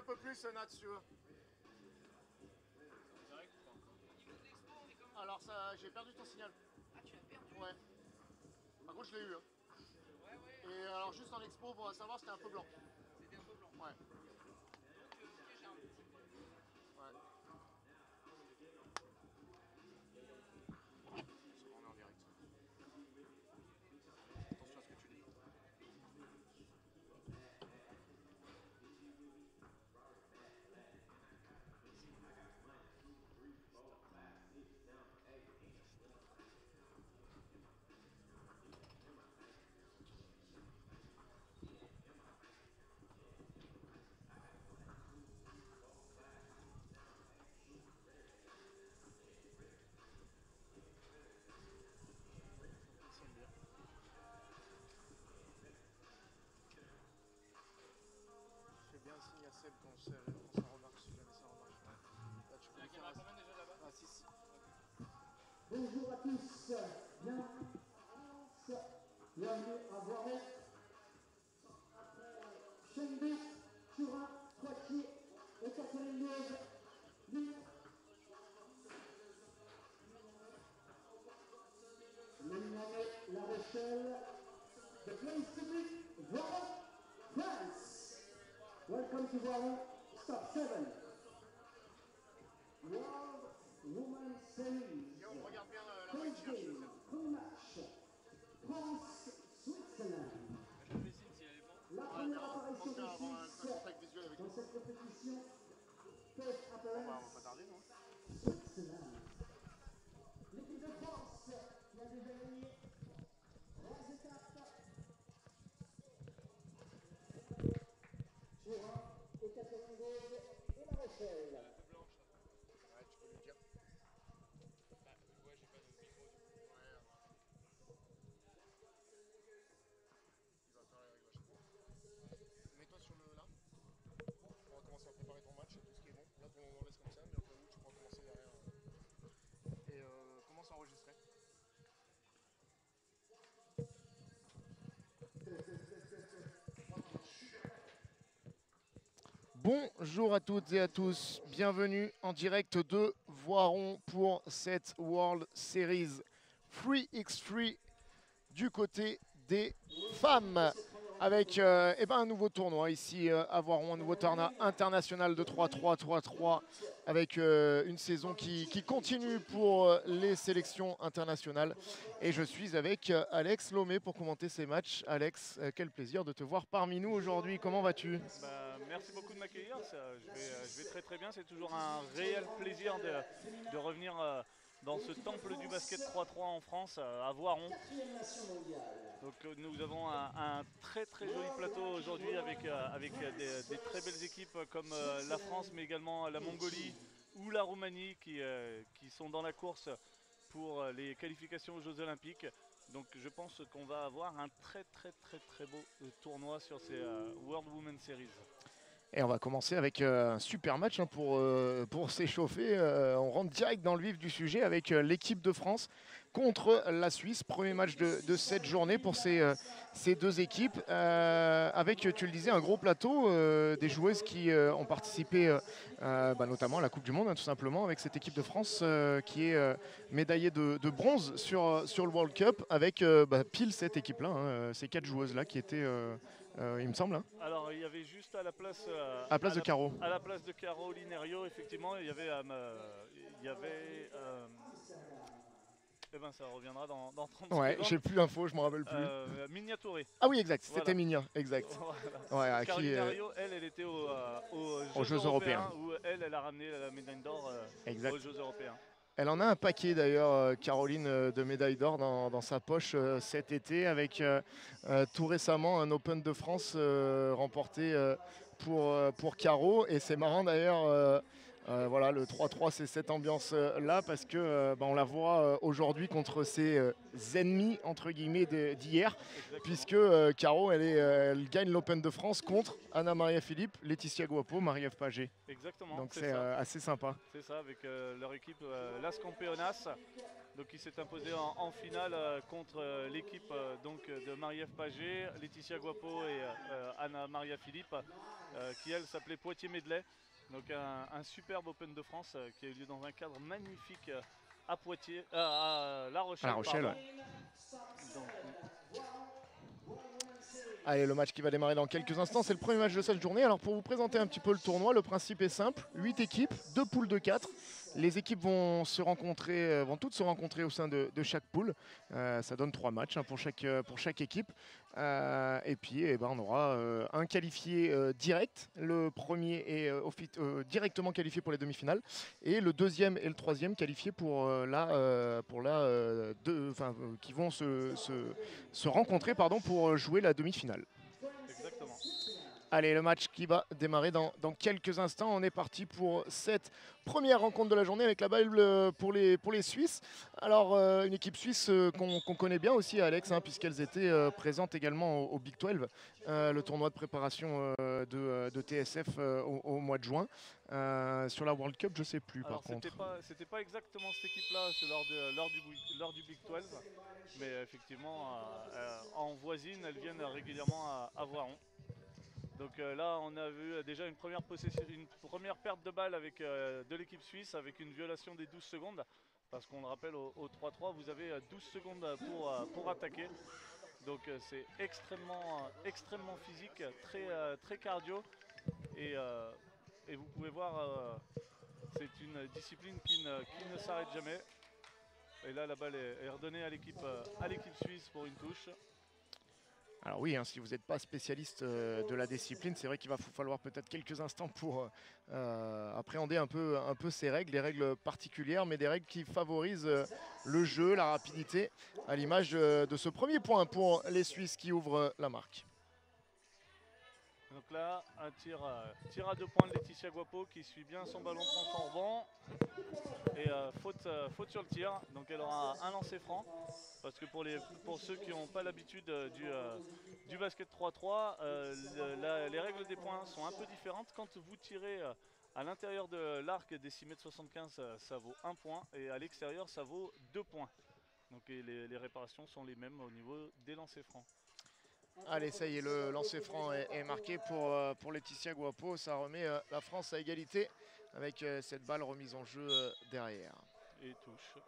un peu plus, Nat, si tu veux. Alors, ça, j'ai perdu ton signal. Ah, tu l'as perdu Ouais. Par contre, je l'ai eu. hein. Ouais, ouais, Et alors, juste en expo, pour savoir, c'était un peu blanc. c'était un peu blanc. Ouais. Bonjour à tous. Bien, bienvenue à Voiron. Chengdu, Turin, Poitiers, Ekaterinbourg, Lille. L'Ilmenay, La Rochelle. The place to be, Voiron, France. Welcome to Voiron, stop seven. World Woman Series. Guillaume, regarde bien euh, la main qui cherche. Thursday, premier match. France, Switzerland. Je fais signe si elle est bon. La Ouais, première t'as- apparition pense de à avoir un Suisse contact visuel avec nous. dans cette compétition. First Bon, Bonjour à toutes et à tous, bienvenue en direct de Voiron pour cette World Series 3x3 du côté des femmes. Avec euh, eh ben, un nouveau tournoi ici euh, à Voiron, un nouveau tournoi international de 3-3-3-3 avec euh, une saison qui, continue pour les sélections internationales. Et je suis avec Alex Lomé pour commenter ces matchs. Alex, quel plaisir de te voir parmi nous aujourd'hui. Comment vas-tu? Bah, merci beaucoup de m'accueillir. ça, Je vais, euh, je vais très très bien. C'est toujours un réel plaisir de, revenir euh, dans ce temple du basket 3-3 en France, euh, à Voiron. Donc nous avons un, très très joli plateau aujourd'hui avec, avec des, des très belles équipes comme la France, mais également la Mongolie ou la Roumanie qui, qui sont dans la course pour les qualifications aux Jeux Olympiques. Donc je pense qu'on va avoir un très très très très beau tournoi sur ces World Women Series. Et on va commencer avec euh, un super match hein, pour, euh, pour s'échauffer. Euh, on rentre direct dans le vif du sujet avec l'équipe de France contre la Suisse. Premier match de, cette journée pour ces, ces deux équipes. Avec, tu le disais, un gros plateau. des joueuses qui ont participé bah, notamment à la Coupe du Monde, hein, tout simplement, avec cette équipe de France qui est médaillée de, bronze sur, sur le World Cup. Avec bah, pile cette équipe-là, hein, ces quatre joueuses-là qui étaient, il me semble, hein, Alors il y avait juste à la place euh, à la place de la- Caro. À la place de Caro Linerio, effectivement, il y avait, euh, euh, il y avait euh, eh ben, ça reviendra dans, dans 30 Ouais, secondes. j'ai plus l'info, je me rappelle plus. Euh, Miniaturé. Ah oui, exact, c'était voilà. Mignon, exact. Voilà. Ouais, qui, euh, Linerio, elle, elle était au, euh, aux, Aux Jeux européens. où elle, elle a ramené la médaille d'or euh, aux Jeux européens. Elle en a un paquet d'ailleurs, euh, Caroline, euh, de médailles d'or dans, sa poche euh, cet été, avec tout récemment un Open de France remporté pour, pour Caro. Et c'est marrant d'ailleurs, euh, voilà, le 3-3, c'est cette ambiance-là parce que euh, bah, on la voit euh, aujourd'hui contre ses ennemis entre guillemets d'hier, puisque Caro, elle, est, elle gagne l'Open de France contre Anna Maria Philippe, Laetitia Guapo, Marie-Ève Pagé. Exactement. Donc c'est assez sympa. C'est ça, avec leur équipe Las Campeonas, donc qui s'est imposée en, en finale contre l'équipe donc de Marie-Ève Pagé, Laetitia Guapo et Anna Maria Philippe, qui elle s'appelait Poitiers Medley. Donc un, un superbe Open de France euh, qui a eu lieu dans un cadre magnifique euh, à Poitiers, euh, à La Rochelle. À La Rochelle, pardon. Donc, Allez, le match qui va démarrer dans quelques instants, c'est le premier match de cette journée. Alors pour vous présenter un petit peu le tournoi, le principe est simple 8 équipes, 2 poules de 4. Les équipes vont se rencontrer, euh, vont toutes se rencontrer au sein de, chaque poule. Euh, ça donne 3 matchs hein, pour, chaque, euh, pour chaque équipe. Et puis eh ben, on aura un qualifié direct. Le premier est directement qualifié pour les demi-finales. Et le deuxième et le troisième qualifiés pour la, pour la qui vont se, se- se rencontrer pardon, pour jouer la demi-finale. Allez, le match qui va démarrer dans, dans quelques instants. On est parti pour cette première rencontre de la journée avec la balle euh, pour les, pour les Suisses. Alors, euh, une équipe suisse euh, qu'on connaît bien aussi, Alex, hein, puisqu'elles étaient euh, présentes également au, au Big 12, euh, le tournoi de préparation de, de TSF au, au mois de juin. Sur la World Cup, je sais plus Alors par contre. c'était pas, exactement cette équipe-là c'est lors, lors, du, Big- lors du Big 12, mais effectivement en voisine elles viennent régulièrement à, à Voiron. Donc euh, là on a vu euh, déjà une première, perte de balle avec, euh, de l'équipe suisse avec une violation des 12 secondes. Parce qu'on le rappelle au, au 3-3 vous avez euh, 12 secondes pour, pour attaquer. Donc c'est extrêmement, extrêmement physique, très, très cardio. Et, et vous pouvez voir c'est une discipline qui ne, qui ne s'arrête jamais. Et là, la balle est, redonnée à l'équipe suisse pour une touche. Alors oui, hein, si vous n'êtes pas spécialiste euh, de la discipline, c'est vrai qu'il va falloir peut-être quelques instants pour euh, euh, appréhender un peu, ces règles, des règles particulières, mais des règles qui favorisent le jeu, la rapidité, à l'image de ce premier point pour les Suisses qui ouvrent la marque. Donc là, un tir, euh, tir à deux points de Laetitia Guapo qui suit bien son ballon, prend son rebond. Et euh, faute, euh, faute sur le tir. Donc elle aura un lancer franc. Parce que pour, les, pour ceux qui n'ont pas l'habitude du, du basket 3-3, euh, le- la- les règles des points sont un peu différentes. Quand vous tirez à l'intérieur de l'arc des 6 mètres 75, euh, ça vaut un point. Et à l'extérieur, ça vaut deux points. Donc les, les réparations sont les mêmes au niveau des lancers francs. Allez, ça y est, le lancer franc est, est marqué pour, euh, pour Laetitia Guapo. Ça remet euh, la France à égalité avec euh, cette balle remise en jeu euh, derrière. et touche.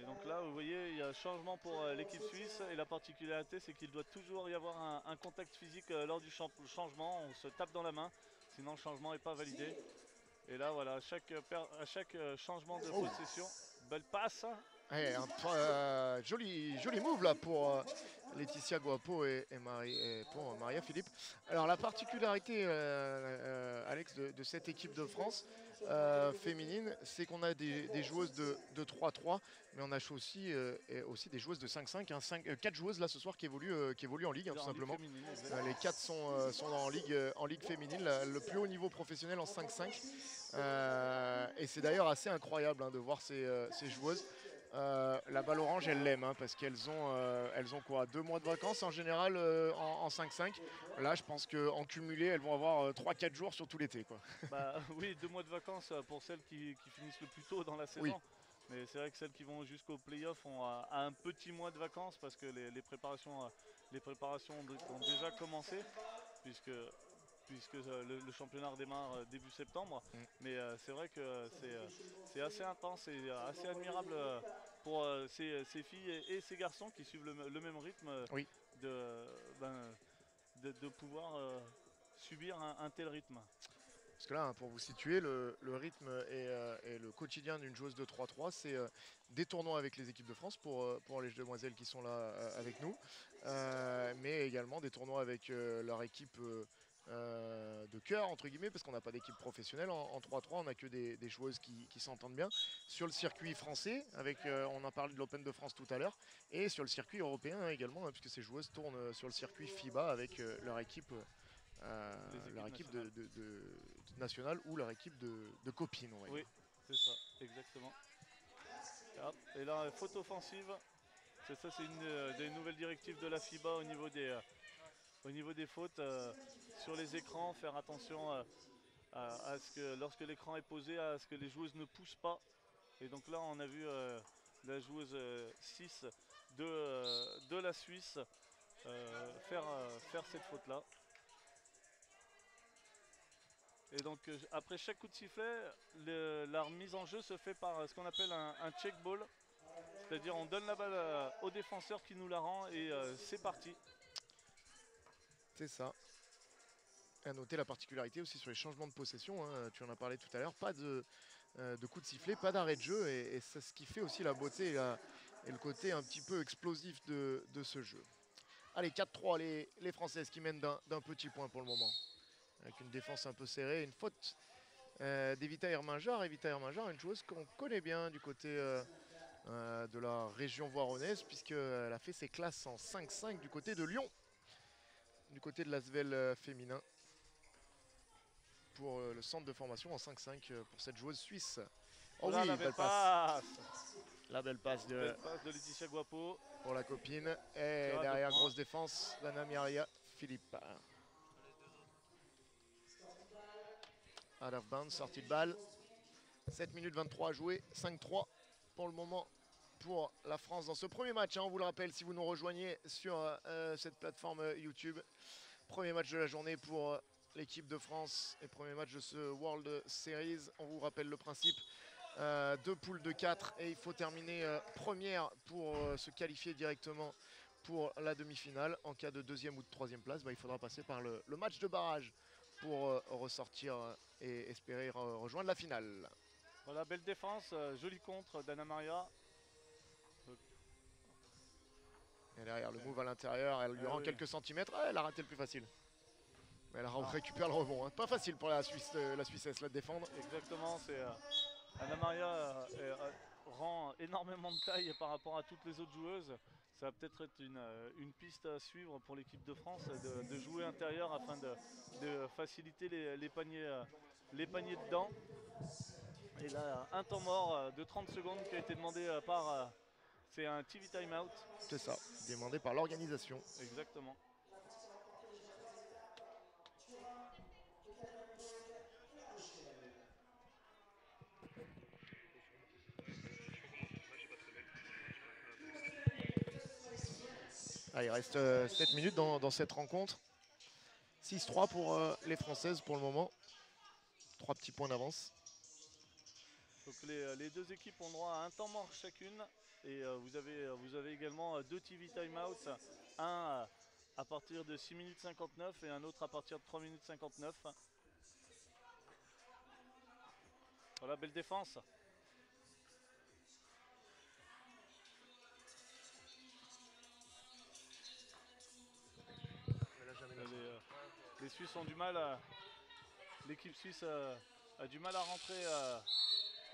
Et donc là, vous voyez, il y a changement pour euh, l'équipe suisse et la particularité, c'est qu'il doit toujours y avoir un, un contact physique euh, lors du champ- changement. On se tape dans la main, sinon le changement n'est pas validé. Et là, voilà, à chaque, à chaque changement de possession, belle passe. Eh, un euh, joli, joli move là pour euh, Laetitia Guapo et, et Marie, et pour Maria Philippe. Alors la particularité, euh, euh, Alex, de, de cette équipe de France euh, féminine, c'est qu'on a des, des joueuses de, de 3-3, mais on a aussi, euh, des joueuses de 5-5, hein, 5, 4 joueuses là ce soir qui évoluent, euh, qui évoluent en Ligue, hein, tout simplement. féminine, Euh. Les quatre sont, euh, sont en, ligue, euh, en ligue féminine, le plus haut niveau professionnel en 5-5. Euh, et c'est d'ailleurs assez incroyable hein, de voir ces, euh, ces joueuses. Euh, la balle orange, elles l'aiment hein, parce qu'elles ont, euh, elles ont quoi Deux mois de vacances en général euh, en, en 5-5. Là, je pense qu'en cumulé, elles vont avoir 3-4 jours sur tout l'été. quoi. Bah, oui, deux mois de vacances pour celles qui, qui finissent le plus tôt dans la saison. Oui. Mais c'est vrai que celles qui vont jusqu'au playoff ont un petit mois de vacances parce que les, les préparations, les préparations ont, dé- ont déjà commencé puisque, puisque le, le championnat démarre euh, début septembre. Mm. Mais euh, c'est vrai que c'est assez intense et assez admirable pour euh, ces, ces filles et, ces garçons qui suivent le, même rythme euh, Oui. de, ben, de, de pouvoir euh, subir un- un tel rythme. Parce que là, hein, pour vous situer, le, le rythme et, euh, et le quotidien d'une joueuse de 3-3, c'est euh, des tournois avec les équipes de France pour, euh, pour les demoiselles qui sont là euh, avec nous, euh, mais également des tournois avec euh, leur équipe euh, de cœur, entre guillemets, parce qu'on n'a pas d'équipe professionnelle. En en 3-3, on n'a que des, des joueuses qui, qui s'entendent bien. Sur le circuit français, avec, euh, on en parlait de l'Open de France tout à l'heure, et sur le circuit européen également, hein, puisque ces joueuses tournent euh, sur le circuit FIBA avec euh, leur équipe. leur équipe de, de- de- de nationale ou leur équipe de, copines. on va Oui. C'est ça, exactement. Et hop, Et là, faute offensive. C'est ça, c'est une des nouvelles directives de la FIBA au niveau des, au niveau des fautes sur les écrans. Faire attention euh, à, ce que lorsque l'écran est posé, à ce que les joueuses ne poussent pas. Et donc là, on a vu euh, la joueuse euh, 6 de, euh, de la Suisse faire, cette faute-là. Et donc après chaque coup de sifflet, le- la remise en jeu se fait par ce qu'on appelle un, check ball. C'est-à-dire on donne la balle au défenseur qui nous la rend et c'est parti. C'est ça. À noter la particularité aussi sur les changements de possession, hein, tu en as parlé tout à l'heure, pas de, euh, de coup de sifflet, pas d'arrêt de jeu, et, c'est ce qui fait aussi la beauté et, le côté un petit peu explosif de, ce jeu. Allez, 4-3, les, Françaises qui mènent d'un petit point pour le moment. Avec une défense un peu serrée, une faute euh, d'Evita Herminjar. Evita Herminjar, une joueuse qu'on connaît bien du côté euh, euh, de la région voironnaise, puisqu'elle a fait ses classes en 5-5 du côté de Lyon du côté de l'Asvel féminin pour euh, le centre de formation en 5-5 euh, pour cette joueuse suisse. Oh Là, oui, la belle belle passe. passe. La belle passe de- Belle passe de Laetitia Guapo. pour la copine. Et derrière, grosse défense d'Anna Miria Philippe. Out of bounds, sortie de balle. 7 minutes 23 à jouer, 5-3 pour le moment pour la France dans ce premier match. hein. on vous le rappelle si vous nous rejoignez sur euh, cette plateforme YouTube. Premier match de la journée pour euh, l'équipe de France et premier match de ce World Series. On vous rappelle le principe. euh, deux poules de 4 et il faut terminer euh, première pour euh, se qualifier directement pour la demi-finale. En cas de deuxième ou de troisième place, bah, il faudra passer par le, le match de barrage pour ressortir et espérer rejoindre la finale. Voilà, belle défense, joli contre d'Anna Maria. Et derrière le move à l'intérieur, elle lui Ah rend oui. quelques centimètres. Ah, elle a raté le plus facile. Mais elle a récupéré le rebond. hein. Pas facile pour la, Suisse, euh, la Suissesse là, de défendre. Exactement, c'est euh, Anna Maria euh, rend énormément de taille par rapport à toutes les autres joueuses. Ça va peut-être être une, une piste à suivre pour l'équipe de France de, de jouer intérieur afin de, de faciliter les, les paniers, les paniers dedans. Et là, un temps mort de 30 secondes qui a été demandé par. c'est un TV timeout, C'est ça, demandé par l'organisation. exactement. Ah, il reste 7 minutes dans, cette rencontre. 6-3 pour euh, les Françaises pour le moment. Trois petits points d'avance. Donc les, euh, deux équipes ont droit à un temps mort chacune et euh, vous, avez, euh, vous avez également euh, deux TV timeouts, un euh, à partir de 6 minutes 59 et un autre à partir de 3 minutes 59. Voilà, belle défense. Les Suisses ont du mal à... L'équipe suisse a du mal à rentrer euh,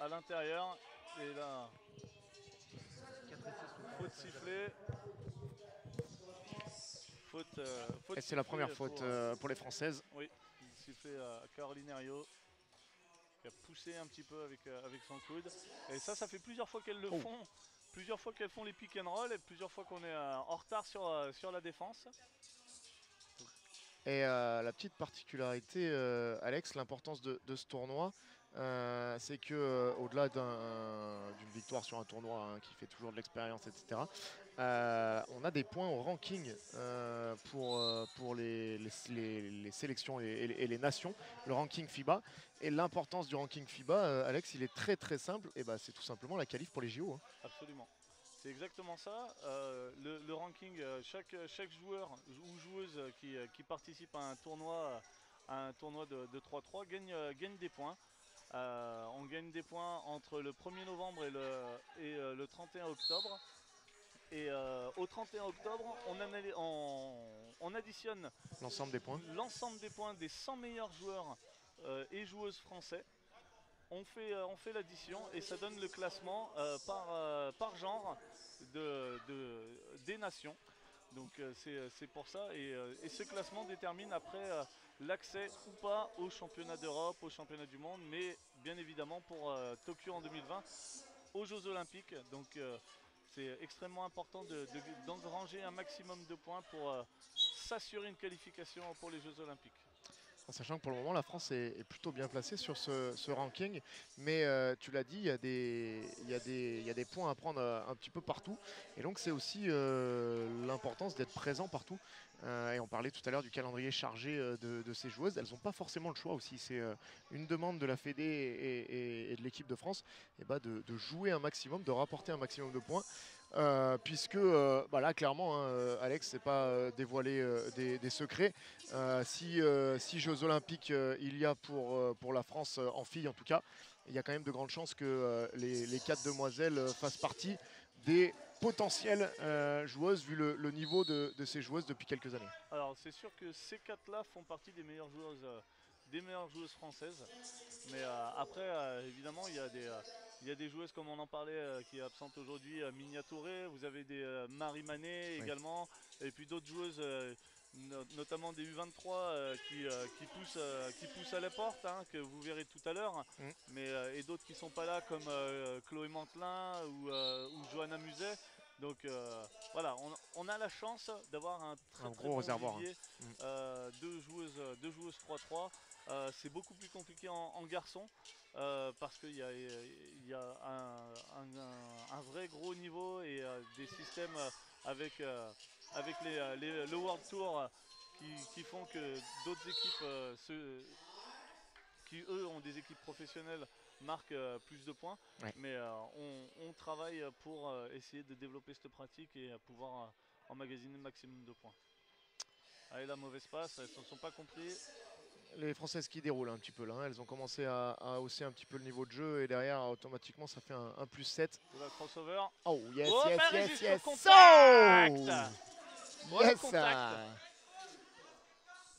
à l'intérieur. Et là, faute sifflée. Faute, euh, faute Et c'est la première pour, faute euh, euh, pour les Françaises. sifflé à Caroline Herriot qui a poussé un petit peu avec, avec son coude. Et ça, ça fait plusieurs fois qu'elles le Oh. font. Plusieurs fois qu'elles font les pick and roll et plusieurs fois qu'on est en retard sur, sur la défense. Et euh, la petite particularité, euh, Alex, l'importance de, ce tournoi, euh, c'est que au-delà d'un- d'une victoire sur un tournoi hein, qui fait toujours de l'expérience, etc., on a des points au ranking pour, pour les, les- sélections et, les, nations, le ranking FIBA. Et l'importance du ranking FIBA, Alex, il est très très simple. Et bah, c'est tout simplement la qualif pour les JO. hein. Absolument. C'est exactement ça. Euh, le, le ranking, euh, chaque, chaque joueur ou joueuse qui, euh, qui participe à un tournoi, à un tournoi de de 3-3 gagne, gagne des points. Euh, on gagne des points entre le 1er novembre et le, et, euh, le 31 octobre. Et euh, au 31 octobre, on, analy- on- on additionne L'ensemble des points. l'ensemble des points des 100 meilleurs joueurs et joueuses français. On fait, euh, on fait l'addition et ça donne le classement euh, par, euh, par genre de, de- des nations. Donc c'est pour ça. Et, ce classement détermine après l'accès ou pas aux championnats d'Europe, aux championnats du monde, mais bien évidemment pour Tokyo en 2020, aux Jeux Olympiques. Donc c'est extrêmement important de- de- d'engranger un maximum de points pour s'assurer une qualification pour les Jeux Olympiques. Sachant que pour le moment, la France est, plutôt bien placée sur ce, ranking. Mais euh, tu l'as dit, il y, a des- points à prendre euh, un petit peu partout. Et donc, c'est aussi euh, l'importance d'être présent partout. Et on parlait tout à l'heure du calendrier chargé de, ces joueuses. Elles n'ont pas forcément le choix aussi. C'est une demande de la Fédé et, de l'équipe de France eh ben, de jouer un maximum, de rapporter un maximum de points. Euh, puisque euh, bah là clairement hein, euh, Alex c'est pas dévoiler des, secrets si, si Jeux Olympiques il y a pour, pour la France en filles en tout cas, il y a quand même de grandes chances que les, quatre demoiselles fassent partie des potentielles joueuses vu le, niveau de, ces joueuses depuis quelques années. Alors c'est sûr que ces quatre-là font partie des meilleures joueuses, des meilleures joueuses françaises. Mais après, évidemment, il y, a des, il y a des joueuses comme on en parlait euh, qui est absente aujourd'hui, euh, Minia Touré, vous avez des euh, Marie Manet Oui. également, et puis d'autres joueuses, euh, no- notamment des U23 euh, qui, qui, poussent, qui poussent à la porte, hein, que vous verrez tout à l'heure. Mm. Mais, et d'autres qui sont pas là comme Chloé Mantelin ou, ou Johanna Muset. Donc voilà, on, on a la chance d'avoir un très, Un très gros bon réservoir, hein. Mm. deux joueuses, deux joueuses 3-3. Euh, c'est beaucoup plus compliqué en, en garçon euh, parce qu'il y a, il y a un, un- un- un vrai gros niveau et euh, des systèmes euh, avec, avec les, les- le World Tour qui, qui font que d'autres équipes, se- qui eux ont des équipes professionnelles, marquent euh, plus de points. Ouais. Mais euh, on, on travaille pour euh, essayer de développer cette pratique et pouvoir emmagasiner le maximum de points. Allez, la mauvaise passe, elles ne se sont pas compris. Les Françaises qui déroulent un petit peu là, hein. elles ont commencé à, à hausser un petit peu le niveau de jeu et derrière automatiquement ça fait un, un plus 7. De la crossover. Oh yes, Oh, yes, Paris yes, yes. contact. Yes, contact. ah.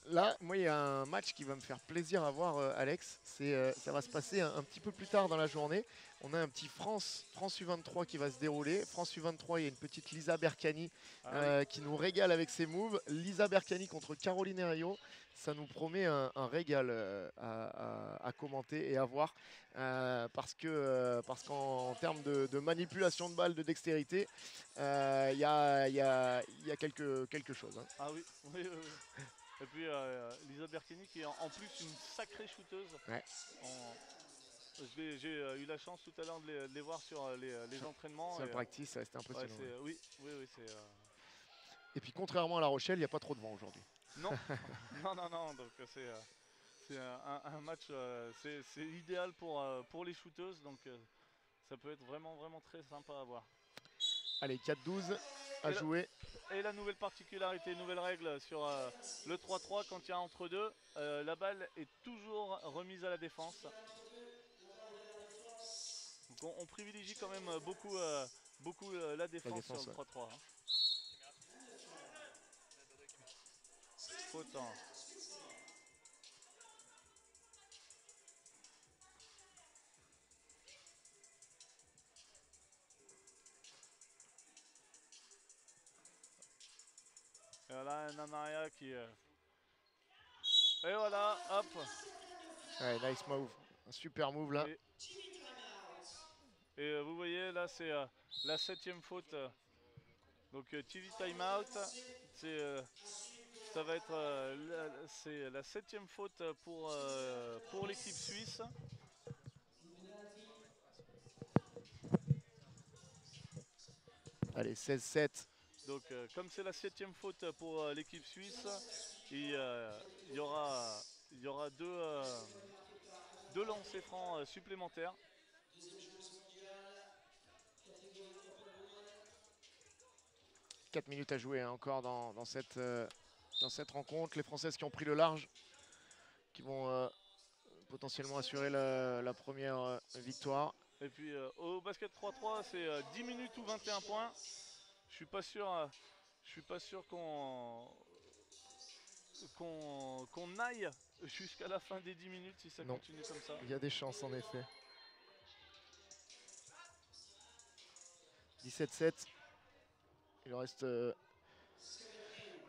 Là, moi, il y a un match qui va me faire plaisir à voir, euh, Alex. C'est, euh, ça va se passer un, un petit peu plus tard dans la journée. On a un petit France, France U23 qui va se dérouler. France U23, il y a une petite Lisa Bercani Ah oui. euh, qui nous régale avec ses moves. Lisa Bercani contre Caroline Herriot. Ça nous promet un, un régal euh, à, à- à commenter et à voir. euh, parce, que, euh, parce qu'en en termes de, de manipulation de balles, de dextérité, il y, a, il y a- il y a quelque, quelque chose. hein. Ah oui, oui, oui, oui. Et puis Lisa Berkini qui est en en plus une sacrée shooteuse. Ouais. J'ai eu la chance tout à l'heure de les, de les voir sur les, les entraînements. C'est practice, ouais, c'était ouais, impressionnant. c'est- oui, oui, oui, c'est. Et puis contrairement à La Rochelle, il n'y a pas trop de vent aujourd'hui. Non, non, non, non. Donc euh, c'est euh, c'est un, un match, euh, c'est idéal pour, pour les shooteuses. Donc ça peut être vraiment, vraiment très sympa à voir. Allez, 4-12 à Et jouer. Et la nouvelle particularité, nouvelle règle sur euh, le 3-3 quand il y a entre deux, euh, la balle est toujours remise à la défense. Donc on, on privilégie quand même beaucoup, euh, beaucoup la défense, défense, sur le 3-3. hein. Et voilà, Anna Maria qui. euh, Et voilà, hop. Ouais, nice move. Un super move là. Et- Et euh, vous voyez, là, c'est euh, la septième faute. Donc, TV timeout. C'est, ça va être euh, la, c'est la septième faute pour, euh, pour l'équipe suisse. Allez, 16-7. Donc, euh, comme c'est la septième faute pour l'équipe suisse, il, y aura, il y aura deux, deux lancers francs supplémentaires. Quatre minutes à jouer hein, encore dans, dans cette, euh, dans cette rencontre. Les Françaises qui ont pris le large, qui vont euh, potentiellement assurer la, la première euh, victoire. Et puis euh, au basket 3-3, c'est euh, 10 minutes ou 21 points. Je suis pas sûr, je suis pas sûr qu'on qu'on qu'on aille jusqu'à la fin des 10 minutes si ça Non. continue comme ça. Il y a des chances en effet. 17-7. Il en reste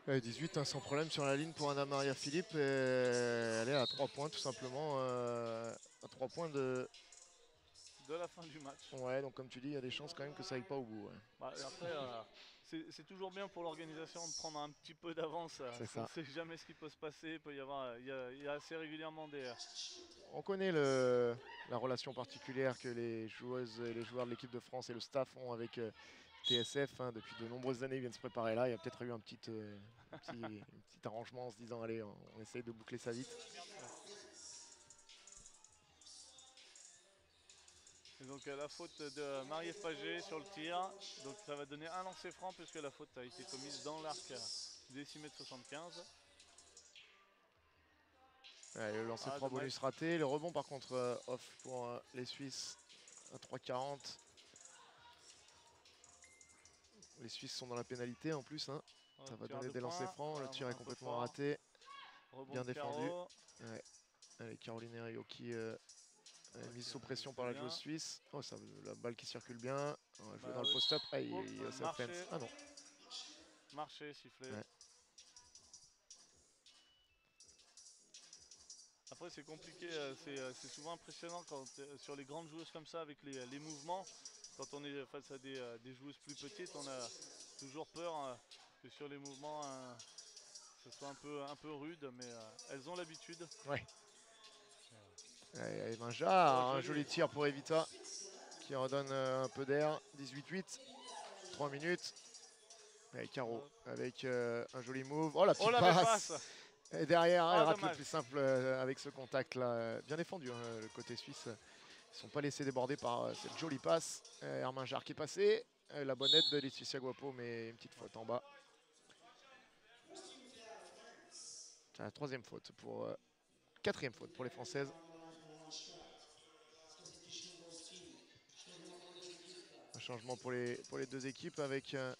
18 hein, sans problème sur la ligne pour Anna Maria Philippe. Et elle est à 3 points tout simplement. euh, à 3 points de. De la fin du match. Ouais, donc comme tu dis, il y a des chances quand même que ça aille pas au bout. ouais. Bah, après, euh, c'est toujours bien pour l'organisation de prendre un petit peu d'avance. euh, On ne sait jamais ce qui peut se passer. Il peut y avoir, il y a, il y a assez régulièrement des. On connaît le, la relation particulière que les joueuses et les joueurs de l'équipe de France et le staff ont avec euh, TSF. hein. Depuis de nombreuses années, viennent se préparer là. Il y a peut-être eu un petit, euh, un petit, un petit arrangement en se disant allez, on, on essaye de boucler ça vite. Et donc euh, la faute de Marie-Ève Paget sur le tir. Donc ça va donner un lancer franc puisque la faute a été commise dans l'arc des 6 mètres 75. Ouais, le lancer Ah, franc bonus raté. Le rebond par contre euh, off pour les Suisses à 3,40. Les Suisses sont dans la pénalité en plus. hein. Ça va donner des lancers francs. Le tir est complètement raté. Rebond bien défendu. Allez, Caroline Herriot qui euh, est Ok, mise sous pression par la joueuse suisse. Oh, ça, la balle qui circule bien. On va jouer Bah dans le post-up. Oh, fence. Ah non. Marché, sifflé. Ouais. Après, c'est compliqué, euh, c'est euh, c'est souvent impressionnant quand, euh, sur les grandes joueuses comme ça, avec les, les mouvements. Quand on est face à des, euh, des joueuses plus petites, on a toujours peur euh, que sur les mouvements, euh, ce soit un peu, un peu rude, mais euh, elles ont l'habitude. Allez, allez, Benja, Oh, un joli. tir pour Evita qui redonne euh, un peu d'air. 18-8, 3 minutes. Allez, Caro avec euh, un joli move. Oh la petite Oh la passe. passe Et derrière, Ah, elle rate le dommage. plus simple avec ce contact là. Bien défendu, hein, le côté suisse. Ils ne sont pas laissés déborder par euh, cette jolie passe. Euh, Hermin Jarre qui est passé. Euh, la bonne aide de Laetitia Guapo, mais une petite faute en bas. Troisième faute pour. quatrième faute pour les Françaises. Un changement pour les, deux équipes avec un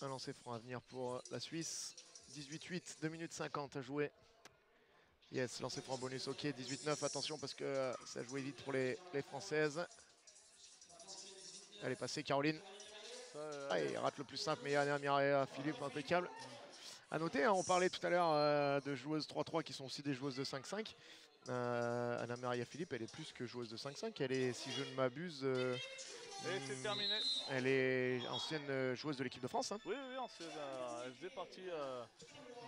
lancer franc à venir pour la Suisse. 18-8, 2 minutes 50 à jouer. Yes, lancer franc bonus, ok. 18-9, attention parce que euh, ça jouait vite pour les, les Françaises. Elle est passée, Caroline. Euh, Ah, il rate le plus simple, mais Yana Mireia, Philippe, impeccable. À noter, hein, on parlait tout à l'heure euh, de joueuses 3-3 qui sont aussi des joueuses de 5-5. Euh, Anna Maria Philippe, elle est plus que joueuse de 5-5. Elle est, si je ne m'abuse, euh, Et c'est hmm, terminé. elle est ancienne euh, joueuse de l'équipe de France. hein. Oui, oui, s'est, euh, elle faisait partie euh,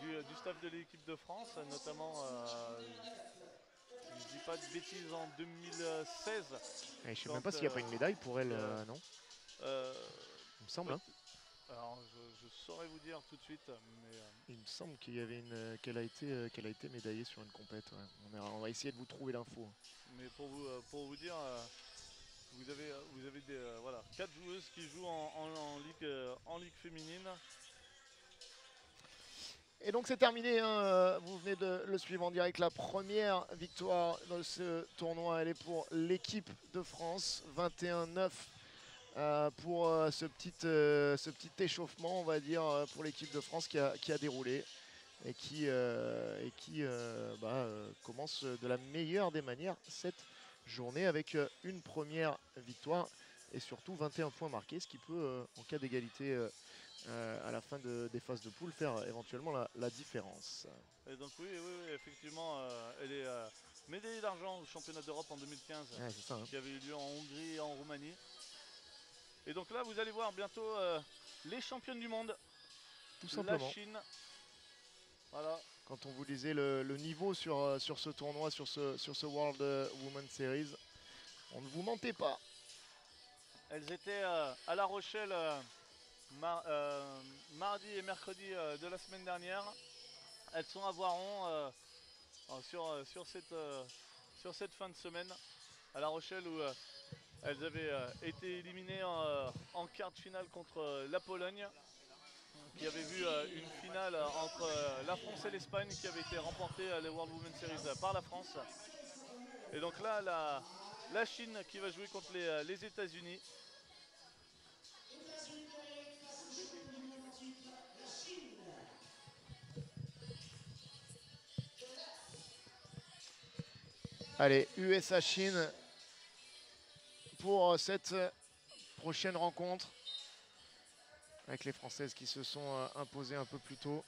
du, du staff de l'équipe de France, notamment, euh, je dis pas de bêtises, en 2016. Et je ne sais même pas s'il n'y a pas une médaille pour elle, non Il me semble. hein. alors, je, je saurais vous dire tout de suite, mais Il me semble qu'il y avait une, qu'elle a été, qu'elle a été médaillée sur une compète. ouais. On, on va essayer de vous trouver l'info. hein. Mais pour vous, pour vous dire, vous avez, euh, vous avez des, euh, voilà, quatre joueuses qui jouent en, ligue, euh, en ligue féminine. Et donc c'est terminé, hein, vous venez de le suivre en direct, la première victoire de ce tournoi, elle est pour l'équipe de France, 21-9 euh, pour ce, petit, ce petit échauffement, on va dire, pour l'équipe de France qui a, qui a déroulé et qui, et qui bah, commence de la meilleure des manières cette journée avec euh, une première victoire et surtout 21 points marqués, ce qui peut, euh, en cas d'égalité euh, à la fin de- des phases de poule faire euh, éventuellement la, la différence. Et donc oui, oui, oui, effectivement, euh, elle est médaillée d'argent au championnat d'Europe en 2015. Ouais, c'est ça. hein. qui avait eu lieu en Hongrie et en Roumanie. Et donc là, vous allez voir bientôt les championnes du monde, Tout la simplement. Chine. Voilà, Quand on vous disait le, niveau sur, euh, sur ce tournoi, sur ce, World euh, Women's Series, on ne vous mentait pas. elles étaient euh, à La Rochelle mar- mardi et mercredi de la semaine dernière. Elles sont à Voiron sur, sur, cette, fin de semaine à La Rochelle où elles avaient été éliminées en, quart de finale contre la Pologne qui avait vu euh, une finale euh, entre euh, la France et l'Espagne qui avait été remportée à les World Women's Series par la France. Et donc là, la, la Chine qui va jouer contre les, les États-Unis. Allez, USA Chine pour cette prochaine rencontre. Avec les Françaises qui se sont euh, imposées un peu plus tôt.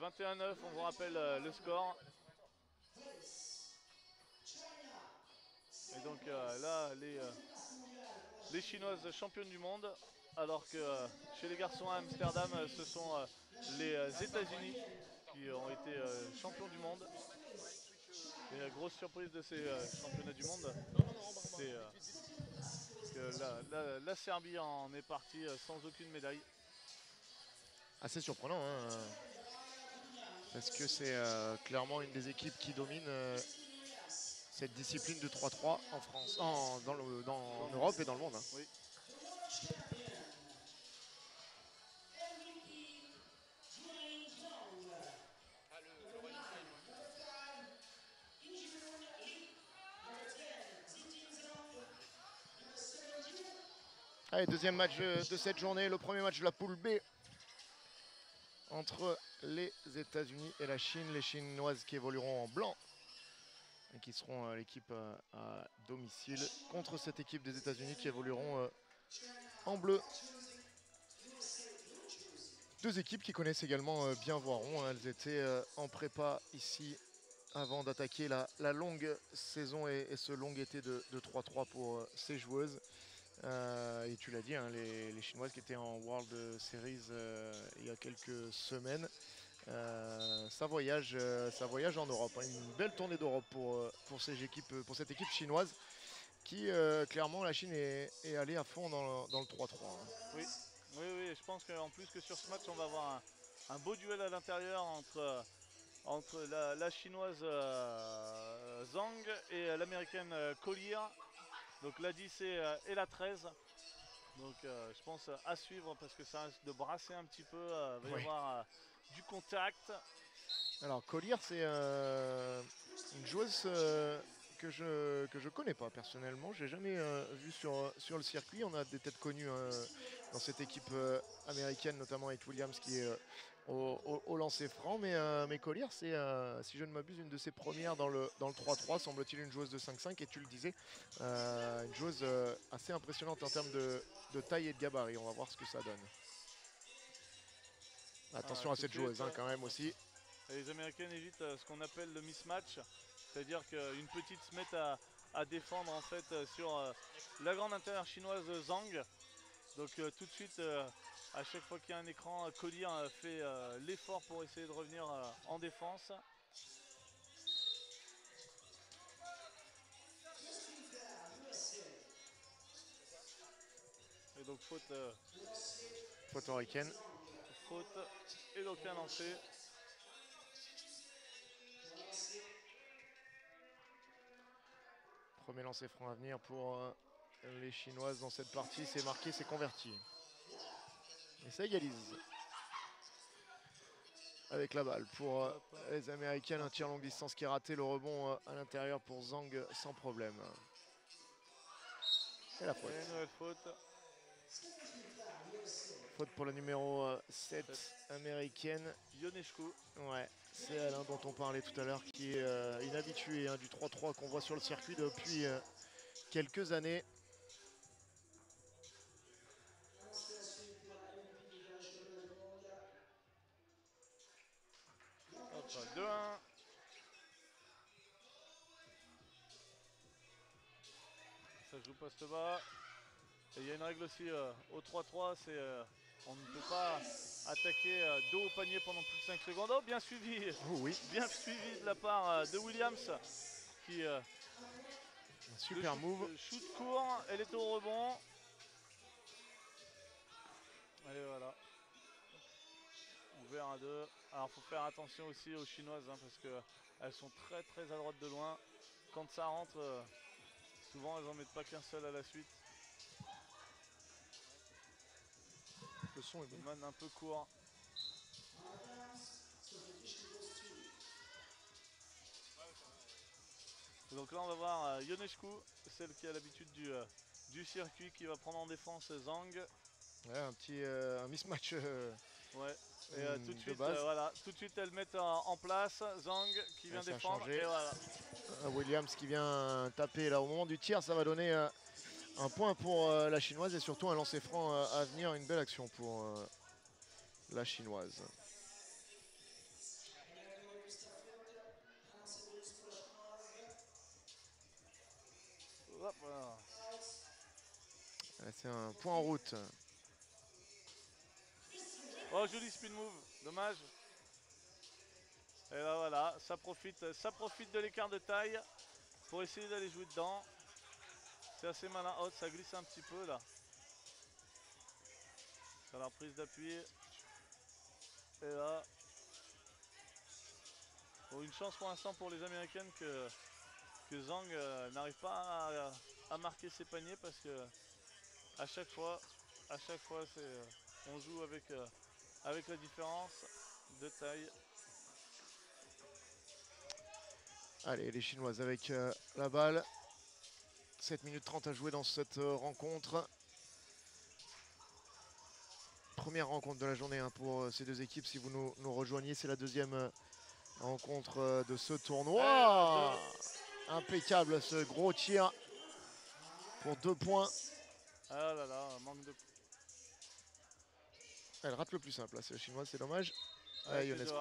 21-9, on vous rappelle euh, le score. Et donc euh, là, les, Chinoises championnes du monde, alors que chez les garçons à Amsterdam, ce sont les États-Unis qui ont été champions du monde. Et la grosse surprise de ces championnats du monde, c'est que la, la- la Serbie en est partie euh, sans aucune médaille. Assez surprenant, hein, parce que c'est euh, clairement une des équipes qui domine euh, cette discipline de 3-3 en France, en, dans le- dans- en Europe et dans le monde. hein. Oui. Deuxième match euh, de cette journée, le premier match de la poule B entre les États-Unis et la Chine. Les Chinoises qui évolueront en blanc et qui seront euh, l'équipe euh, à domicile contre cette équipe des États-Unis qui évolueront en bleu. Deux équipes qui connaissent également bien Voiron. hein. Elles étaient en prépa ici avant d'attaquer la, longue saison et, ce long été de de 3-3 pour ces joueuses. Euh, et tu l'as dit, hein, les, Chinoises qui étaient en World Series euh, il y a quelques semaines, euh, ça, voyage, voyage en Europe. hein. Une belle tournée d'Europe pour, pour, ces équipes, pour cette équipe chinoise qui, clairement, la Chine est, est allée à fond dans le, dans le 3-3. hein. Oui, oui, oui, je pense qu'en plus que sur ce match, on va avoir un, beau duel à l'intérieur entre, entre la, la chinoise Zhang et l'américaine Collier. Donc la 10 et, euh, et la 13. Donc euh, je pense euh, à suivre parce que ça risque de brasser un petit peu. euh, il va y avoir euh, du contact. Alors, Collier, c'est une joueuse que je que je connais pas personnellement. J'ai jamais vu sur, sur le circuit. On a des têtes connues dans cette équipe américaine, notamment avec Williams qui est au, au- au lancer franc. Mais, euh, mais Collier, c'est, euh, si je ne m'abuse, une de ses premières dans le, dans le 3-3, semble-t-il une joueuse de 5-5. Et tu le disais, euh, une joueuse euh, assez impressionnante en termes de, de taille et de gabarit. On va voir ce que ça donne. Attention Ah, à cette joueuse hein, quand même aussi. Les Américaines évitent ce qu'on appelle le mismatch, c'est-à-dire qu'une petite se met à, à défendre en fait sur la grande intérieure chinoise Zhang. Donc tout de suite, à chaque fois qu'il y a un écran, euh, Collier euh, fait euh, l'effort pour essayer de revenir euh, en défense. Et donc faute, euh, Portoricaine. faute et donc un lancer. Premier lancer franc à venir pour les Chinoises dans cette partie. C'est marqué, c'est converti. Et ça égalise. Avec la balle pour euh, les Américaines. Un tir longue distance qui est raté. Le rebond euh, à l'intérieur pour Zhang sans problème. Et la faute. Et faute. Faute pour la numéro euh, 7 américaine. Ionescu. Ouais, c'est Alain dont on parlait tout à l'heure, qui est euh, une habituée hein, du 3-3 qu'on voit sur le circuit depuis euh, quelques années. Poste bas. Et il y a une règle aussi euh, au 3-3, c'est euh, on ne peut pas attaquer euh, dos au panier pendant plus de 5 secondes. Oh, bien suivi, Oh oui, bien suivi de la part euh, de Williams qui euh, un super shoot, move. shoot court, elle est au rebond. Allez voilà. Ouvert à deux. Alors faut faire attention aussi aux chinoises hein, parce que elles sont très très à droite de loin. Quand ça rentre, souvent elles en mettent pas qu'un seul à la suite. Le son est bon. Goodman un peu court. Et donc là on va voir euh, Ionescu, celle qui a l'habitude du, euh, du circuit, qui va prendre en défense Zhang. Ouais, un petit euh, un mismatch. euh, Ouais. Et euh, hum, tout de suite, voilà, tout de suite elles mettent en, en place Zhang qui vient défendre. changé. Et voilà. Euh, Williams qui vient taper là au moment du tir, ça va donner euh, Un point pour euh, la chinoise et surtout un lancer franc euh, à venir, une belle action pour euh, la chinoise. C'est un point en route. Oh, joli spin move, dommage. Et là voilà, ça profite, ça profite de l'écart de taille pour essayer d'aller jouer dedans. C'est assez malin. Oh, ça glisse un petit peu là. Sur la reprise d'appui. Et là. Une chance pour l'instant pour les Américaines que, que Zhang euh, n'arrive pas à, marquer ses paniers parce que à chaque fois, à chaque fois, euh, on joue avec, euh, avec la différence de taille. Allez, les Chinoises avec euh, la balle. 7 minutes 30 à jouer dans cette euh, rencontre. Première rencontre de la journée hein, pour euh, ces deux équipes. Si vous nous, nous rejoignez, c'est la deuxième rencontre de ce tournoi. Impeccable ce gros tir pour deux points. Ah là là, manque de. Elle rate le plus simple, là, c'est la chinoise, c'est dommage. Ah, Ionescu.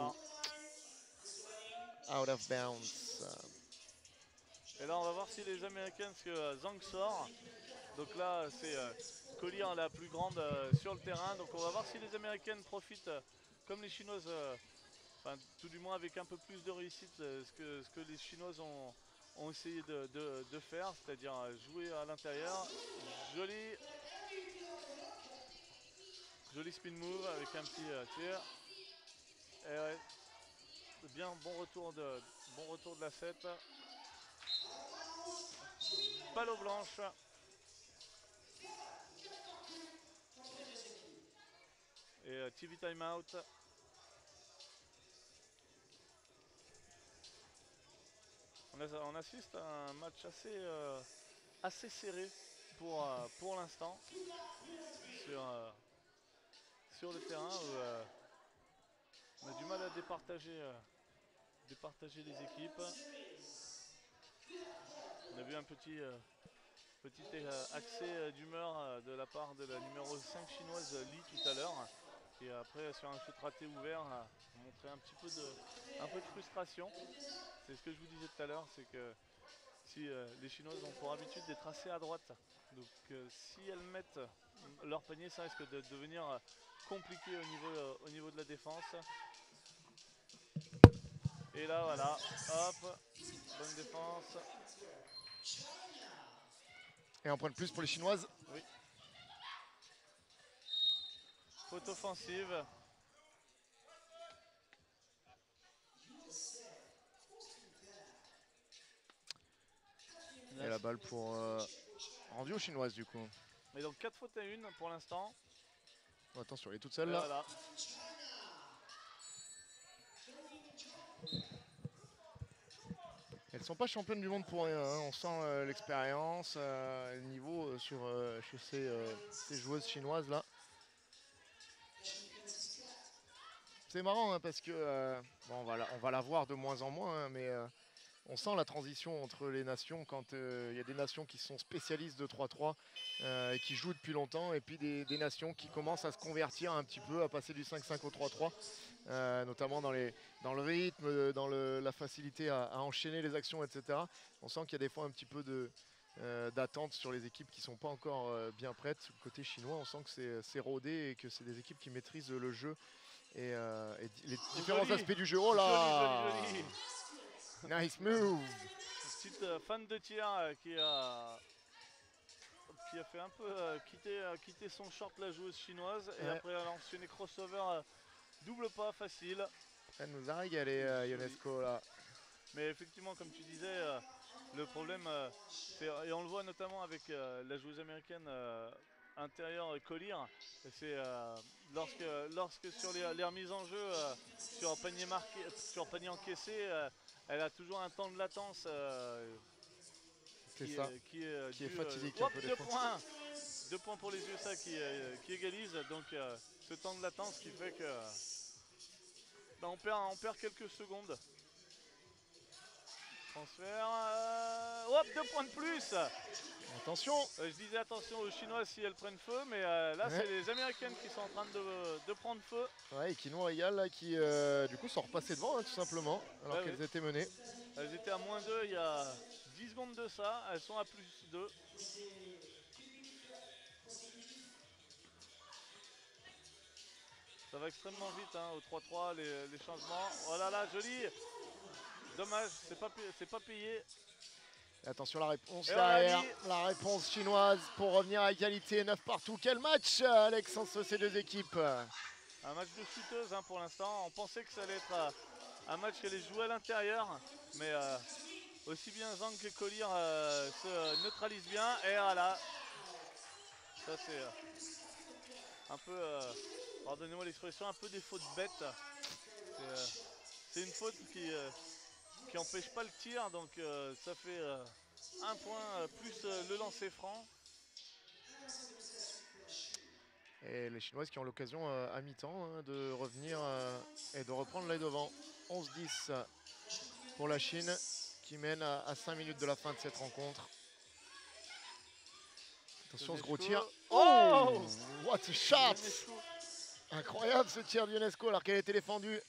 Out of bounds. Et là, on va voir si les Américaines, parce que euh, Zhang sort. Donc là, c'est euh, Collier la plus grande euh, sur le terrain. Donc on va voir si les Américaines profitent, comme les Chinoises, enfin tout du moins avec un peu plus de réussite, ce, que, ce que les Chinoises ont, essayé de, de- faire, c'est-à-dire jouer à l'intérieur. Joli. Joli spin move avec un petit tir. Et ouais, bien bon retour de, bon retour de la 7. Ballot blanche. Et euh, TV timeout. On, on assiste à un match assez, euh, assez serré pour, euh, pour l'instant sur, sur le terrain où on a du mal à départager, départager les équipes. On a vu un petit, euh, petit euh, accès euh, d'humeur de la part de la numéro 5 chinoise Li tout à l'heure. Et après sur un shoot raté ouvert a montré un petit peu de, un peu de frustration. C'est ce que je vous disais tout à l'heure, c'est que si les Chinoises ont pour habitude d'être assez à droite, donc si elles mettent leur panier, ça risque de devenir compliqué au niveau, au niveau de la défense. Et là voilà, hop, bonne défense. Et un point de plus pour les Chinoises. Faute offensive. Et la balle pour euh, rendu aux Chinoises du coup. Mais donc 4 fautes à 1 pour l'instant. Attention, elle est toute seule là. Voilà. Elles sont pas championnes du monde pour rien. hein. On sent euh, l'expérience, euh, le niveau euh, sur, chez ces, joueuses chinoises là. C'est marrant hein, parce que on, va la, voir de moins en moins, hein, mais on sent la transition entre les nations quand il y a des nations qui sont spécialistes de 3-3 euh, et qui jouent depuis longtemps, et puis des nations qui commencent à se convertir un petit peu, à passer du 5-5 au 3-3, euh, notamment dans, les, dans le rythme, euh, dans le- la facilité à, à enchaîner les actions, etc. On sent qu'il y a des fois un petit peu de, euh, d'attente sur les équipes qui ne sont pas encore euh, bien prêtes. Côté chinois, on sent que c'est, rodé et que c'est des équipes qui maîtrisent le jeu et, euh, et les différents joli. aspects du jeu. Oh là Joli, joli. Nice move Petite euh, fan de tir euh, qui a qui a fait un peu quitter, quitter son short la joueuse chinoise et Ouais. après elle a enchaîné crossover double pas facile. Elle nous a régalé, euh, Ionesco là. Mais effectivement, comme tu disais, euh, le problème, euh, et on le voit notamment avec euh, la joueuse américaine intérieure Collier, c'est lorsque, lorsque sur les, les remises en jeu, sur panier marqué, sur panier encaissé, elle a toujours un temps de latence. qui, ça. est- qui est, Qui est dû, fatidique un hop, peu des deux points, deux points pour les USA qui, qui égalisent. Donc euh, ce temps de latence qui fait que bah, on, perd, on perd quelques secondes. Transfert. euh, hop, deux points de plus. Euh, Attention, je disais attention aux Chinois si elles prennent feu, mais euh, là Ouais. c'est les Américaines qui sont en train de, de prendre feu. ouais, et Kino Regal là, qui euh, du coup sont repassées devant hein, tout simplement, alors qu'elles étaient menées. Elles étaient à moins 2 il y a 10 secondes de ça, elles sont à plus 2. Ça va extrêmement vite hein, au 3-3 les, les changements. Oh là là, joli Dommage, c'est pas, pas payé. Et attention la réponse Et derrière, la réponse chinoise pour revenir à égalité, 9 partout. Quel match Alex entre ces deux équipes? Un match de shooteuse hein, pour l'instant. On pensait que ça allait être euh, un match qui allait jouer à l'intérieur, mais euh, aussi bien Zhang que Collier euh, se neutralisent bien. Et voilà, ça c'est un peu, pardonnez-moi l'expression, un peu des fautes bêtes. C'est euh, c'est une faute qui euh, qui empêche pas le tir, donc euh, ça fait euh, un point plus le lancer franc. Et les Chinoises qui ont l'occasion à mi-temps hein, de revenir et de reprendre les devants. 11-10 pour la Chine qui mène à, 5 minutes de la fin de cette rencontre. Attention ce gros tir. Oh What a shot. Incroyable ce tir de Ionesco alors qu'elle était défendue.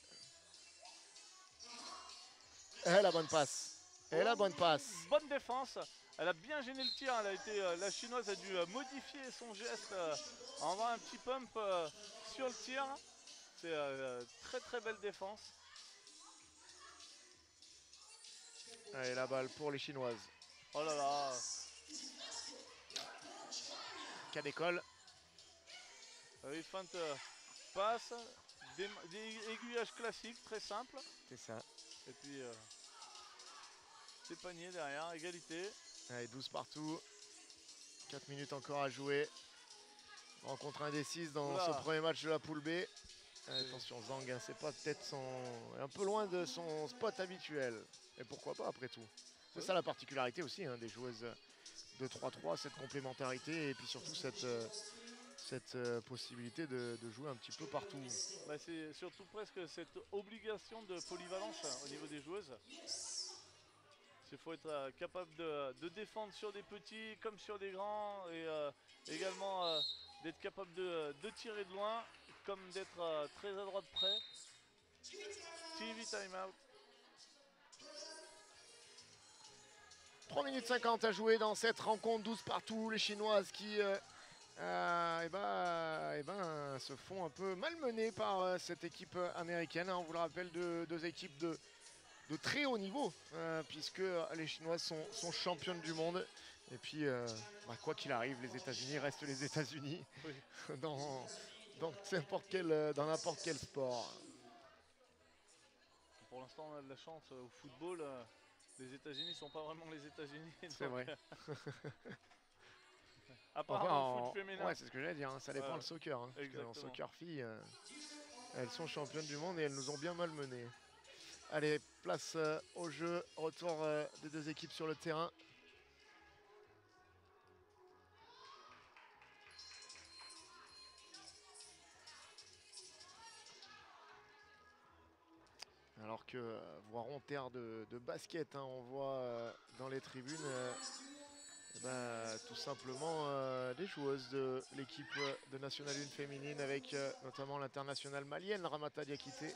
Et la bonne passe. Et la bonne passe. Bonne défense. Elle a bien gêné le tir. Elle a été, euh, la chinoise a dû euh, modifier son geste euh, en envoyant un petit pump sur le tir. C'est très très belle défense. Allez la balle pour les Chinoises. Oh là là. Cas d'école. Oui, feinte passe. Des, des aiguillages classiques, très simple. C'est ça. Et puis euh, c'est panier derrière, égalité. Allez 12 partout. 4 minutes encore à jouer. Rencontre indécise dans Oula. ce premier match de la poule B. Allez, attention Zhang, hein, c'est pas peut-être son. un peu loin de son spot habituel. Et pourquoi pas après tout. C'est Oui. ça la particularité aussi hein, des joueuses de 3-3, cette complémentarité et puis surtout cette, euh, cette euh, possibilité de, de jouer un petit peu partout. Bah, c'est surtout presque cette obligation de polyvalence hein, au niveau des joueuses. Il faut être euh, capable de, de défendre sur des petits comme sur des grands et euh, également d'être capable de, de tirer de loin comme d'être très à droite près. TV timeout. 3 minutes 50 à jouer dans cette rencontre, 12 partout. Les Chinoises qui euh, euh, eh ben, eh ben, se font un peu malmener par euh, cette équipe euh, américaine. hein. On vous le rappelle, deux, deux équipes de, de très haut niveau, euh, puisque les Chinoises sont, sont championnes du monde. Et puis, euh, bah, quoi qu'il arrive, les États-Unis restent les États-Unis Oui. dans, dans n'importe quel, euh, dans quel sport. Pour l'instant on a de la chance euh, au football. euh, les États-Unis sont pas vraiment les États-Unis. C'est vrai. à part Enfin, en- foot féminin. ouais, c'est ce que j'allais dire. hein, Ça dépend Ouais. le soccer. hein, parce que en soccer filles, euh, elles sont championnes du monde et elles nous ont bien malmenés. Allez, place euh, au jeu. Retour euh, des deux équipes sur le terrain. Alors que Voiron, terre de, de basket, hein, on voit dans les tribunes ben, tout simplement euh, des joueuses de l'équipe de National 1 féminine avec euh, notamment l'internationale malienne Ramata Diakité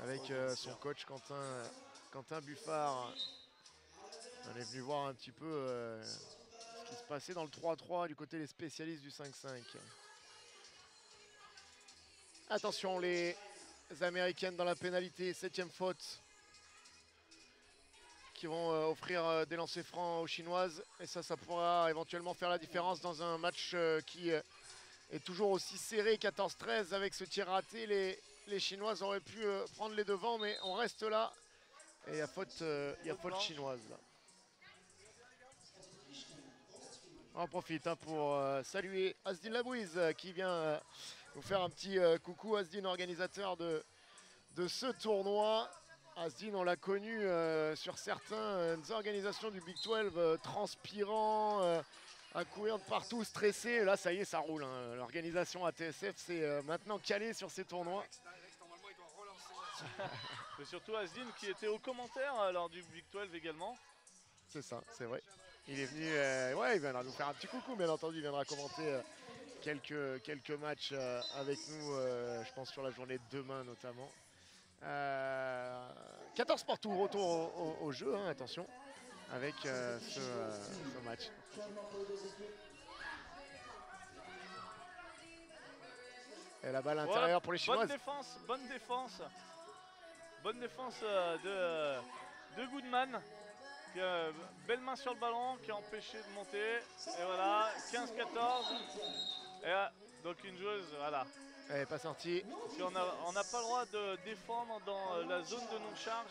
avec euh, son coach Quentin, Quentin Buffard. On est venu voir un petit peu ce qui se passait dans le 3-3 du côté des spécialistes du 5-5. Attention les Américaines dans la pénalité, septième faute qui vont euh, offrir euh, des lancers francs aux Chinoises. Et ça, ça pourra éventuellement faire la différence dans un match euh, qui est toujours aussi serré, 14-13 avec ce tir raté. Les, les Chinoises auraient pu prendre les devants, mais on reste là. Et il y a faute, il y a Faute chinoise là. On en profite hein, pour euh, saluer Asdin Labouise euh, qui vient euh, nous faire un petit coucou. Asdin, organisateur de, de ce tournoi. Asdin, on l'a connu euh, sur certaines organisations du Big 12, euh, transpirant, euh, à courir de partout, stressé. Et Là, ça y est, ça roule. hein. L'organisation ATSF, c'est euh, maintenant calé sur ces tournois. Mais surtout Asdin qui était au commentaire euh, lors du Big 12 également. C'est ça, c'est vrai. Il est venu, euh, ouais, il viendra nous faire un petit coucou, bien entendu. Il viendra commenter euh, quelques, quelques matchs euh, avec nous, euh, je pense sur la journée de demain notamment. Euh, 14 partout, retour au, au- au jeu, hein, attention, avec euh, ce, euh, ce match. Et la balle intérieure pour les Bonne Chinoises. défense, bonne défense. Bonne défense euh, de, de Goodman. Qui a belle main sur le ballon, qui a empêché de monter. Et voilà, 15-14. Et euh, donc une joueuse, voilà. Elle n'est pas sortie. Si on n'a pas le droit de défendre dans euh, la zone de non-charge,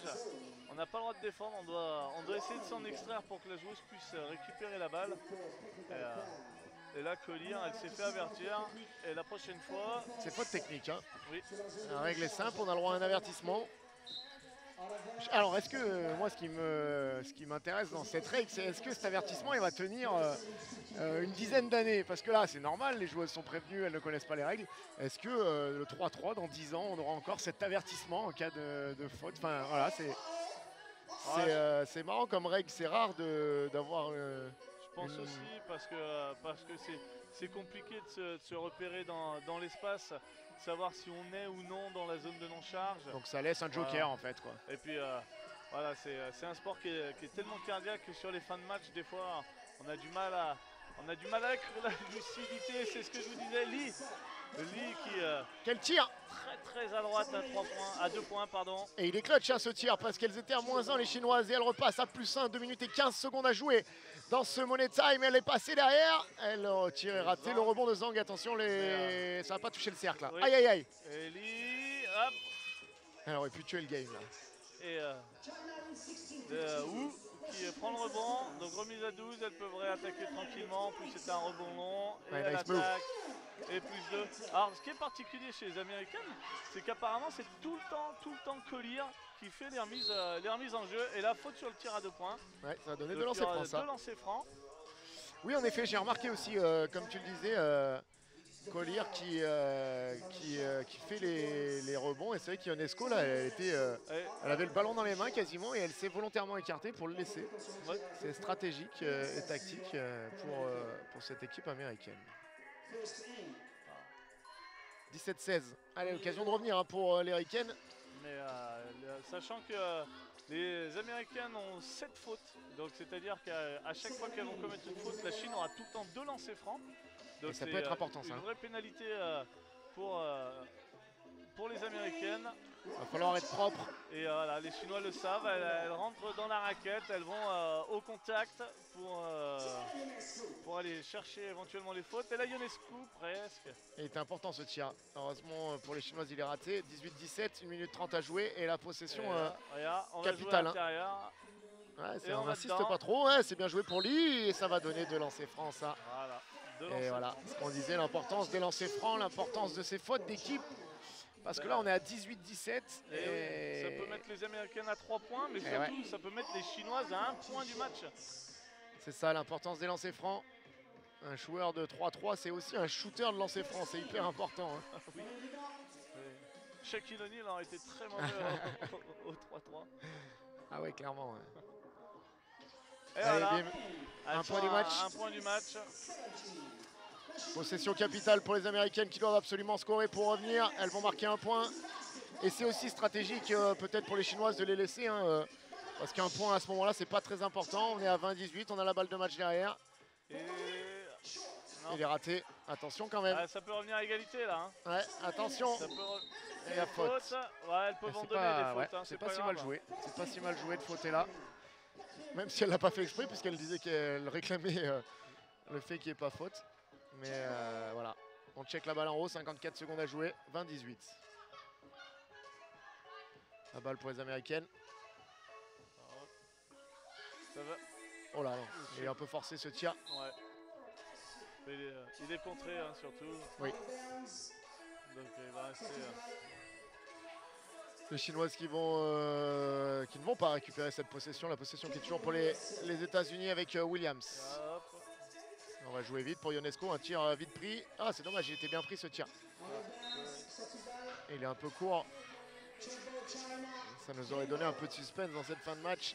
on n'a pas le droit de défendre, on doit, on doit essayer de s'en extraire pour que la joueuse puisse euh, récupérer la balle. Et, euh, et là, Collier, elle s'est fait avertir. Et la prochaine fois, C'est faute technique. Hein. oui, La règle est simple, on a le droit à un avertissement. Alors, est-ce que euh, moi, ce qui me, ce qui m'intéresse dans cette règle, c'est est-ce que cet avertissement, il va tenir euh, euh, une dizaine d'années? Parce que là, c'est normal, les joueuses sont prévenues, elles ne connaissent pas les règles. Est-ce que euh, le 3-3 dans 10 ans, on aura encore cet avertissement en cas de, de faute? Enfin, voilà, c'est c'est marrant comme règle. C'est rare de- d'avoir. je pense Une- aussi parce que parce que c'est c'est compliqué de se, de se repérer dans, dans l'espace, savoir si on est ou non dans la zone de non-charge. donc ça laisse un joker Voilà. en fait, quoi. Et puis euh, voilà, c'est c'est un sport qui est, qui est tellement cardiaque que sur les fins de match, des fois, on a du mal à, on a du mal avec la lucidité. C'est ce que je vous disais, Lee, Lee qui euh, Quel tir très très à droite à 3 points, à 2 points pardon. Et il est clutch hein, ce tir parce qu'elles étaient à moins 1 les chinoises et elles repassent à plus 1, 2 minutes et 15 secondes à jouer dans ce money time. Elle est passée derrière, elle tir est raté, le rebond de Zhang, attention, les... ça va pas toucher le cercle là. Oui. Aïe aïe aïe, Et Lee, hop, elle aurait pu tuer le game là. et euh, de Wu qui prend le rebond. Donc remise à 12, elles peuvent réattaquer tranquillement. En plus c'était un rebond long. Et Ouais, elle nice move. attaque. Et plus 2. Alors ce qui est particulier chez les américaines, c'est qu'apparemment c'est tout le temps, tout le temps Collier qui fait les remises, euh, les remises en jeu. Et la faute sur le tir à deux points. Ouais, ça va donner Le de lancer franc lancers francs. Oui, en effet, j'ai remarqué aussi, euh, comme tu le disais, euh, Collier qui, qui, qui fait les, les rebonds. Et c'est vrai qu'Ionesco, là, elle, était, elle avait le ballon dans les mains quasiment et elle s'est volontairement écartée pour le laisser. ouais. C'est stratégique et tactique pour, pour cette équipe américaine. 17-16. Allez, occasion de revenir hein, pour les. Euh, sachant que euh, les Américaines ont 7 fautes, donc c'est-à-dire qu'à chaque fois qu'elles vont commettre une faute, la Chine aura tout le temps deux lancers francs. Donc Et ça peut être euh, important, ça, Une hein. vraie pénalité euh, pour, pour les Américaines. Il va falloir être propre. Et euh, voilà, les Chinois le savent, elles, elles rentrent dans la raquette, elles vont euh, au contact pour, euh, pour aller chercher éventuellement les fautes. Et là, Ionescu, presque. Il était important ce tir. Heureusement pour les Chinoises, il est raté. 18-17, 1 minute 30 à jouer et la possession. Et, euh, regarde, on va jouer capitale, hein. ouais, et on n'insiste pas trop. Ouais, c'est bien joué pour lui et ça va donner deux lancers francs, ça. Voilà, Et voilà, ce qu'on disait, l'importance des lancers francs, l'importance de ces fautes d'équipe. Parce que là, on est à 18-17. Et oui, ça peut mettre les Américaines à 3 points, mais Eh surtout ça peut mettre les Chinoises à 1 point du match. C'est ça l'importance des lancers francs. Un joueur de 3-3, c'est aussi un shooter de lancers francs, c'est hyper important. hein. Shaquille O'Neal aurait été très mauvais au- au 3-3. Ah ouais, clairement. ouais. Et Allez, voilà, un point du match. Un point du match. Possession capitale pour les Américaines qui doivent absolument scorer pour revenir. Elles vont marquer un point. Et c'est aussi stratégique euh, peut-être pour les Chinoises de les laisser. hein, euh, parce qu'un point à ce moment-là, c'est pas très important. On est à 20-18, on a la balle de match derrière. Et non. Il est raté. Attention quand même. Ah, ça peut revenir à égalité là. hein. Ouais, attention. Ça peut re- Et la faute. Ouais, elles peuvent en C'est donner pas, des ouais, fautes. hein, c'est pas, si mal joué. C'est pas si mal joué de fauter là. Même si elle l'a pas fait exprès, puisqu'elle disait qu'elle réclamait euh, le fait qu'il n'y ait pas faute. Mais euh, voilà. On check la balle en haut, 54 secondes à jouer, 20-18. La balle pour les Américaines. Ça va. Oh là là, il est un peu forcé ce tir. Ouais. Mais il, est, euh, il est contré hein, surtout. Oui. Donc euh, il va rester. euh, Les Chinoises qui, vont, euh, qui ne vont pas récupérer cette possession. La possession qui est toujours pour les, les États-Unis avec Williams. hop. Va jouer vite pour Ionesco, un tir euh, vite pris. Ah, c'est dommage, il était bien pris ce tir. Il est un peu court. Ça nous aurait donné un peu de suspense dans cette fin de match.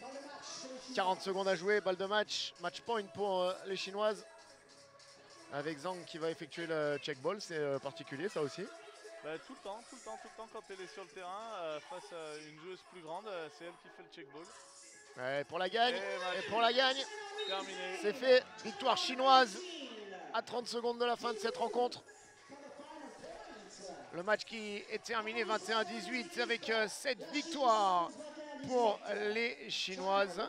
40 secondes à jouer, balle de match. Match point pour euh, les Chinoises. Avec Zhang qui va effectuer le check ball, c'est euh, particulier ça aussi. Bah, tout le temps, tout le temps, tout le temps, quand elle est sur le terrain, face à une joueuse plus grande, c'est elle qui fait le check ball. Ouais, pour la gagne, Et match et pour la gagne, c'est fait. Victoire chinoise à 30 secondes de la fin de cette rencontre. Le match qui est terminé 21-18 avec euh, cette victoire pour les Chinoises.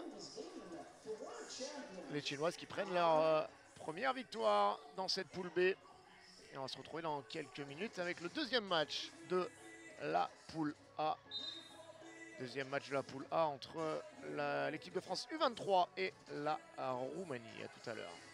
Les Chinoises qui prennent leur euh, première victoire dans cette poule B. Et on va se retrouver dans quelques minutes avec le deuxième match de la poule A. Deuxième match de la poule A entre l'équipe de France U23 et la Roumanie. À tout à l'heure.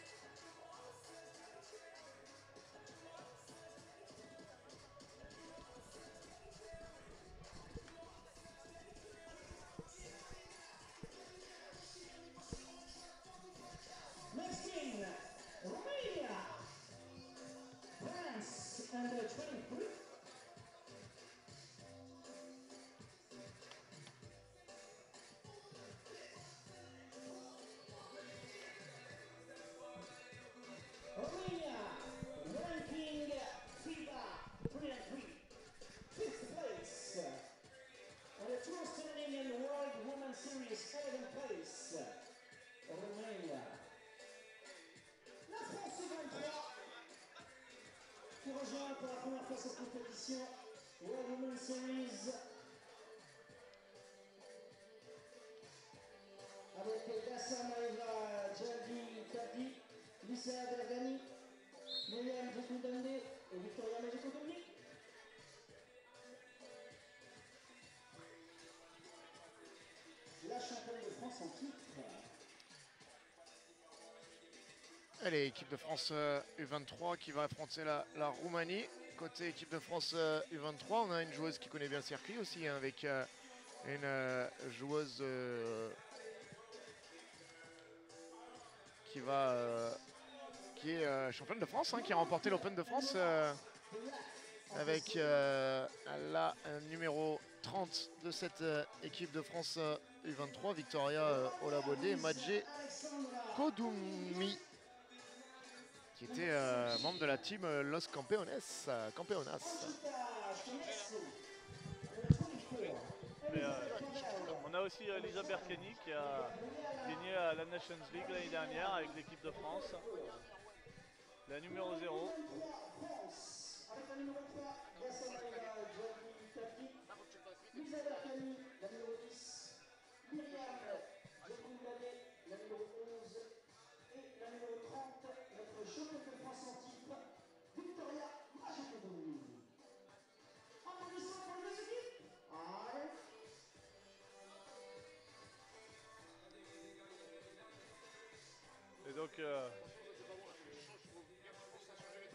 Cette compétition World Women's Series avec Gassa Maeva Jaldi Kadi, Lisa Bergani, Myriam Djekundande et Victoria Majikotomnik. La championne de France en titre. Allez, équipe de France euh, U23 qui va affronter la, la Roumanie. Côté équipe de France euh, U23, on a une joueuse qui connaît bien le circuit aussi, hein, avec euh, une euh, joueuse qui va, qui est championne de France, hein, qui a remporté l'Open de France avec la numéro 30 de cette équipe de France euh, U23, Victoria Olabode et Madje Kodoumi qui était euh, membre de la team euh, Los Campeones. euh, Campeonas. On a aussi euh, Lisa Berkeni qui a gagné à la Nations League l'année dernière avec l'équipe de France. La numéro 0.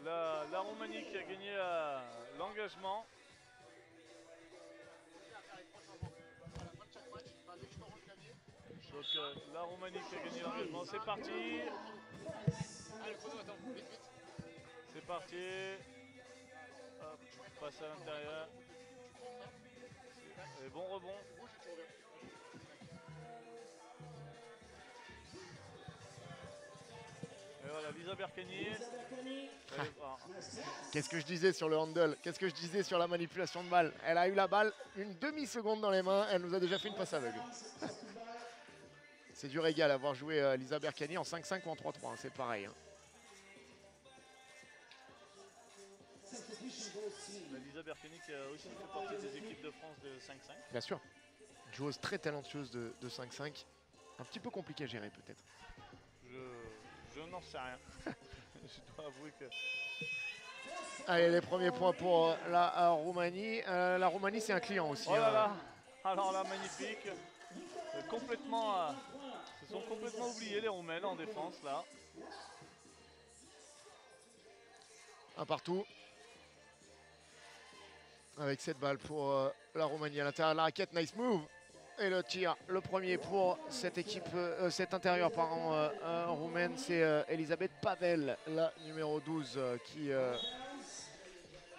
La, Roumanie qui a gagné euh, l'engagement. Donc euh, la Roumanie qui a gagné l'engagement. C'est parti. C'est parti. Hop, passe à l'intérieur. Et bon rebond. Voilà, Lisa Berkani. Ah, Qu'est-ce que je disais sur le handle Qu'est-ce que je disais sur la manipulation de balle Elle a eu la balle une demi-seconde dans les mains, elle nous a déjà fait une passe aveugle. C'est du régal avoir joué euh, Lisa Berkani en 5-5 ou en 3-3, hein, c'est pareil. hein. la Lisa Berkani qui a aussi fait partie des équipes de France de 5-5. Bien sûr. Une joueuse très talentueuse de, de 5-5. Un petit peu compliqué à gérer peut-être. Je, n'en sais rien. je dois avouer que Allez, les premiers points pour euh, la euh, Roumanie. Euh, la Roumanie, c'est un client aussi. Oh là là Alors là, magnifique. Complètement, euh, se sont complètement oubliés les Roumaines en défense là. Un partout. Avec cette balle pour la Roumanie à l'intérieur de la raquette. Nice move. Et le tir, le premier pour cette équipe, euh, cet intérieur pardon, euh, euh, roumaine, c'est euh, Elisabeth Pavel, la numéro 12, euh, qui euh,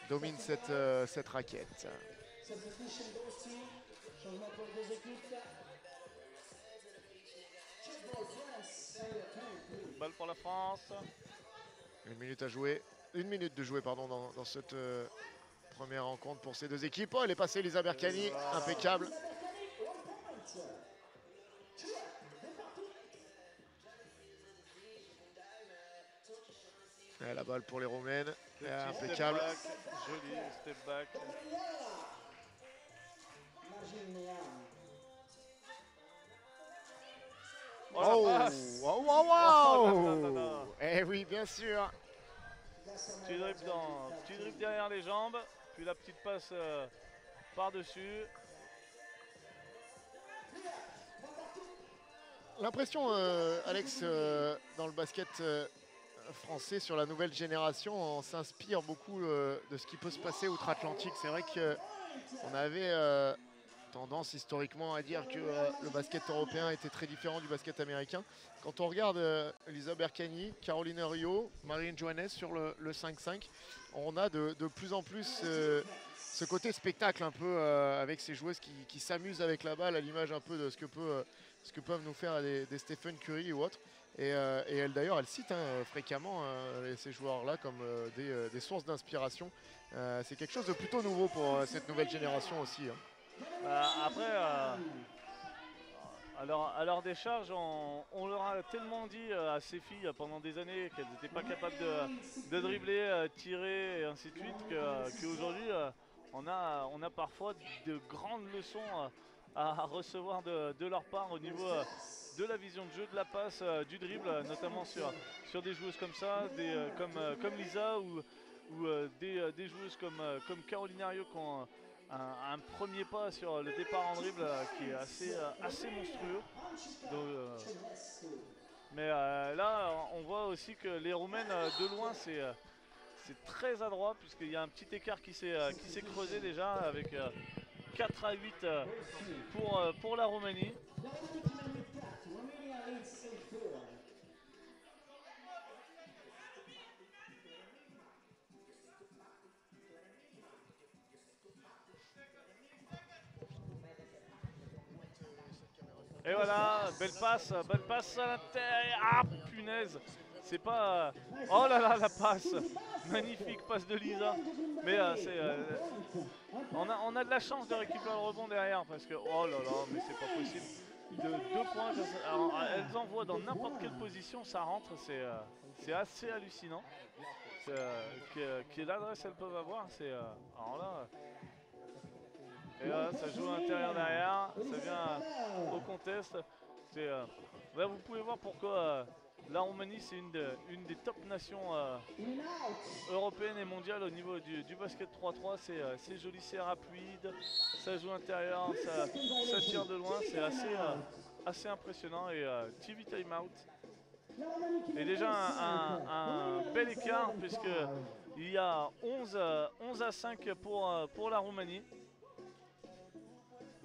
domine cette, euh, cette raquette. Balle pour la France. Une minute à jouer. Une minute de jouer pardon, dans, dans cette euh, première rencontre pour ces deux équipes. Oh, elle est passée, Elisa Berkani. Impeccable. La balle pour les Roumaines. Step impeccable. back, Joli step back. Oh, la Oh, passe wow, wow, wow. là. Eh oui, bien sûr. Petit dribble, dans, petit dribble derrière les jambes, puis la petite passe euh, par-dessus. L'impression, euh, Alex, euh, dans le basket euh, français sur la nouvelle génération, on s'inspire beaucoup de ce qui peut se passer outre-Atlantique. C'est vrai qu'on avait tendance historiquement à dire que le basket européen était très différent du basket américain. Quand on regarde Elisa Berkani, Caroline Rio, Marine Johannes sur le le 5-5, on a de, plus en plus ce côté spectacle un peu avec ces joueuses qui, s'amusent avec la balle à l'image un peu de ce que, peut, ce que peuvent nous faire des, Stephen Curry ou autres. Et, euh, elle d'ailleurs, elle cite hein, fréquemment euh, ces joueurs-là comme euh, des, sources d'inspiration. C'est quelque chose de plutôt nouveau pour cette nouvelle génération aussi. hein. Après, à, leur, décharge, on, leur a tellement dit à ces filles pendant des années qu'elles n'étaient pas capables de, dribbler, tirer et ainsi de suite, qu'aujourd'hui, on, a, parfois de grandes leçons à recevoir de, leur part au niveau euh, de la vision de jeu, de la passe, euh, du dribble, euh, notamment sur, sur des joueuses comme ça, comme, comme Lisa ou, des, joueuses comme, comme qui ont un, premier pas sur le départ en dribble qui est assez, assez monstrueux. Mais là, on voit aussi que les Roumaines, de loin, c'est c'est très adroit puisqu'il y a un petit écart qui s'est creusé déjà avec 4 à 8 euh, pour, euh, pour la Roumanie. Et voilà, belle passe, belle passe à l'intérieur. Ah punaise, c'est pas. Oh là là, la passe, magnifique passe de Lisa. Mais euh, c'est, euh, on a, on a de la chance de récupérer le rebond derrière parce que oh là là, mais c'est pas possible. De deux points, elles envoient dans n'importe quelle position, ça rentre, c'est, euh, assez hallucinant. Euh, quelle adresse elles peuvent avoir, c'est. euh, alors là. Et là, ça joue à l'intérieur derrière, ça vient au contest. Euh, là, vous pouvez voir pourquoi euh, la Roumanie, c'est une, de- une des top nations euh, européennes et mondiales au niveau du, basket 3-3. C'est, euh, c'est joli, c'est rapide, ça joue intérieur, ça, tire de loin, c'est assez, euh, impressionnant. Et TV timeout. Et déjà un, bel écart puisque il y a 11, euh, 11 à 5 pour, euh, pour la Roumanie.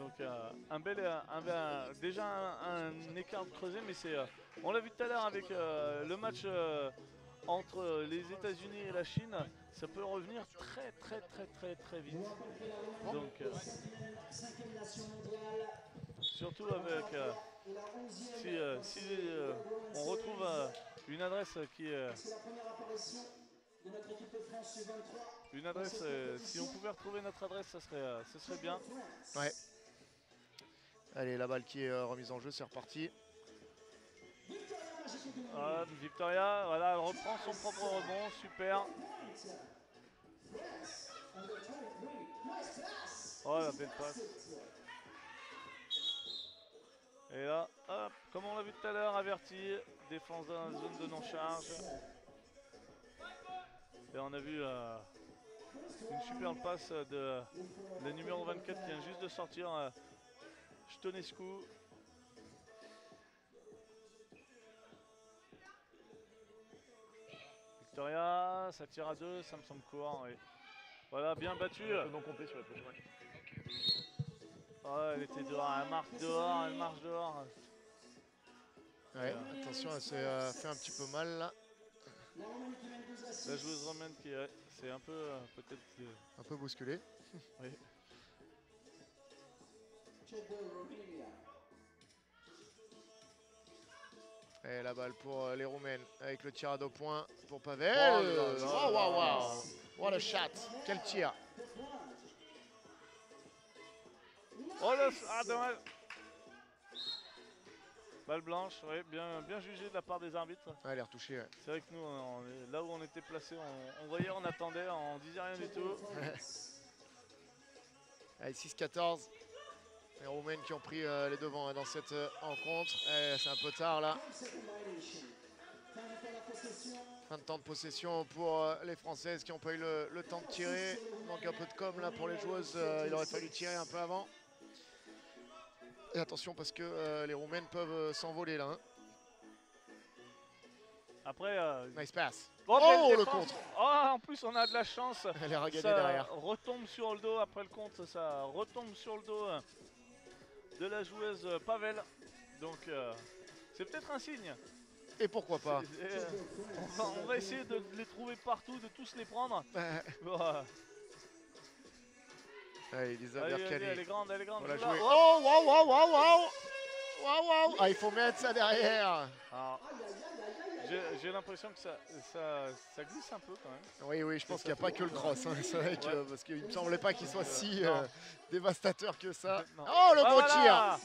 Donc euh, un bel, euh, déjà un, écart creusé, mais c'est, euh, on l'a vu tout à l'heure avec le match entre les États-Unis et la Chine, ça peut revenir très très très très très vite. Donc surtout avec si, si on retrouve une adresse qui est C'est la première apparition de notre équipe de France U23. une adresse, si on pouvait retrouver notre adresse, ça serait, serait bien. Ouais. Allez, la balle qui est euh, remise en jeu, c'est reparti. Victoria, voilà, elle reprend son propre rebond, super. Oh la belle passe. Et là, hop, comme on l'a vu tout à l'heure, averti, défense dans la zone de non-charge. Et on a vu euh, une superbe passe de le numéro 24 qui vient juste de sortir, euh, Stonescu. Victoria, ça tire à deux, ça me semble court, oui. Voilà, bien battu. non complet sur match. Ouais, elle était dehors, elle marche dehors, elle marche dehors. Ouais, attention, elle s'est euh, fait un petit peu mal là. La joueuse romaine qui est, c'est un peu euh, peut-être. euh, Un peu bousculé. oui. Et la balle pour euh, les Roumaines avec le tir à deux points pour Pavel. Oh là Waouh, waouh, waouh. What a shot. Quel tir. Oh là, ah dommage. Balle blanche, oui, bien, bien jugé de la part des arbitres. Ouais, elle est retouchée. ouais. C'est vrai que nous, on là où on était placé, on, on voyait, on attendait, on disait rien du tout. Allez, 6-14. Les Roumaines qui ont pris euh, les devants hein, dans cette euh, rencontre. Eh, C'est un peu tard là. Fin de temps de possession pour euh, les Françaises qui n'ont pas eu le, le temps de tirer. Il manque un peu de com là pour les joueuses. il aurait fallu tirer un peu avant. Et attention parce que euh, les Roumaines peuvent s'envoler là. hein. Après, euh, Nice pass. oh, Oh, le contre. Oh, en plus, on a de la chance. Elle est Ça derrière. retombe sur le dos après le compte, ça retombe sur le dos de la joueuse euh, Pavel. Donc, euh, c'est peut-être un signe. Et pourquoi pas euh, on, va, on va essayer de les trouver partout, de tous les prendre. Voilà. Allez, Elisa Allez, allez, Berkali. elle est grande, elle est grande. Oh. Oh, waouh, waouh, waouh, waouh Waouh, waouh Ah, il faut mettre ça derrière. Alors, J'ai l'impression que ça, ça, ça glisse un peu quand même. Oui, oui, je pense qu'il n'y a pas que le cross. hein. C'est vrai que, Ouais. parce qu'il ne me semblait pas qu'il soit si Non. euh, dévastateur que ça. Non. Oh, le Ah, gros voilà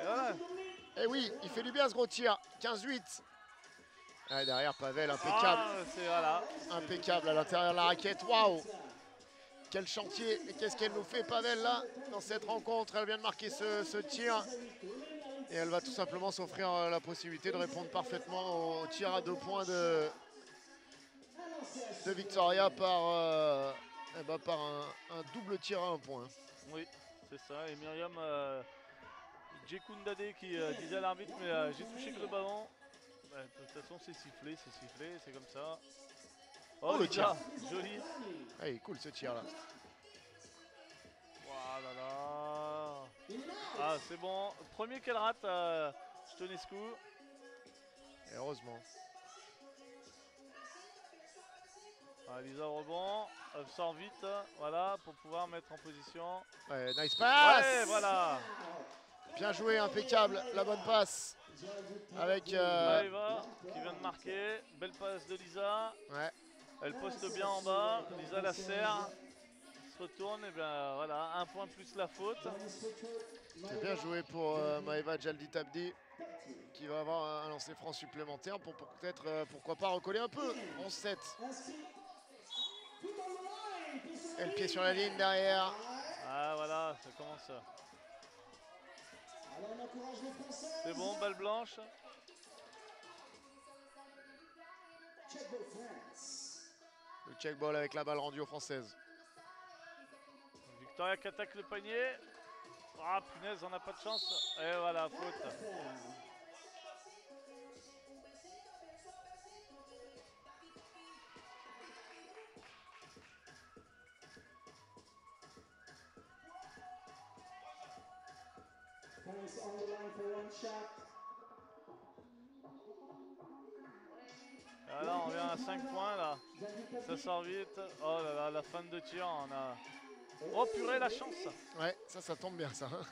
Et voilà. tir Eh oui, il fait du bien ce gros tir. 15-8. Ah, derrière, Pavel, impeccable. Ah, voilà. Impeccable à l'intérieur de la raquette. Waouh Quel chantier Et qu'est-ce qu'elle nous fait, Pavel, là, dans cette rencontre? Elle vient de marquer ce, ce tir. Et elle va tout simplement s'offrir euh, la possibilité de répondre parfaitement au tir à deux points de, de Victoria par, euh, eh ben, par un, un double tir à un point. Oui, c'est ça. Et Myriam euh, Djekundade qui euh, disait à l'arbitre, mais euh, j'ai touché que le ballon. Bah, de toute façon, c'est sifflé, c'est sifflé, c'est comme ça. Oh, le Lisa, joli. Ah, il est cool ce tir là. Là. Ah, c'est bon. Premier qu'elle rate, euh, Stonescu. Et heureusement. Ah, Lisa au rebond. Elle sort vite, voilà, pour pouvoir mettre en position. Ouais, nice pass Ouais, voilà. Bien joué, impeccable, la bonne passe. Avec. euh, Maeva qui vient de marquer. Belle passe de Lisa. ouais, Elle poste bien en bas. Lisa la serre. Retourne. Et bien voilà, un point plus la faute. c'est bien joué pour euh, Maeva Jaldi Tabdi qui va avoir un lancer franc supplémentaire pour pour peut-être, euh, pourquoi pas, recoller un peu. 11-7. Et le pied sur la ligne derrière. Ah voilà, ça commence. C'est bon, balle blanche. Le check ball avec la balle rendue aux Françaises. Victoria qui attaque le panier. Ah punaise, on n'a pas de chance. Et voilà, faute. Là, on vient à 5 points là. Ça sort vite. Oh là là, la fin de tir, on a. Oh purée, la chance. Ouais, ça, ça tombe bien ça. hein.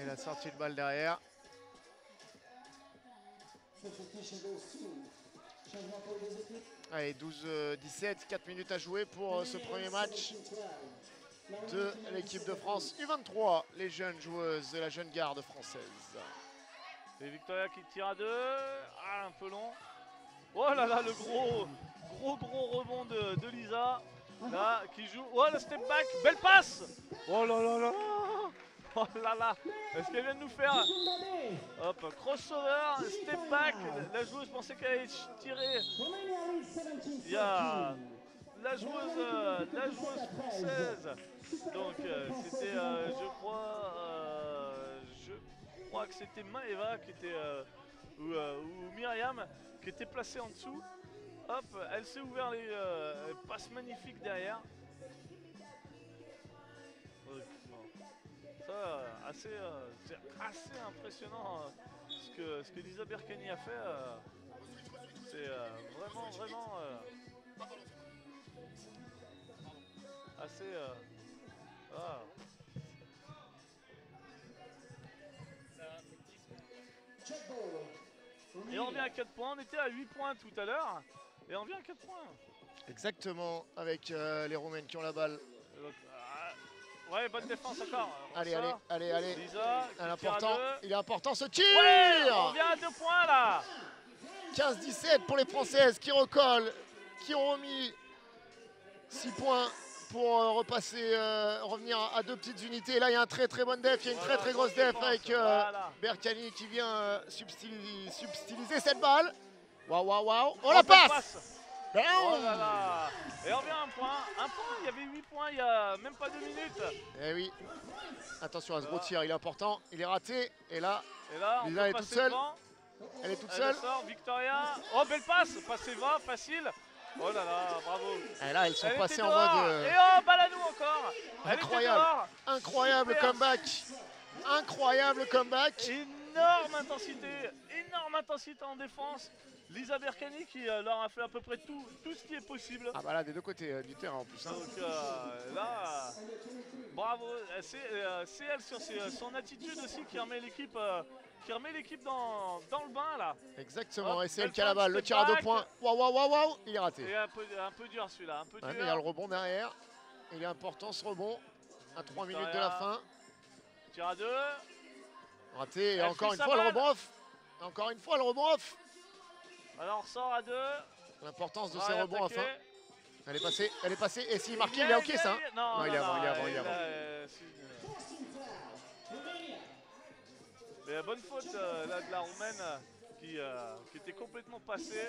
Et la sortie de balle derrière. Allez, 12-17, 4 minutes à jouer pour euh, ce premier match de l'équipe de France U23, les jeunes joueuses de la jeune garde française. Et Victoria qui tire à deux. Ah, un peu long. Oh là là, le gros, gros, gros rebond de, de Lisa. Là, qui joue. Oh, le step back. Belle passe. Oh là là là. Oh là là. Est-ce qu'elle vient de nous faire Hop, crossover, step back. La joueuse pensait qu'elle allait tirer. Romania leads 17 Il y a la joueuse, euh, la joueuse française. Donc euh, c'était, euh, je crois, je crois que c'était Maeva qui était, ou, ou Myriam qui était placée en dessous. Hop, elle s'est ouvert les euh, passes magnifiques derrière. Ça, assez, euh, c'est assez impressionnant euh, ce, que, ce que Lisa Berkani a fait. Euh. c'est vraiment, vraiment assez. Et on revient à 4 points, on était à 8 points tout à l'heure. Et on revient à 4 points. Exactement, avec euh, les Roumaines qui ont la balle. Donc, ah, ouais, bonne défense encore. Allez, allez, allez, allez. Lisa, Il est important, il est important ce tir Ouais, on revient à 2 points là. 15-17 pour les Françaises qui recollent, qui ont remis 6 points pour euh, repasser, euh, revenir à deux petites unités. Là, il y a un très très bonne def, il y a une Voilà, très très grosse def avec euh, voilà. Berkani qui vient euh, subtiliser cette balle. Waouh, waouh, waouh. On Oh, la passe Oh là là Et on revient à un point. Un point, il y avait 8 points il y a même pas 2 minutes. Eh oui. Attention à ce gros tir, il est important, il est raté. Et là, Et là, on Lisa est toute seule. devant. elle est toute Elle seule. sort, Victoria. Oh, belle passe Passez va, facile. Oh là là, bravo. Et là, elles sont Elle passées en mode euh, Et oh, nous encore Incroyable. incroyable Super. comeback. Incroyable comeback. Énorme intensité, énorme intensité en défense. Lisa Berkani qui euh, leur a fait à peu près tout, tout ce qui est possible. Ah bah là, des deux côtés euh, du terrain en plus. hein. Donc euh, là, bravo, c'est elle sur ses- son attitude aussi qui remet l'équipe qui remet l'équipe dans, dans le bain là. Exactement, Hop, et c'est elle qui a la balle. Le tir à deux points. Waouh, waouh, waouh, waouh. Il est raté. Et un peu, un peu dur celui-là, un peu dur. Mais il y a le rebond derrière. Il est important ce rebond. À 3 minutes de la fin. Tir à deux. Raté. Et Elle encore une fois, le rebond off. Encore une fois, le rebond off. Alors on sort à deux. L'importance de ces rebonds attaquer. enfin. Elle est passée, elle est passée. Et s'il marquait, il est ok ça. hein. Non, Non, il est avant, il est avant, il est avant. Mais bonne faute euh, là de la roumaine euh, qui, euh, qui était complètement passée.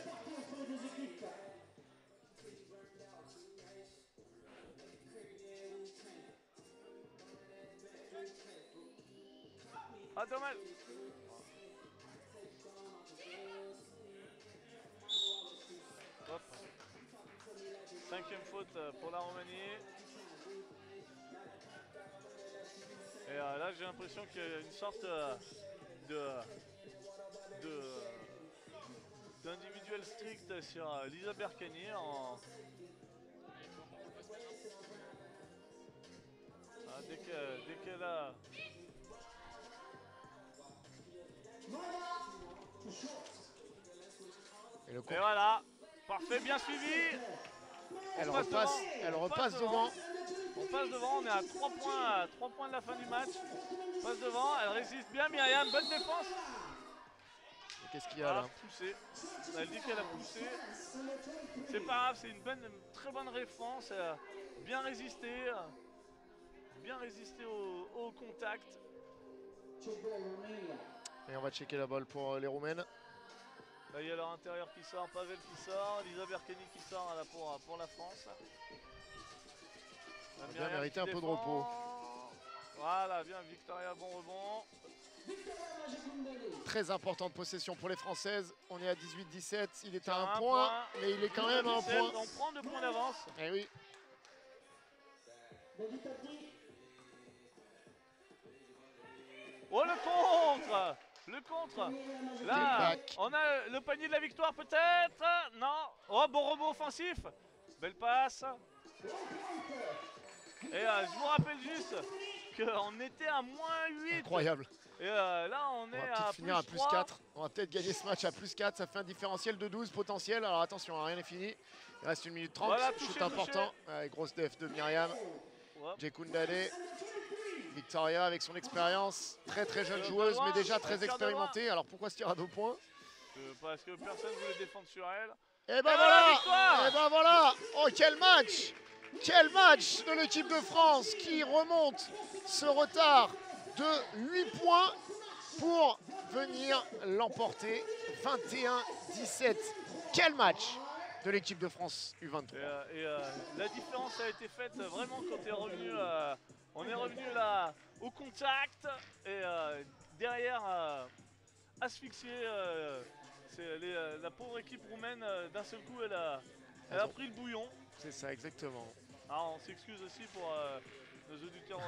Ah dommage Hop. Cinquième faute euh, pour la Roumanie. Et euh, là, j'ai l'impression qu'il y a une sorte euh, de de d'individuel strict sur euh, Lisa Berkani en Ah, dès que- dès qu'elle a Et le coup, et voilà parfait bien suivi elle repasse, devant. elle On repasse passe devant. devant. on passe devant on est à 3 points à 3 points de la fin du match on passe devant elle résiste bien Myriam bonne défense Qu'est-ce qu'il y a là poussé. Elle dit qu'elle a poussé. C'est pas grave, c'est une, bonne, une très bonne référence. Elle a bien résisté. Bien résisté au, au contact. Et on va checker la balle pour euh, les Roumaines. Là, il y a leur intérieur qui sort, Pavel qui sort, Lisa Berkeni qui sort là, pour, pour la France. La a bien mérité un peu de repos. Voilà, bien, Victoria, bon rebond. Très importante possession pour les Françaises. On est à 18-17. Il est à Un un point, point. mais il est quand même à un 17, point. On prend deux points d'avance. Eh oui. Oh le contre Le contre Là, on a le panier de la victoire peut-être Non Oh, bon rebond offensif Belle passe Et euh, je vous rappelle juste qu'on était à moins 8 Incroyable. Et euh, là on est à finir à plus 3. 4. On va peut-être gagner ce match à plus 4. Ça fait un différentiel de 12 potentiel. Alors attention, rien n'est fini. Il reste 1 minute 30. Voilà, Shoot touché, important. Ouais, grosse def de Myriam. Ouais. Jekundale. Victoria avec son expérience. Très très jeune joueuse, mais déjà très expérimentée. Alors pourquoi se tire à deux points? Euh, Parce que personne ne voulait défendre sur elle. Et ben Et voilà la victoire Et ben voilà Oh quel match Quel match de l'équipe de France qui remonte ce retard de 8 points pour venir l'emporter 21-17. Quel match de l'équipe de France U23. Et, euh, et, euh, la différence a été faite vraiment quand est revenu, euh, on est revenu là au contact et euh, derrière euh, asphyxié. euh, les, euh, la pauvre équipe roumaine d'un seul coup elle a, elle pris le bouillon. C'est ça exactement. Alors on s'excuse aussi pour nos auditeurs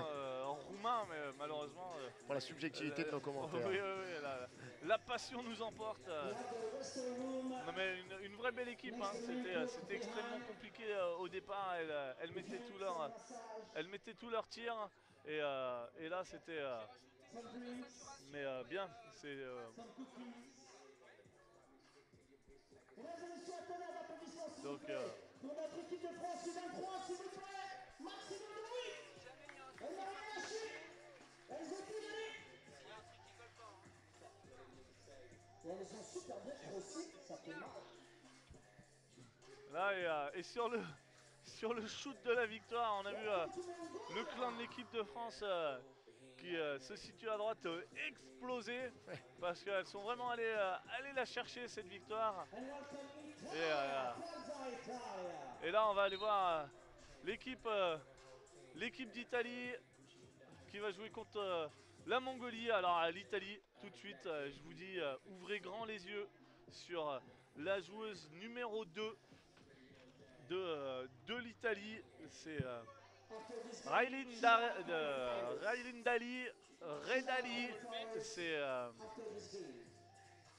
en roumain mais malheureusement. Pour la subjectivité de nos commentaires. Oui, oui, oui, la passion nous emporte. Non, mais une, une vraie belle équipe. hein. C'était, euh, extrêmement compliqué euh, au départ. Elle, euh, elle mettait tout leur, euh, elle mettait tout leur tir. Et, euh, et là, c'était. euh, mais euh, bien. C'est euh, Mesdames et messieurs, un tonnerre d'applaudissements, s'il vous là et, sur le sur le shoot de la victoire, on a vu euh, le clan de l'équipe de France euh, qui euh, se situe à droite exploser parce qu'elles sont vraiment allées, la chercher cette victoire. Et. Et là, on va aller voir l'équipe l'équipe d'Italie qui va jouer contre la Mongolie. Alors, à l'Italie, tout de suite, euh, je vous dis, euh, ouvrez grand les yeux sur euh, la joueuse numéro 2 de, de l'Italie. C'est Raylin Dali, Redali. C'est.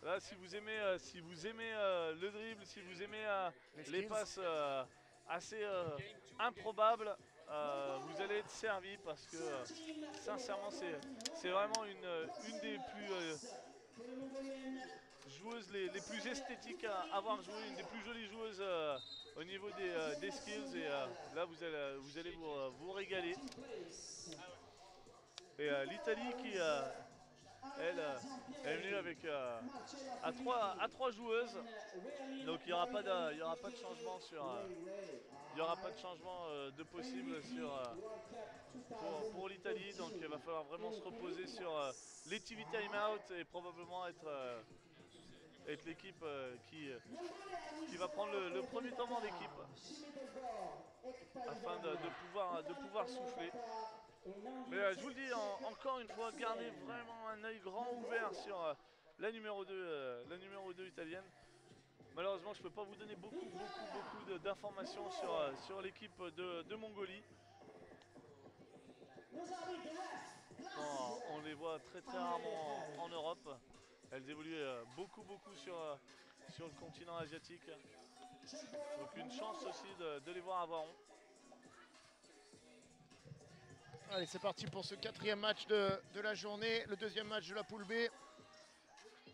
Là, si vous aimez, euh, si vous aimez euh, le dribble, si vous aimez euh, Les passes assez improbables, euh, vous allez être servi parce que euh, sincèrement, c'est vraiment une, euh, une des plus joueuses les, les plus esthétiques à avoir joué, une des plus jolies joueuses au niveau des, des skills. Et là, vous allez, vous allez vous, vous régaler. Et l'Italie qui, euh, elle, est venue avec euh, à trois, joueuses. Donc il n'y aura pas de, y aura pas de changement sur, euh, il aura pas de changement euh, de possible sur pour, l'Italie. Donc il va falloir vraiment se reposer sur les TV timeout et probablement être être l'équipe qui, qui va prendre le, premier temps d'équipe afin de pouvoir, de pouvoir souffler. Mais euh, je vous le dis en- encore une fois, gardez vraiment un œil grand ouvert sur euh, la, numéro 2, euh, la numéro 2 italienne. Malheureusement, je ne peux pas vous donner beaucoup, beaucoup, beaucoup d'informations sur, sur l'équipe de, de Mongolie. On, les voit très très rarement en, Europe. Elles évoluent beaucoup, beaucoup sur, sur le continent asiatique. Donc une chance aussi de, de les voir à Varon. Allez, c'est parti pour ce quatrième match de, de la journée, le deuxième match de la poule B.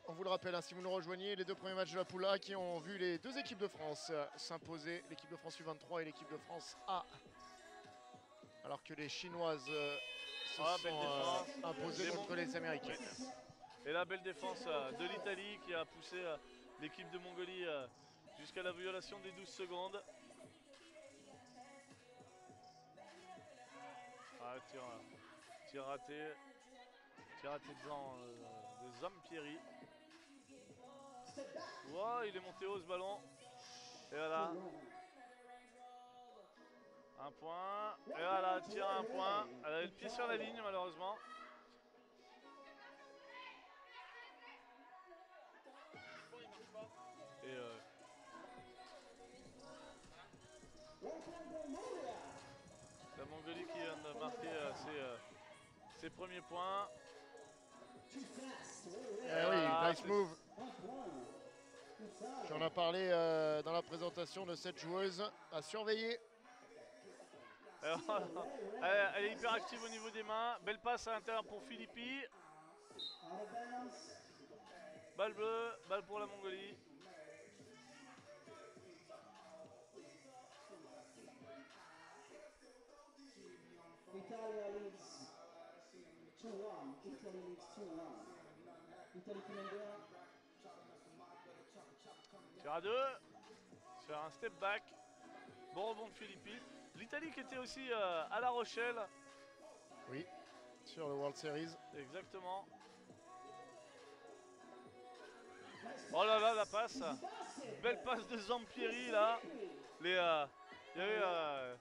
On vous le rappelle, hein, si vous nous rejoignez, les deux premiers matchs de la poule A qui ont vu les deux équipes de France euh, s'imposer, l'équipe de France U23 et l'équipe de France A. Alors que les Chinoises euh, se Ah, sont euh, imposées contre les Américains. Et la belle défense de l'Italie qui a poussé l'équipe de Mongolie jusqu'à la violation des 12 secondes. Ah, tir, tir raté. Tir raté de, Zan- euh, de Zampieri. Il est monté haut ce ballon. Et voilà. Un point. Et voilà, tir à un point. Elle avait le pied sur la ligne malheureusement. Marquer euh, ses, euh, ses premiers points. Eh oui, nice move. J'en ai parlé euh, dans la présentation de cette joueuse à surveiller. Elle est hyper active au niveau des mains. Belle passe à l'intérieur pour Philippi. Balle bleue, balle pour la Mongolie. Italia leads 2-1. Italy leads 2-1. Italy commander. Tir à deux. Sur un step back. Bon rebond de Philippi. L'Italie qui était aussi euh, à La Rochelle. Oui, sur le World Series. Exactement. Oh là là, la passe. Belle passe de Zampieri là. Les, euh, y avait, euh,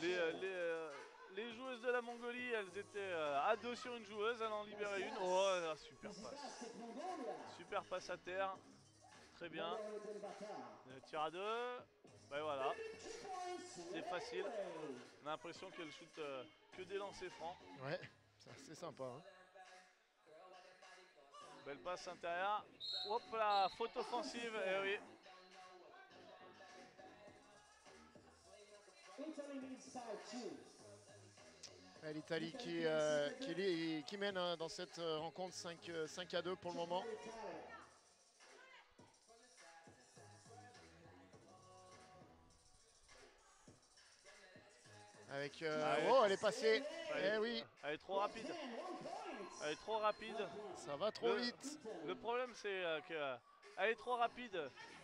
les, euh, les, euh, les joueuses de la Mongolie, elles étaient euh, à deux sur une joueuse, elle en libérait une. Oh, là, super passe. Super passe à terre. Très bien. Le tir à deux. Ben voilà, c'est facile. On a l'impression qu'elle shoot euh, que des lancers francs. Ouais, c'est assez sympa. hein. Belle passe intérieure. Hop là, faute offensive. Eh oui. Italy leads by 2. L'Italie qui, euh, qui, mène hein, dans cette euh, rencontre 5, euh, 5 à 2 pour le moment. Avec. euh, Ah ouais. oh, elle est passée. Elle Eh oui, Elle est trop rapide. Elle est trop rapide. ça va trop Le- vite. Le problème, c'est euh, que euh, elle est trop rapide.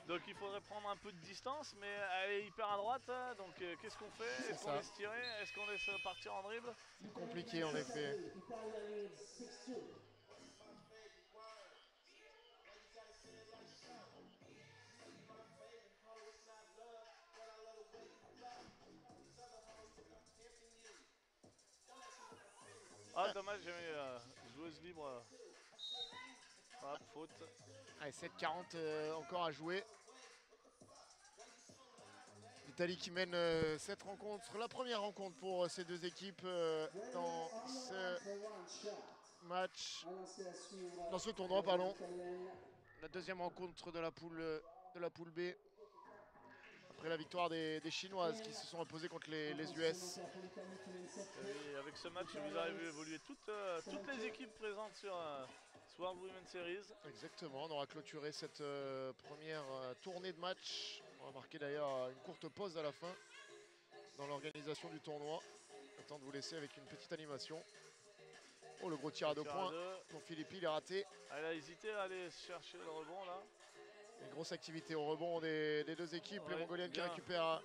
Donc il faudrait prendre un peu de distance, mais elle est hyper à droite. hein, donc euh, qu'est-ce qu'on fait? Est-ce qu'on laisse tirer? Est-ce qu'on laisse euh, partir en dribble? Compliqué en effet. Italian leads 6-2. Ah dommage, j'ai mis euh, joueuse libre. Ah, faute. Allez, 7-40 euh, encore à jouer. L'Italie qui mène euh, cette rencontre, la première rencontre pour euh, ces deux équipes euh, dans ce match, dans ce tournoi, pardon. La deuxième rencontre de la poule, de la poule B. Après la victoire des, des Chinoises qui se sont imposées contre les, les US. Pour l'Italie qui mène 7 Et avec ce match, vous avez vu évoluer toutes, euh, toutes les équipes présentes sur euh, World Women's Series. Exactement, on aura clôturé cette euh, première euh, tournée de match. On va marquer d'ailleurs euh, une courte pause à la fin dans l'organisation du tournoi. Temps de vous laisser avec une petite animation. Oh, le gros tir à deux points pour Philippe, il est raté. Elle a hésité à aller chercher le rebond là. Une grosse activité au rebond des, des deux équipes. les Mongoliennes qui récupèrent,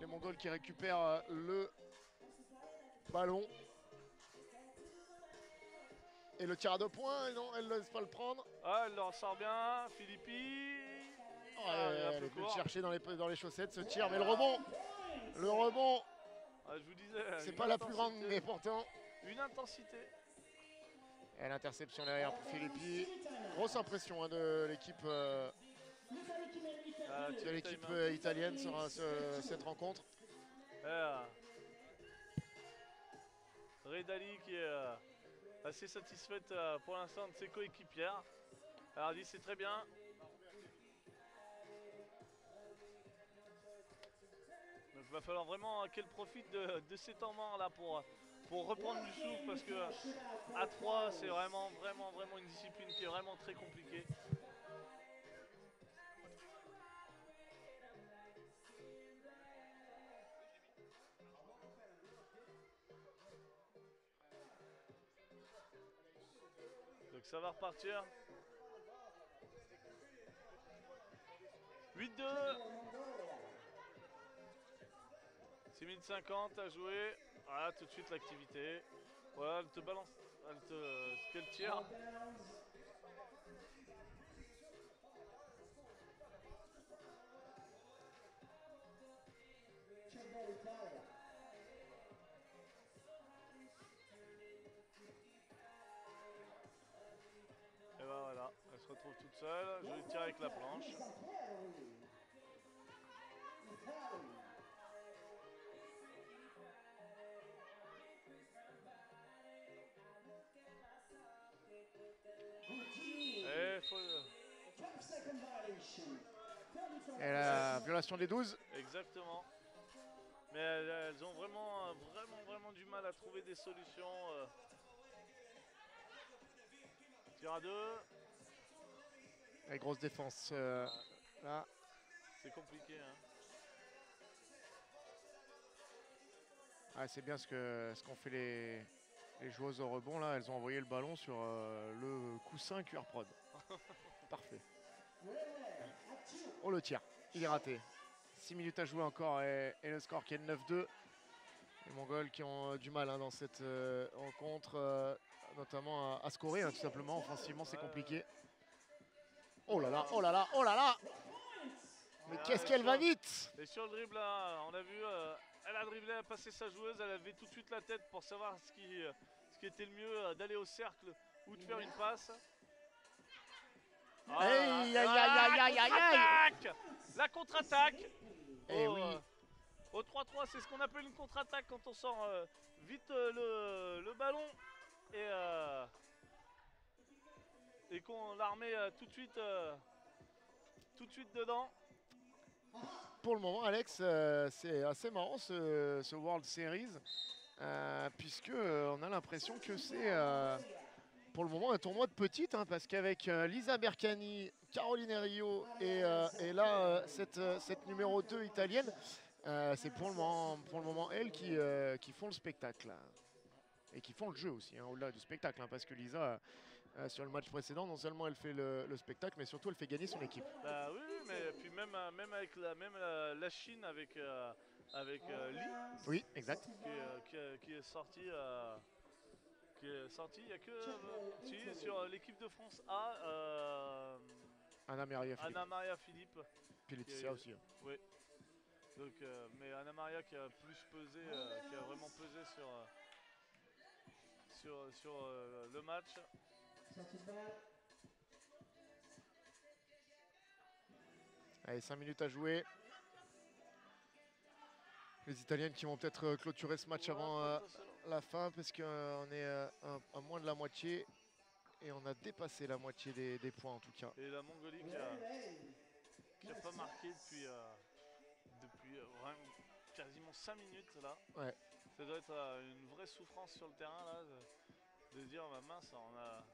les Mongols qui récupèrent le ballon. Et le tir à deux points, non, elle ne laisse pas le prendre. Ah, elle leur sort bien. Philippi. Oh, Ah, elle, le chercher dans les, dans les chaussettes ce tir, mais le rebond, le rebond, Ah, je vous disais. c'est pas la plus grande, mais pourtant. Une intensité. Et l'interception derrière pour Philippi. Grosse impression hein, de l'équipe euh, L'Italie qui mène 8 Ah, à 2. de l'équipe euh, italienne sur euh, ce- cette rencontre. Redali qui est assez satisfaite euh, pour l'instant de ses coéquipières. Alors dit c'est très bien. Il va falloir vraiment qu'elle profite de, de ces temps morts là pour, pour reprendre du souffle parce que à 3 c'est vraiment vraiment vraiment une discipline qui est vraiment très compliquée. Ça va repartir. 8-2. 6 minutes 50 à jouer. Voilà, tout de suite l'activité. Voilà, elle te balance. Elle te. Qu'elle tire. Retrouve toute seule. Je vais tirer avec la planche. Et faut. 12 second violation. Et la violation des 12. Exactement. Mais elles, elles ont vraiment, euh, vraiment, vraiment du mal à trouver des solutions. euh. Tir à deux, Et grosse défense euh, là. c'est compliqué. hein. Ah, c'est bien ce que ce qu'ont fait les, les joueuses au rebond là. Elles ont envoyé le ballon sur euh, le coussin QR Prod. Parfait. Oh le tir, il est raté. 6 minutes à jouer encore et, et le score qui est de 9-2. Les Mongols qui ont euh, du mal hein, dans cette euh, rencontre, notamment à, à scorer hein, tout simplement. Offensivement, c'est compliqué. Oh là là, oh là là, oh là là Mais Ah, qu'est-ce qu'elle va vite Et sur le dribble, là, on a vu, euh, elle a dribblé, elle a passé sa joueuse, elle avait tout de suite la tête pour savoir ce qui, euh, ce qui était le mieux, euh, d'aller au cercle ou de faire une passe. Ah, Aïe, aïe, aïe, aïe, aïe, aïe. La contre-attaque Eh oui. euh, Au 3-3, c'est ce qu'on appelle une contre-attaque quand on sort euh, vite euh, le, le ballon et, euh, et qu'on la remet euh, tout de suite euh, tout de suite dedans. Pour le moment, Alex, euh, c'est assez marrant ce, World Series. puisque on a l'impression que c'est pour le moment un tournoi de petites, hein, parce qu'avec Lisa Bercani, Caroline Rio et, et là cette, cette numéro 2 italienne, c'est pour le moment, pour le moment elles qui, qui font le spectacle. Et qui font le jeu aussi, hein, au-delà du spectacle, hein, parce que Lisa, euh, sur le match précédent, non seulement elle fait le, le spectacle, mais surtout elle fait gagner son équipe. Bah oui, mais puis même, euh, même avec la, même la, la Chine avec, euh, avec euh, Li, Oui, exact. qui, est, euh, qui est- qui est sorti. euh, qui est sorti, il n'y a que euh, sur l'équipe de France A, euh, Anna Maria Philippe. Anna Maria Philippe. Puis Laetitia aussi. hein. Oui. Donc, euh, mais Anna Maria qui a plus pesé, euh, qui a vraiment pesé sur, euh, sur, sur euh, le match. Allez, 5 minutes à jouer. Les Italiennes qui vont peut-être euh, clôturer ce match avant euh, la fin parce qu'on est euh, à, à moins de la moitié et on a dépassé la moitié des, des points en tout cas. Et la Mongolie qui a, qui a pas marqué depuis, euh, depuis quasiment 5 minutes là. Ouais. Ça doit être une vraie souffrance sur le terrain là, de, dire bah, mince, on a,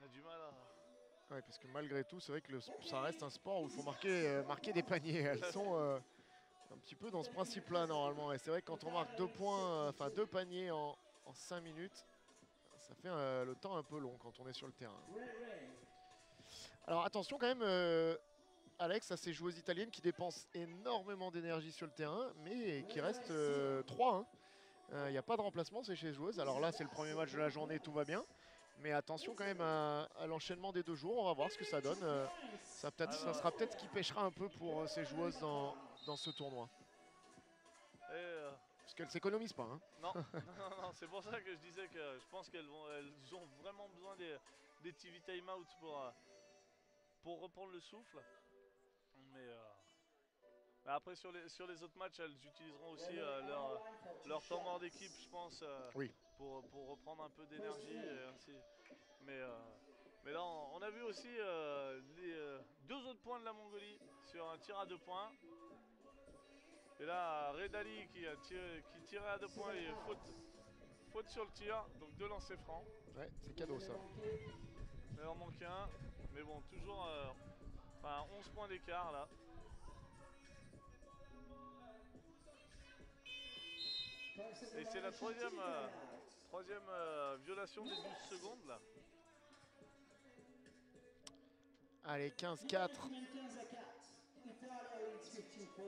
on a du mal à. Ouais, parce que malgré tout, c'est vrai que le ça reste un sport où il faut marquer, euh, marquer des paniers. Elles sont euh, un petit peu dans ce principe-là normalement. Et c'est vrai que quand on marque deux points, euh, enfin deux paniers en, en 5 minutes, ça fait le temps un peu long quand on est sur le terrain. Alors attention quand même, Alex, à ces joueuses italiennes qui dépensent énormément d'énergie sur le terrain, mais qui restent 3. Il n'y a pas de remplacement, c'est chez les joueuses. Alors là, c'est le premier match de la journée, tout va bien. Mais attention quand même à, à l'enchaînement des deux jours, on va voir ce que ça donne. Euh, ça, peut ça sera peut-être ce qui pêchera un peu pour euh, ces joueuses dans, dans ce tournoi. Euh, Parce qu'elles s'économisent pas. hein. non, non, non, non, c'est pour ça que je disais que je pense qu'elles elles ont vraiment besoin des, des TV time-out pour, pour reprendre le souffle. Mais, euh, mais après, sur les, sur les autres matchs, elles utiliseront aussi leur, leur temps mort d'équipe, je pense, Oui. Pour, pour reprendre un peu d'énergie. et ainsi. Mais, euh, mais là, on, on a vu aussi euh, les euh, deux autres points de la Mongolie sur un tir à deux points. Et là, Redali qui, a tiré, qui tirait à deux points et faute, faute sur le tir, donc deux lancers francs. Ouais, c'est cadeau ça. Il en manque un, mais bon, toujours euh, enfin, 11 points d'écart là. Et c'est la troisième, euh, troisième euh, violation des 12 secondes là. Allez, 15-4. 15 à 4. Italia wins 54.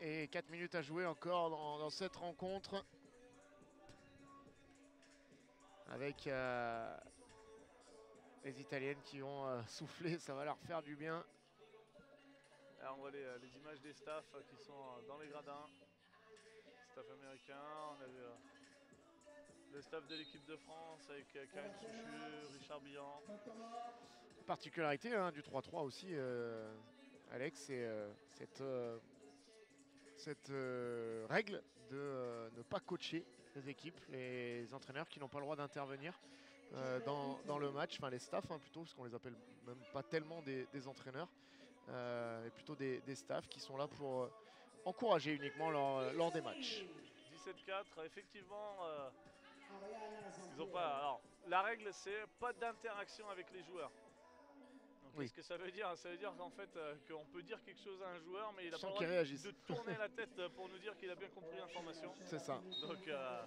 Et 4 minutes à jouer encore dans, dans cette rencontre. Avec euh, les Italiennes qui vont euh, souffler, ça va leur faire du bien. Alors on voit les, euh, les images des staffs qui sont dans les gradins. Staff américain, on a euh, le staff de l'équipe de France avec euh, Karine Souchu, Richard Billan. Particularité hein, du 3-3 aussi, euh, Alex, c'est euh, cette, règle de ne pas coacher les équipes, les entraîneurs qui n'ont pas le droit d'intervenir dans, le match, enfin les staffs hein, plutôt, parce qu'on les appelle même pas tellement des, entraîneurs, euh, mais plutôt des staffs qui sont là pour euh, encourager uniquement lors, lors des matchs. 17-4, effectivement, euh, ils ont pas. Alors, la règle, c'est pas d'interaction avec les joueurs. Donc, Oui. Qu'est-ce que ça veut dire? Ça veut dire qu'en fait, euh, qu'on peut dire quelque chose à un joueur, mais il a Sans pas le droit de tourner la tête euh, pour nous dire qu'il a bien compris l'information. C'est ça. Donc, euh,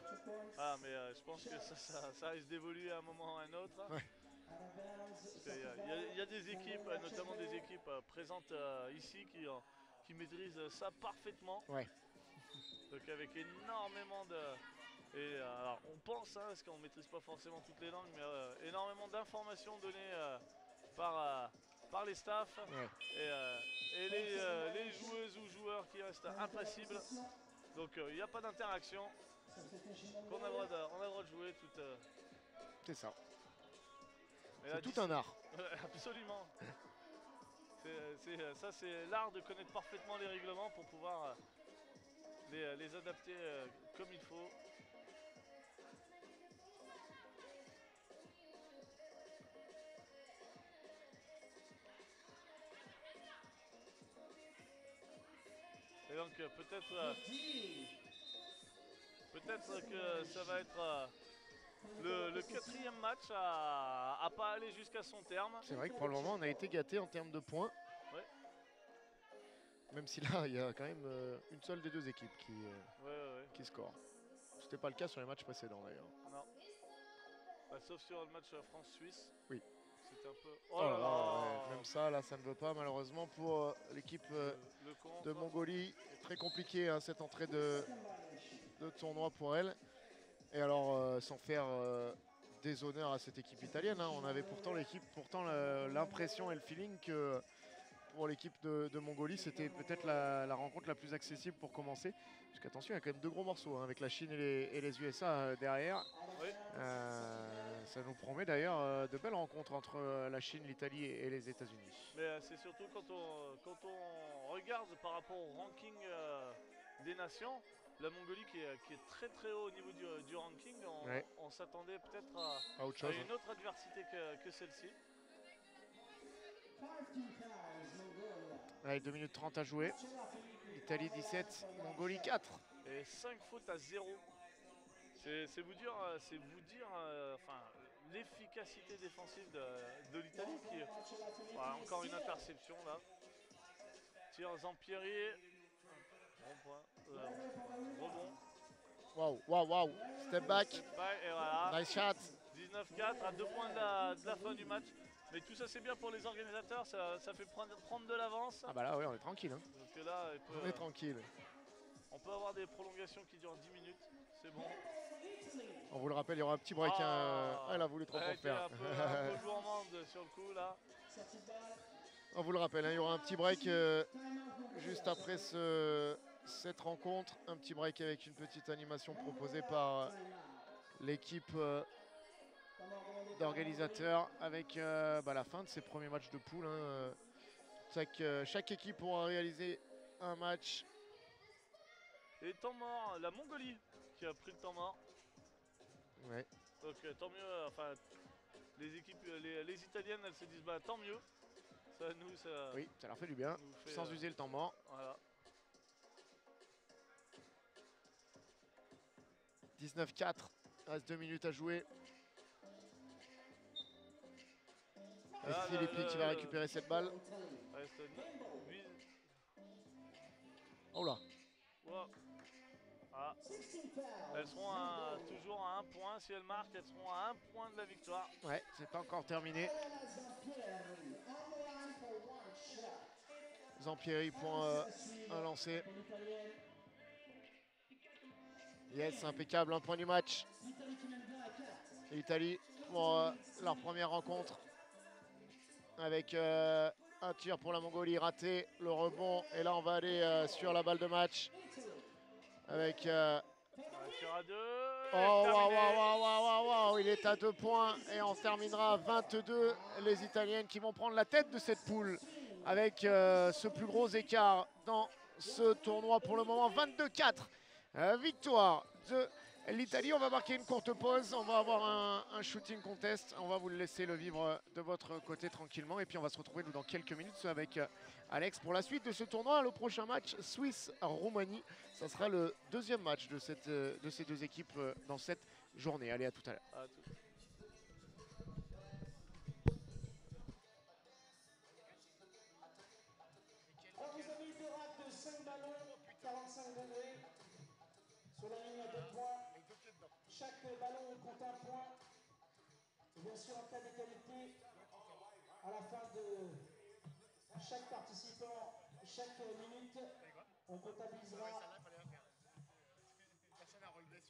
ah, mais euh, je pense que ça, ça- ça risque d'évoluer à un moment ou à un autre. Ouais. Y a- Il y, y a des équipes, euh, notamment des équipes euh, présentes euh, ici, qui, euh, qui maîtrisent ça parfaitement. Ouais. Donc avec énormément de... Et euh, alors on pense, hein, parce qu'on ne maîtrise pas forcément toutes les langues, mais euh, énormément d'informations données euh, par, par les staffs Ouais. et, et les, les joueuses ou joueurs qui restent impassibles. Donc il n'y a pas d'interaction. On a, le droit de- on a le droit de jouer tout. C'est ça. C'est tout un art. Absolument. C'est- c'est- euh, ça, c'est l'art de connaître parfaitement les règlements pour pouvoir euh, les, euh, les adapter euh, comme il faut. Et Donc euh, peut-être euh, peut-être que ça va être euh, le, le quatrième match à, à pas aller jusqu'à son terme. C'est vrai que pour le moment, on a été gâté en termes de points. Ouais. Même si là, il y a quand même euh, une seule des deux équipes qui, euh, Ouais, ouais, ouais. qui score. C'était pas le cas sur les matchs précédents d'ailleurs. Non. Bah, sauf sur le match euh, France-Suisse. Oui. C'était un peu. Oh là là, ouais, même ça, là, ça ne veut pas malheureusement pour euh, l'équipe de Mongolie. Très compliqué hein, cette entrée de, de tournoi pour elle. Et alors, euh, sans faire euh, des honneurs à cette équipe italienne, hein, on avait pourtant l'équipe, pourtant l'impression et le feeling que pour l'équipe de, de Mongolie, c'était peut-être la, la rencontre la plus accessible pour commencer. Parce qu'attention, il y a quand même deux gros morceaux hein, avec la Chine et les, et les USA euh, derrière. Oui. Euh, ça nous promet d'ailleurs de belles rencontres entre la Chine, l'Italie et, les États-Unis. Mais c'est surtout quand on, quand on regarde par rapport au ranking des nations, la Mongolie qui est, qui est très très haut au niveau du, du ranking, on, Ouais. on s'attendait peut-être à, autre une autre adversité que, que celle-ci. 15 fouls, Mongolia. Allez, 2 minutes 30 à jouer. Italie 17, Mongolie 4. Et 5 fautes à 0. C'est vous dire, euh, c'est vous dire euh, enfin, l'efficacité défensive de, de l'Italie qui voilà, encore une interception là. Tire Zampieri. Bon point. Rebond. Waouh, waouh, waouh. Step back. Bye, et voilà. Nice shot. 19-4 à deux points de la, de la fin du match. Mais tout ça c'est bien pour les organisateurs, ça, ça fait prendre, prendre de l'avance. Ah bah là, oui, on est tranquille. hein. Là, peut- On est tranquille. on peut avoir des prolongations qui durent 10 minutes. C'est bon. On vous le rappelle, il y aura un petit break. hein. Ah. Elle a voulu trop Elle faire. un peu, un peu gourmande sur le coup là. On vous le rappelle, hein, il y aura un petit break euh, juste après ce- cette rencontre. Un petit break avec une petite animation proposée par euh, l'équipe euh, d'organisateurs avec euh, bah, la fin de ces premiers matchs de poule. hein. Chaque, chaque équipe pourra réaliser un match. Et temps mort, la Mongolie qui a pris le temps mort. Ouais. Donc tant mieux, enfin les équipes, les, les italiennes elles se disent bah tant mieux. Ça nous ça Oui, ça leur fait du bien, fait, sans euh, user le temps mort. Voilà. 19-4, il reste 2 minutes à jouer. Et Ah, Philippi le- qui va récupérer cette balle. Reste 8. Oh là, Wow. Ah, 16 fouls. elles seront à- toujours à un point. Si elles marquent, elles seront à un point de la victoire. ouais, c'est pas encore terminé. Zampieri pour euh, un lancer. Yes, impeccable, un point du match. L'Italie qui mène bien à 4. L'Italie pour euh, leur première rencontre. Avec euh, un tir pour la Mongolie raté, le rebond. Et là, on va aller euh, sur la balle de match. Avec. à deux. Oh, waouh, waouh, waouh, il est à deux points et on terminera à 22. Les Italiennes qui vont prendre la tête de cette poule avec ce plus gros écart dans ce tournoi pour le moment. 22-4. Euh, victoire de l'Italie. On va marquer une courte pause. On va avoir un, shooting contest. On va vous le laisser le vivre de votre côté tranquillement. Et puis on va se retrouver nous, dans quelques minutes avec euh, Alex pour la suite de ce tournoi. Le prochain match, Suisse-Roumanie. Ça sera le deuxième match de, cette, euh, de ces deux équipes dans cette journée. Allez, à tout à l'heure. Bien sûr, en cas d'égalité, à la fin de chaque participant, chaque minute, on comptabilisera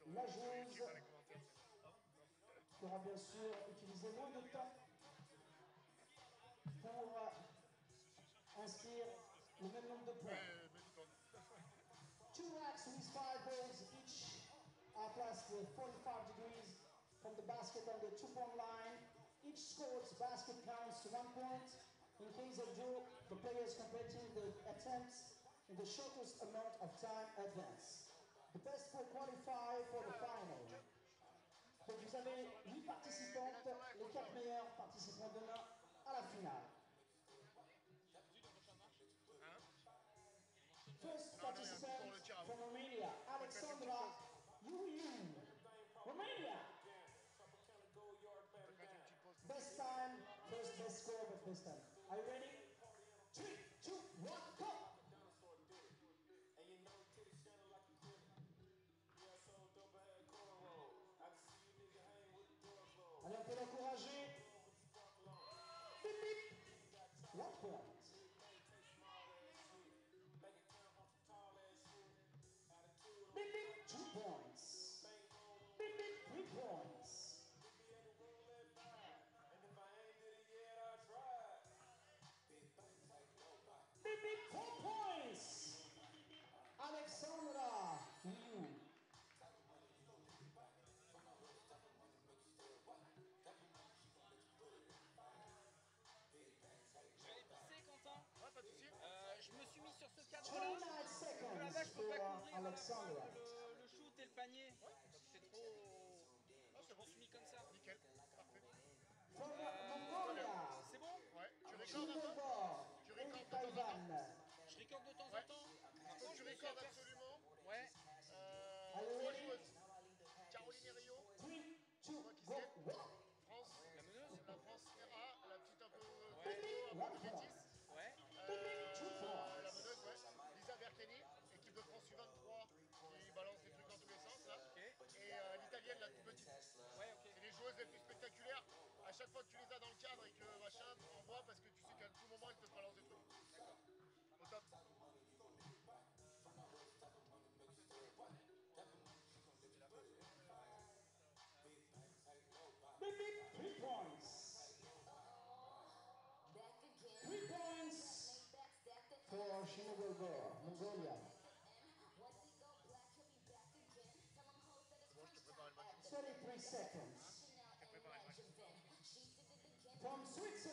la joueuse qui aura bien sûr utilisé moins de temps pour inscrire le même nombre de points. Two racks with five each are placed with 45 scored basket counts to one point. In case of draw, the players completing the attempts in the shortest amount of time advance. The best four qualify for the final. Donc vous avez 8 participantes, les 4 meilleures participeront demain à la finale. First Non, best score, but best time. Are you ready? sur ce euh, le, shoot et le panier. C'est trop... C'est bon, oh, fini comme ça. Nickel, euh, c'est bon Tu recordes un temps Tu recordes de temps en Je recorde de temps en temps. Par contre, je absolument. Ouais. Euh, Caroline et Rio. La toute petite. Ouais, ok. C'est les joueuses les plus spectaculaires. À chaque fois que tu les as dans le cadre et que machin, on voit parce que tu sais qu'à tout moment, elles te balancent des trucs. Au top. Bip, bip, three points. Three points for Shinogolgor, Mongolia. 30 seconds. From Switzerland.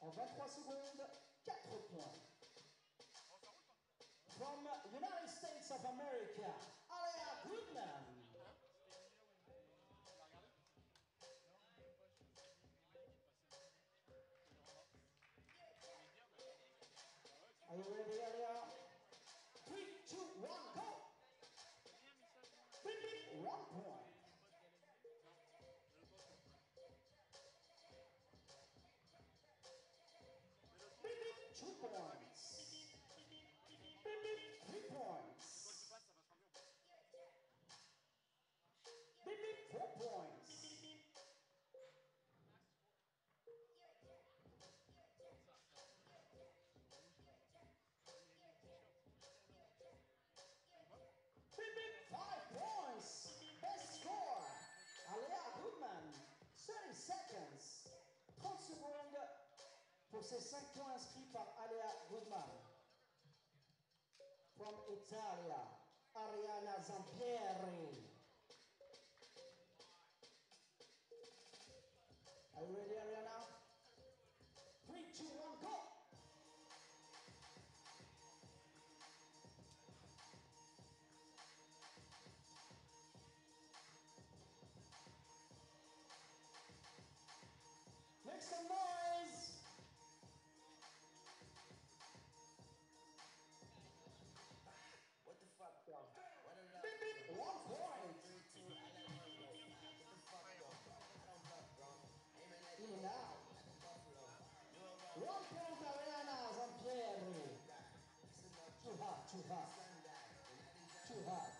En 23 secondes, 4 points. From United States of America, pour ces 5 points inscrits par Alea Goodman. From Italia, Ariana Zampieri. 祝贺祝贺。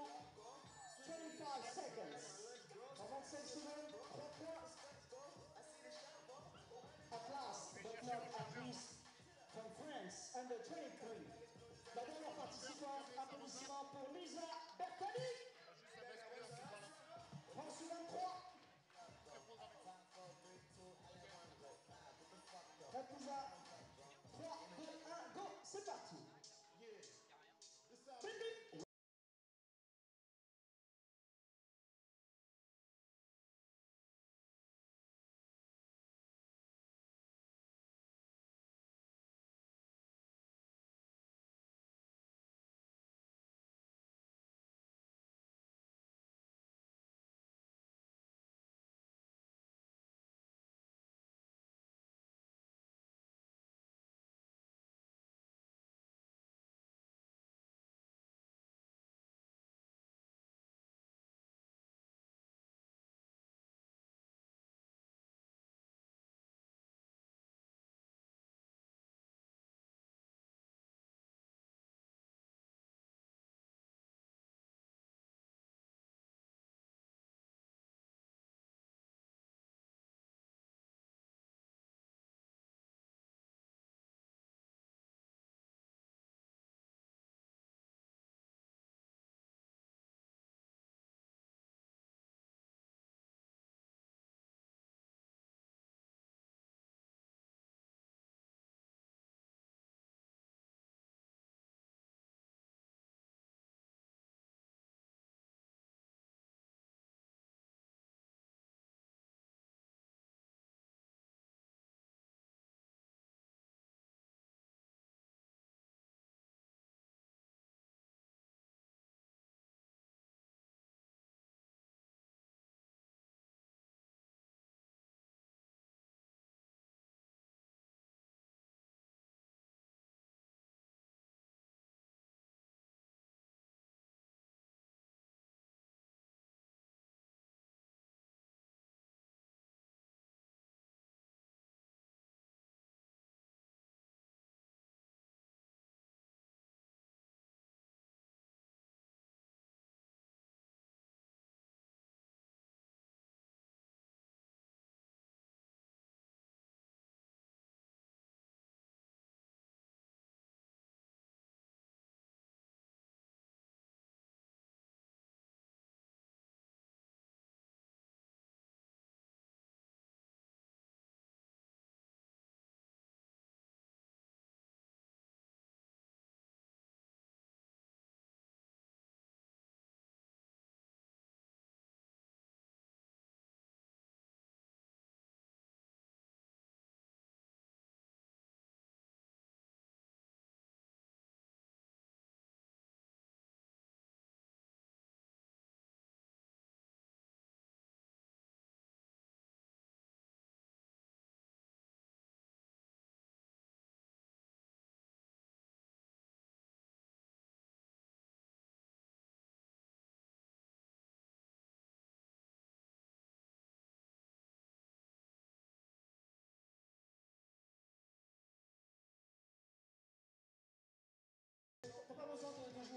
seconds. Comment s'exprimer Applause. Applause, but not at least. From France, under 23. La dernière participante, applaudissements pour Lisa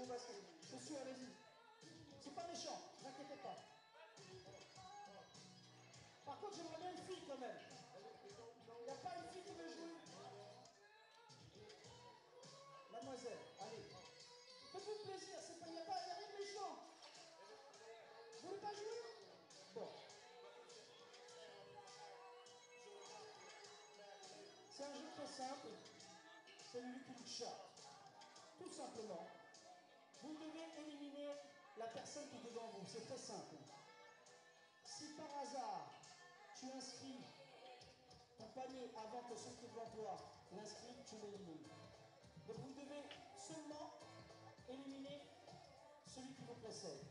jouer au basket. Je suis. C'est pas méchant, ne pas. Par contre, j'aimerais bien une fille quand même. Il n'y a pas une fille qui veut jouer Mademoiselle, allez. Faites-vous plaisir, il n'y a, pas- a rien de méchant. Vous voulez pas jouer Bon. C'est un jeu très simple. C'est le liquid shot. Tout simplement, vous devez éliminer la personne qui est devant vous. C'est très simple. Si par hasard, tu inscris ton panier avant que celui qui est devant toi l'inscrit, tu l'élimines. Donc vous devez seulement éliminer celui qui vous précède.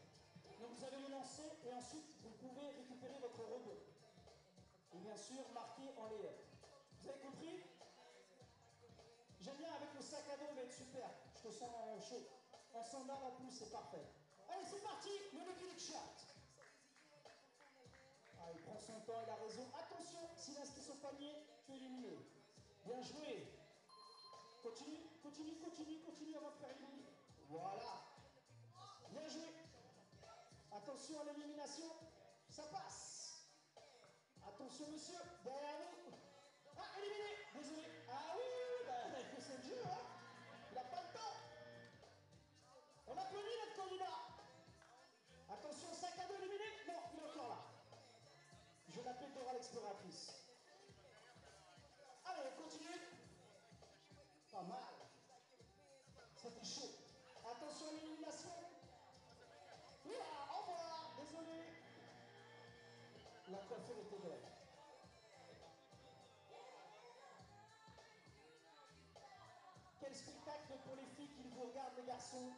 Donc vous allez le lancer et ensuite vous pouvez récupérer votre rebond. Et bien sûr, marquer en layup. Vous avez compris? J'aime bien avec le sac à dos, il va être super. Je te sens euh, chaud. En standard en plus, c'est parfait. Allez, c'est parti, le liquid shot. Ah, il prend son temps, il a raison. Attention, s'il inscrit son panier, tu es éliminé. Bien joué. Continue, continue, continue, continue avant de faire éliminer. Voilà. Bien joué. Attention à l'élimination. Ça passe. Attention, monsieur, derrière l'exploratrice. Allez, on continue. Pas mal. C'était chaud. Attention à l'élimination. Oula, au revoir, désolé. La coiffure était belle. Quel spectacle pour les filles qui vous regardent, les garçons.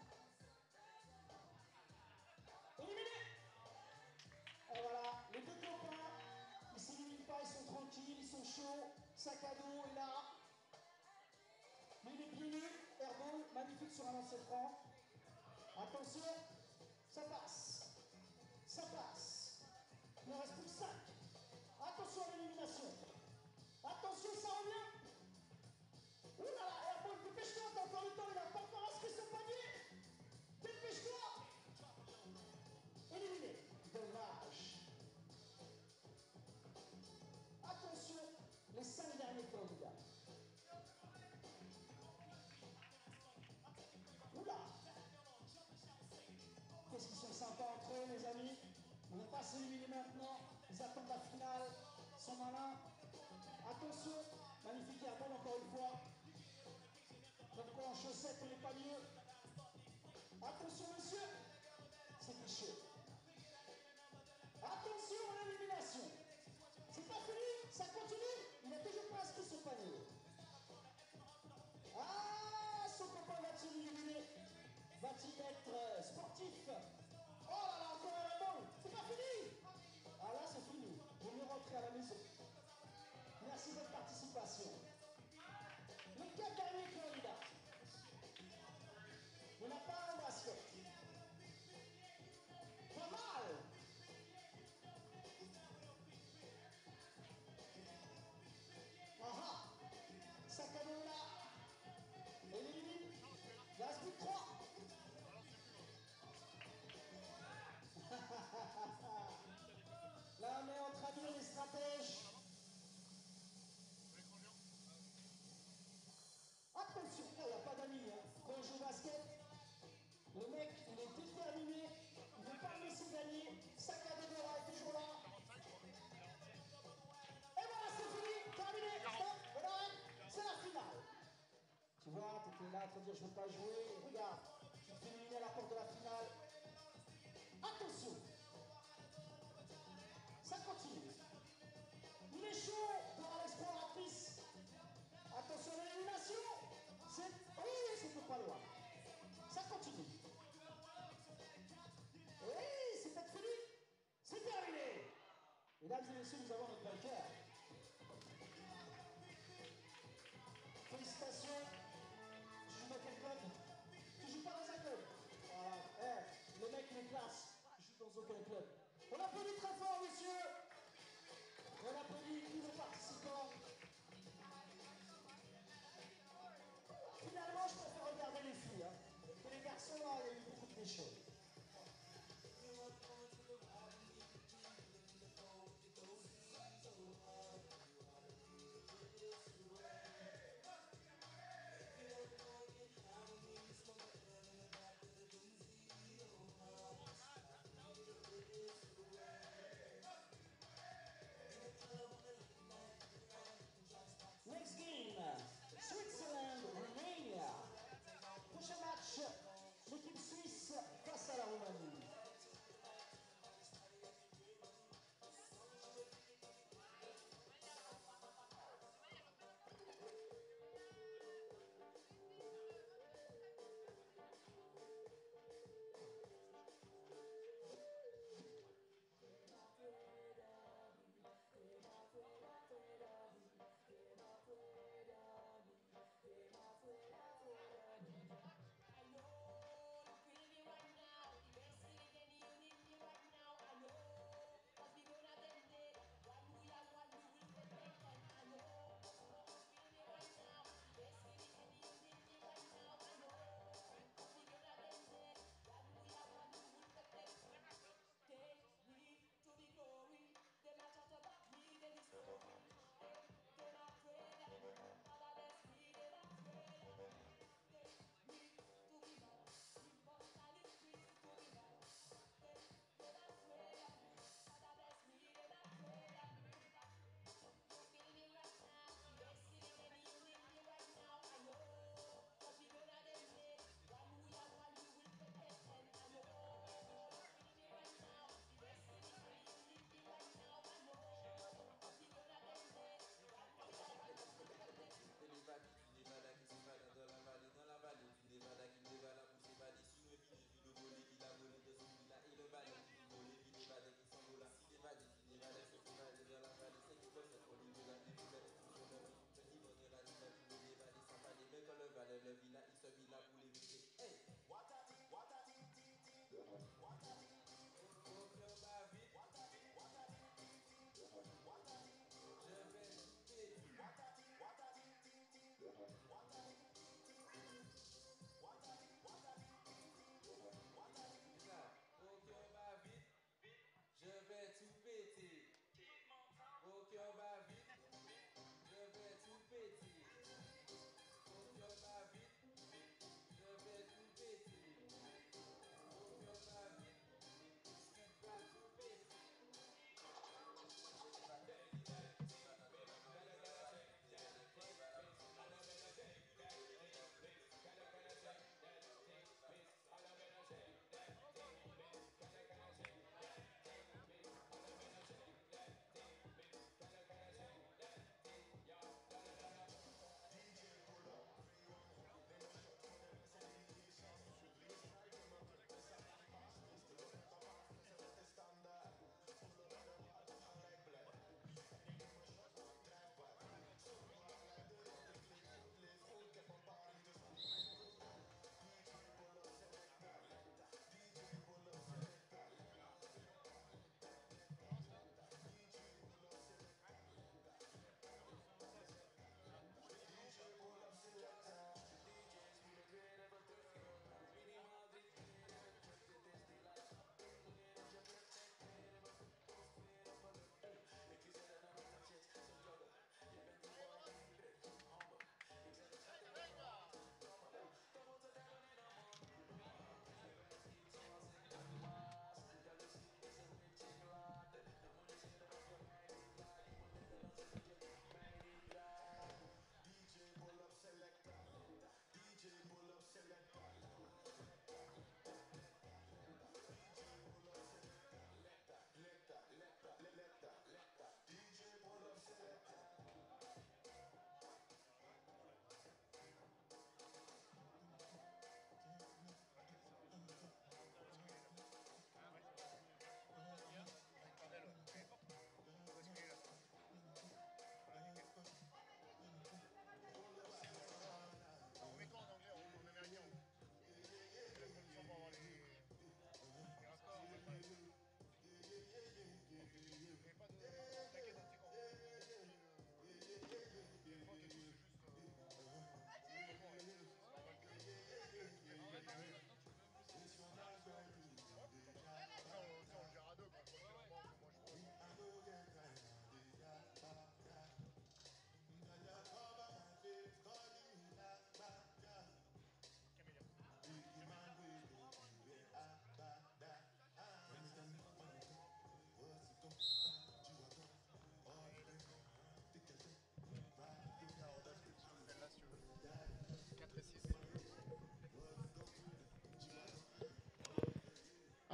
Chauds, sac à dos est là. Mais il est pieds nus, magnifique sur un lancer franc. Attention, ça passe, ça passe. Il reste plus que 5. On va pas s'éliminer maintenant. Ils attendent la finale. Ils sont malins. Attention, magnifique airball encore une fois. Comme quoi en chaussettes, on n'est pas mieux. Attention, monsieur. C'était chaud. Attention à l'élimination. C'est pas fini, ça continue. Il n'a toujours pas inscrit son panier. Ah, son copain va-t-il éliminer? Va-t-il être euh, sportif? Il n'y à te dire je ne veux pas jouer, regarde, tu te fais éliminer à la porte de la finale. Attention, ça continue. Il est chaud pour l'exploratrice. Attention l'élimination. C'est... Oui, pas loin. Ça continue. Oui, c'est peut-être fini. C'est terminé. Mesdames et messieurs, nous avons notre vainqueur. Il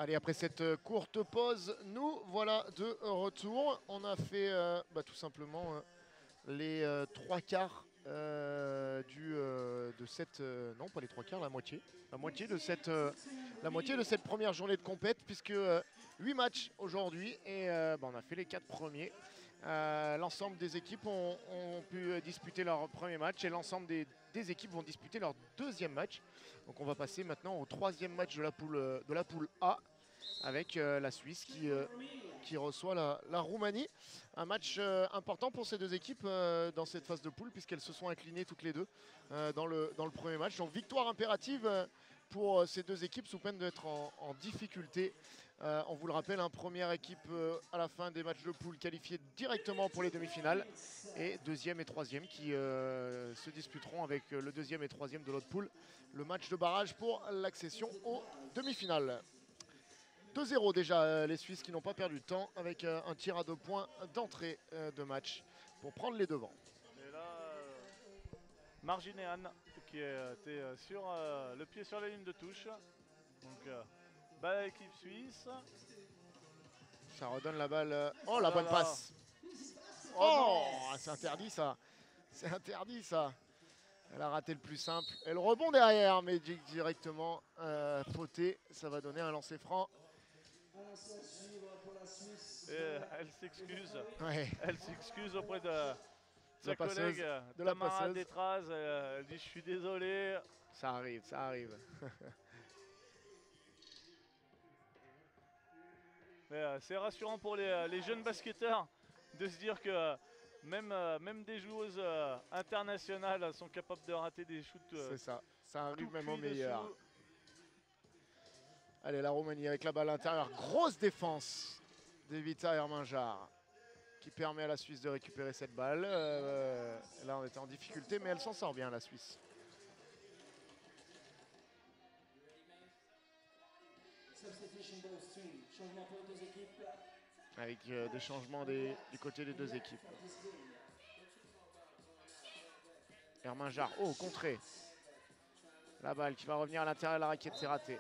Allez, après cette euh, courte pause, nous voilà de retour. On a fait euh, bah, tout simplement euh, les trois quarts de cette... non, pas les trois quarts, la moitié. La moitié de cette, la moitié de cette première journée de compète, puisque 8 matchs aujourd'hui et bah, on a fait les quatre premiers. L'ensemble des équipes ont, pu disputer leur premier match et l'ensemble des, des équipes vont disputer leur deuxième match. Donc on va passer maintenant au troisième match de la poule, de la poule A avec euh, la Suisse qui, euh, reçoit la, Roumanie. Un match euh, important pour ces deux équipes dans cette phase de poule puisqu'elles se sont inclinées toutes les deux dans, le, premier match. Donc victoire impérative pour ces deux équipes sous peine d'être en, difficulté. On vous le rappelle, un première équipe à la fin des matchs de poule qualifiée directement pour les demi-finales et deuxième et troisième qui se disputeront avec le deuxième et troisième de l'autre poule le match de barrage pour l'accession aux demi-finales. 2-0 déjà euh, les Suisses qui n'ont pas perdu de temps avec euh, un tir à deux points d'entrée euh, de match pour prendre les devants. Et là, qui était sur le pied sur la ligne de touche. Donc, euh, belle équipe suisse. Ça redonne la balle. Oh la Oh bonne passe Oh C'est interdit ça C'est interdit ça Elle a raté le plus simple. Et le rebond derrière, mais di- directement euh, fauté. Ça va donner un lancer franc. Et euh, elle s'excuse. Ouais. Elle s'excuse auprès de sa collègue de la Tamara. Détraz. Elle dit Je suis désolé. Ça arrive, ça arrive. Euh, c'est rassurant pour les, euh, les jeunes basketteurs de se dire que même, même des joueuses internationales sont capables de rater des shoots. C'est ça. Ça arrive même au meilleur. dessous. Allez, la Roumanie avec la balle à l'intérieur. Grosse défense d'Evita Herminjar qui permet à la Suisse de récupérer cette balle. Euh, là, on était en difficulté, mais elle s'en sort bien, la Suisse. Avec euh, des changements du côté des deux équipes. Herminjar, oh, contré. La balle qui va revenir à l'intérieur de la raquette, c'est raté.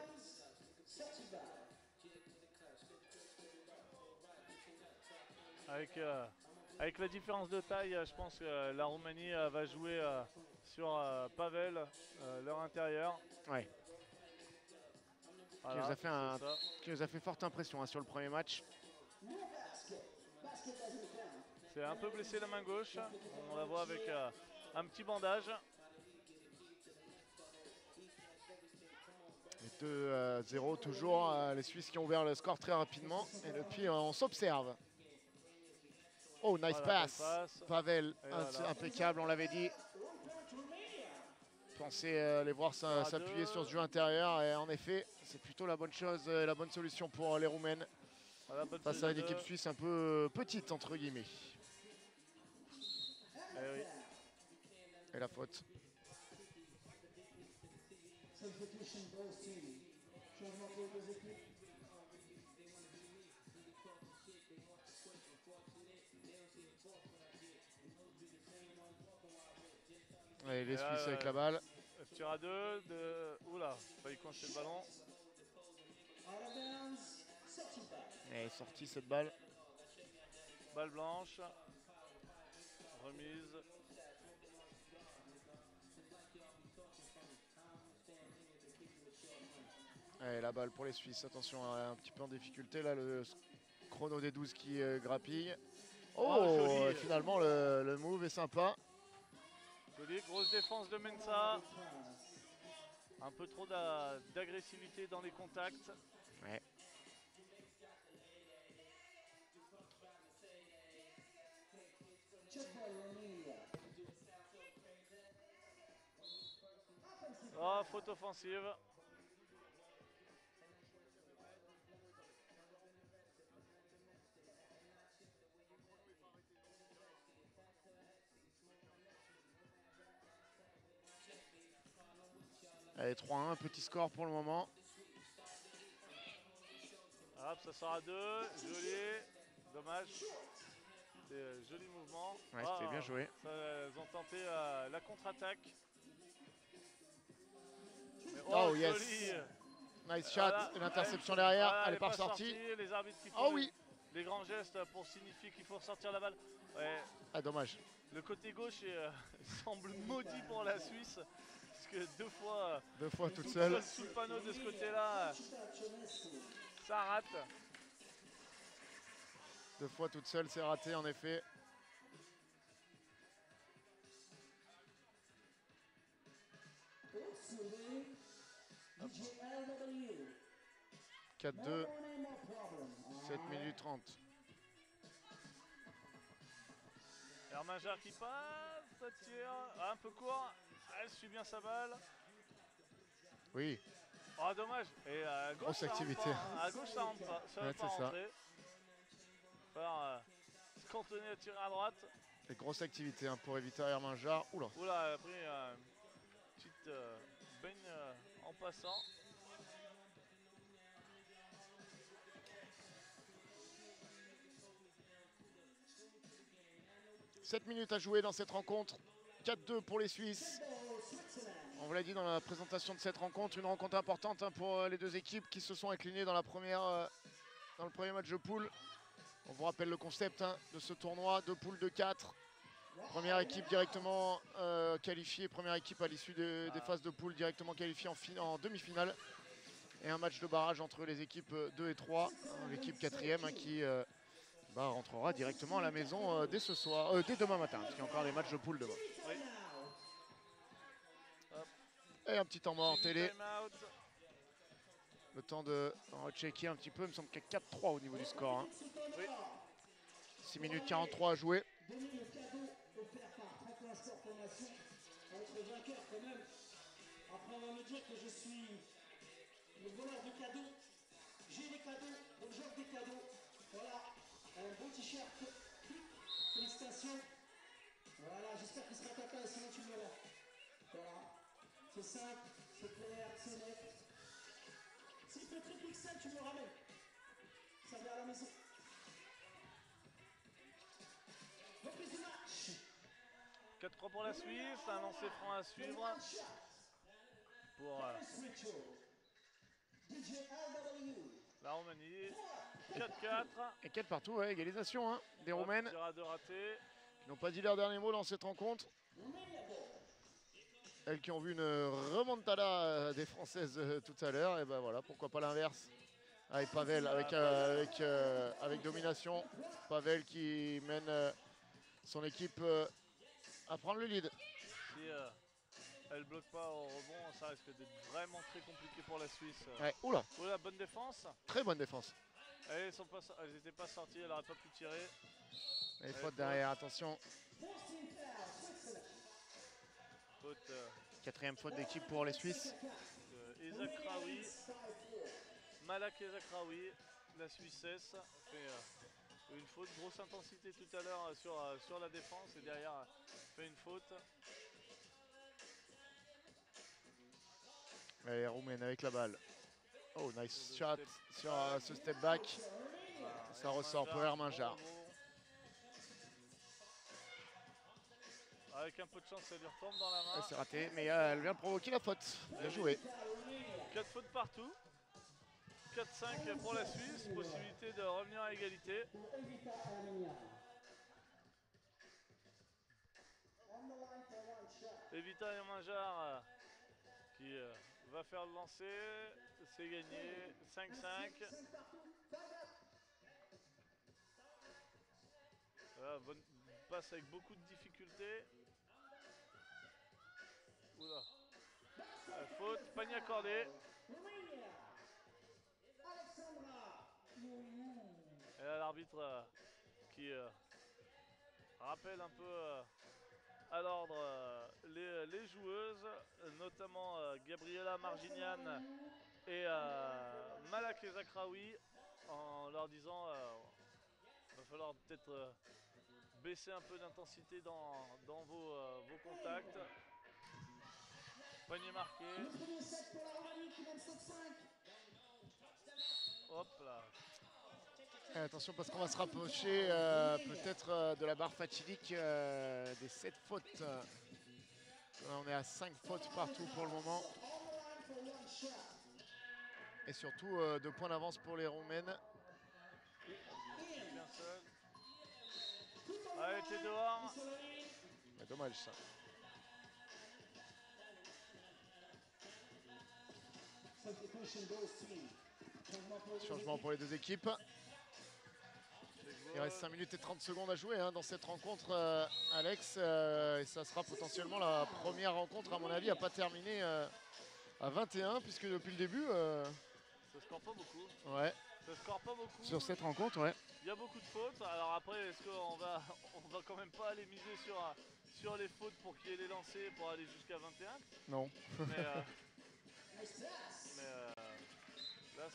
Avec, euh, avec la différence de taille, euh, je pense que euh, la Roumanie va jouer euh, sur euh, Pavel, leur intérieur. Ouais. Voilà, nous a fait un- c'est ça. Qui nous a fait forte impression hein, sur le premier match. C'est un peu blessé la main gauche. On la voit avec un petit bandage. Et 2-0 toujours. les Suisses qui ont ouvert le score très rapidement. Et depuis, on s'observe. Oh, nice Voilà, pass. Pavel, Et voilà. impeccable, on l'avait dit. Pensez euh, les voir s'appuyer sur ce jeu intérieur. Et en effet, c'est plutôt la bonne chose, euh, la bonne solution pour les Roumaines. Voilà, Face à une équipe suisse un peu petite, entre guillemets. Eh oui. Et la faute. Pour les Suisses avec euh, la balle. Tir à deux. De... Oula, failli coincer le ballon. Elle est sortie cette balle. Balle blanche. Remise. Et la balle pour les Suisses. Attention, euh, un petit peu en difficulté là, le chrono des 12 qui euh, grappille. Oh, Oh, euh, finalement le, le move est sympa. Grosse défense de Mensa. Un peu trop d'a- d'agressivité dans les contacts. Ouais. Ah, faute offensive. Allez, 3-1, petit score pour le moment. Hop, ça sort à deux. Joli. Dommage. C'est euh, joli mouvement. Ouais, c'était bien joué. Ça, elles ont tenté euh, la contre-attaque. Oh, oh, yes. joli. Nice shot. Voilà. L'interception derrière. Voilà, elle est pas ressortie. Les arbitres qui font Oh les- oui. les grands gestes pour signifier qu'il faut ressortir la balle. Ouais, Ah, dommage. le côté gauche est, euh, semble maudit pour la Suisse. Deux fois, Deux fois toute seule. sous le panneau de ce côté-là, ça rate. Deux fois toute seule, c'est raté en effet. Au sauvé, DJLW. 4-2, No more name, no problem. 7 minutes 30. Hermanger qui passe, ça tire, un peu court, elle suit bien sa balle. Oui, Oh dommage. Et à gauche, Grosse ça rentre activité. pas, hein. À gauche ça rentre pas. Ça va Ouais, pas c'est ça. euh, se cantonner à tirer à droite. et grosse activité hein, pour éviter Herminjar. Oula, Oula, elle a pris euh, une petite euh, baigne en passant. « 7 minutes à jouer dans cette rencontre. 4-2 pour les Suisses. On vous l'a dit dans la présentation de cette rencontre, une rencontre importante hein, pour euh, les deux équipes qui se sont inclinées dans, la première, euh, dans le premier match de poule. On vous rappelle le concept hein, de ce tournoi, deux poules de 4. Première équipe directement euh, qualifiée, première équipe à l'issue de- des phases de poule directement qualifiée en, fin- en demi-finale. Et un match de barrage entre les équipes euh, 2 et 3. hein, L'équipe quatrième qui bah, rentrera directement à la maison dès ce soir, dès demain matin, parce qu'il y a encore des matchs de poule demain. Oui. Et un petit temps mort en télé. Le temps de rechecker un petit peu. Il me semble qu'il y a 4-3 au niveau du score. hein. Oui. 6 minutes 43 à jouer. Après on va me dire que je suis le voleur de cadeaux. J'ai les cadeaux, donc j'offre des cadeaux. Voilà, un beau t-shirt. Félicitations. Voilà, j'espère qu'il sera ta taille, sinon tu me rends. Voilà. C'est simple, c'est clair, c'est net. S'il fait très pixel, tu me le ramènes. Ça vient à la maison. Reprise du match. 4-3 pour la Suisse, un lancer franc à suivre pour euh, la Roumanie. 4-4. Et 4 partout, ouais, égalisation hein, des raté. Qui n'ont pas dit leur dernier mot dans cette rencontre. Elles qui ont vu une remontada euh, des Françaises euh, tout à l'heure. Et ben voilà, pourquoi pas l'inverse. Avec Pavel, avec, euh, avec, euh, avec domination. Pavel qui mène euh, son équipe à prendre le lead. Si elle bloque pas au rebond, ça risque d'être vraiment très compliqué pour la Suisse. Ouais, oula, Oula, bonne défense. très bonne défense. Elles sont pas, elles étaient pas sorties, elle n'aurait pas pu tirer. Et faute derrière, attention. Faute euh, Quatrième faute d'équipe pour les Suisses. Raoui. Malak Isaac Raoui, la Suissesse, fait euh, une faute, grosse intensité tout à l'heure euh, sur, euh, sur la défense et derrière euh, fait une faute. Les Roumaines avec la balle. Oh, nice shot sur euh, ce step back. Ça ressort pour Herminjar. Avec un peu de chance, ça lui retombe dans la main. Ouais, C'est raté, mais euh, elle vient provoquer la faute. Bien joué. 4 fautes partout. 4-5 pour la Suisse, possibilité de revenir à égalité. Evita Herminjar euh, qui euh, va faire le lancer, c'est gagné, 5-5. C'est partout. Five up. Voilà, bonne passe avec beaucoup de difficultés. Euh, faute, panier accordé. Et là, l'arbitre euh, qui euh, rappelle un peu à l'ordre les, joueuses, notamment Gabriela Marginian et Malak Zakraoui, en leur disant euh, va falloir peut-être baisser un peu d'intensité dans, vos contacts. Panier marqué, Le premier set pour la Roumanie qui mène 7-5. hop là. Et attention parce qu'on va se rapprocher euh, peut-être euh, de la barre fatidique euh, des 7 fautes. Là, on est à 5 fautes partout pour le moment. Et surtout, euh, deux points d'avance pour les Roumaines. Allez, t'es dehors. Mais dommage ça. Changement pour les deux équipes. Il reste 5 minutes et 30 secondes à jouer hein, dans cette rencontre, euh, Alex. euh, et ça sera potentiellement la première rencontre, à mon avis, à pas terminer euh, à 21, puisque depuis le début, euh, Ça score pas beaucoup. ouais, Ça score pas beaucoup. sur cette rencontre, ouais. Il y a beaucoup de fautes. Alors après, est-ce qu'on va, on va quand même pas aller miser sur, sur les fautes pour qu'il y ait les lancers pour aller jusqu'à 21 Non. Mais, euh, mais euh, là,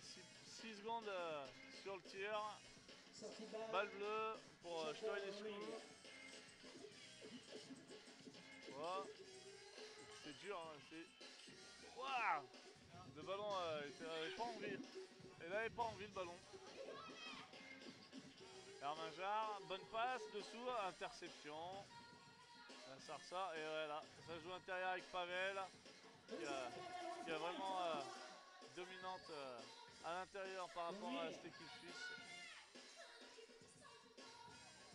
c'est. 6 secondes euh, sur le tir. Balle. Bleue pour euh. Voilà. C'est dur, hein, c'est. Waouh Le ballon, euh, il avait pas envie. Il avait pas envie le ballon. Herminjar, bonne passe, dessous, interception. Ressort, et voilà, ça joue intérieur avec Pavel, qui a vraiment euh, dominante euh, à l'intérieur par rapport à cette équipe suisse.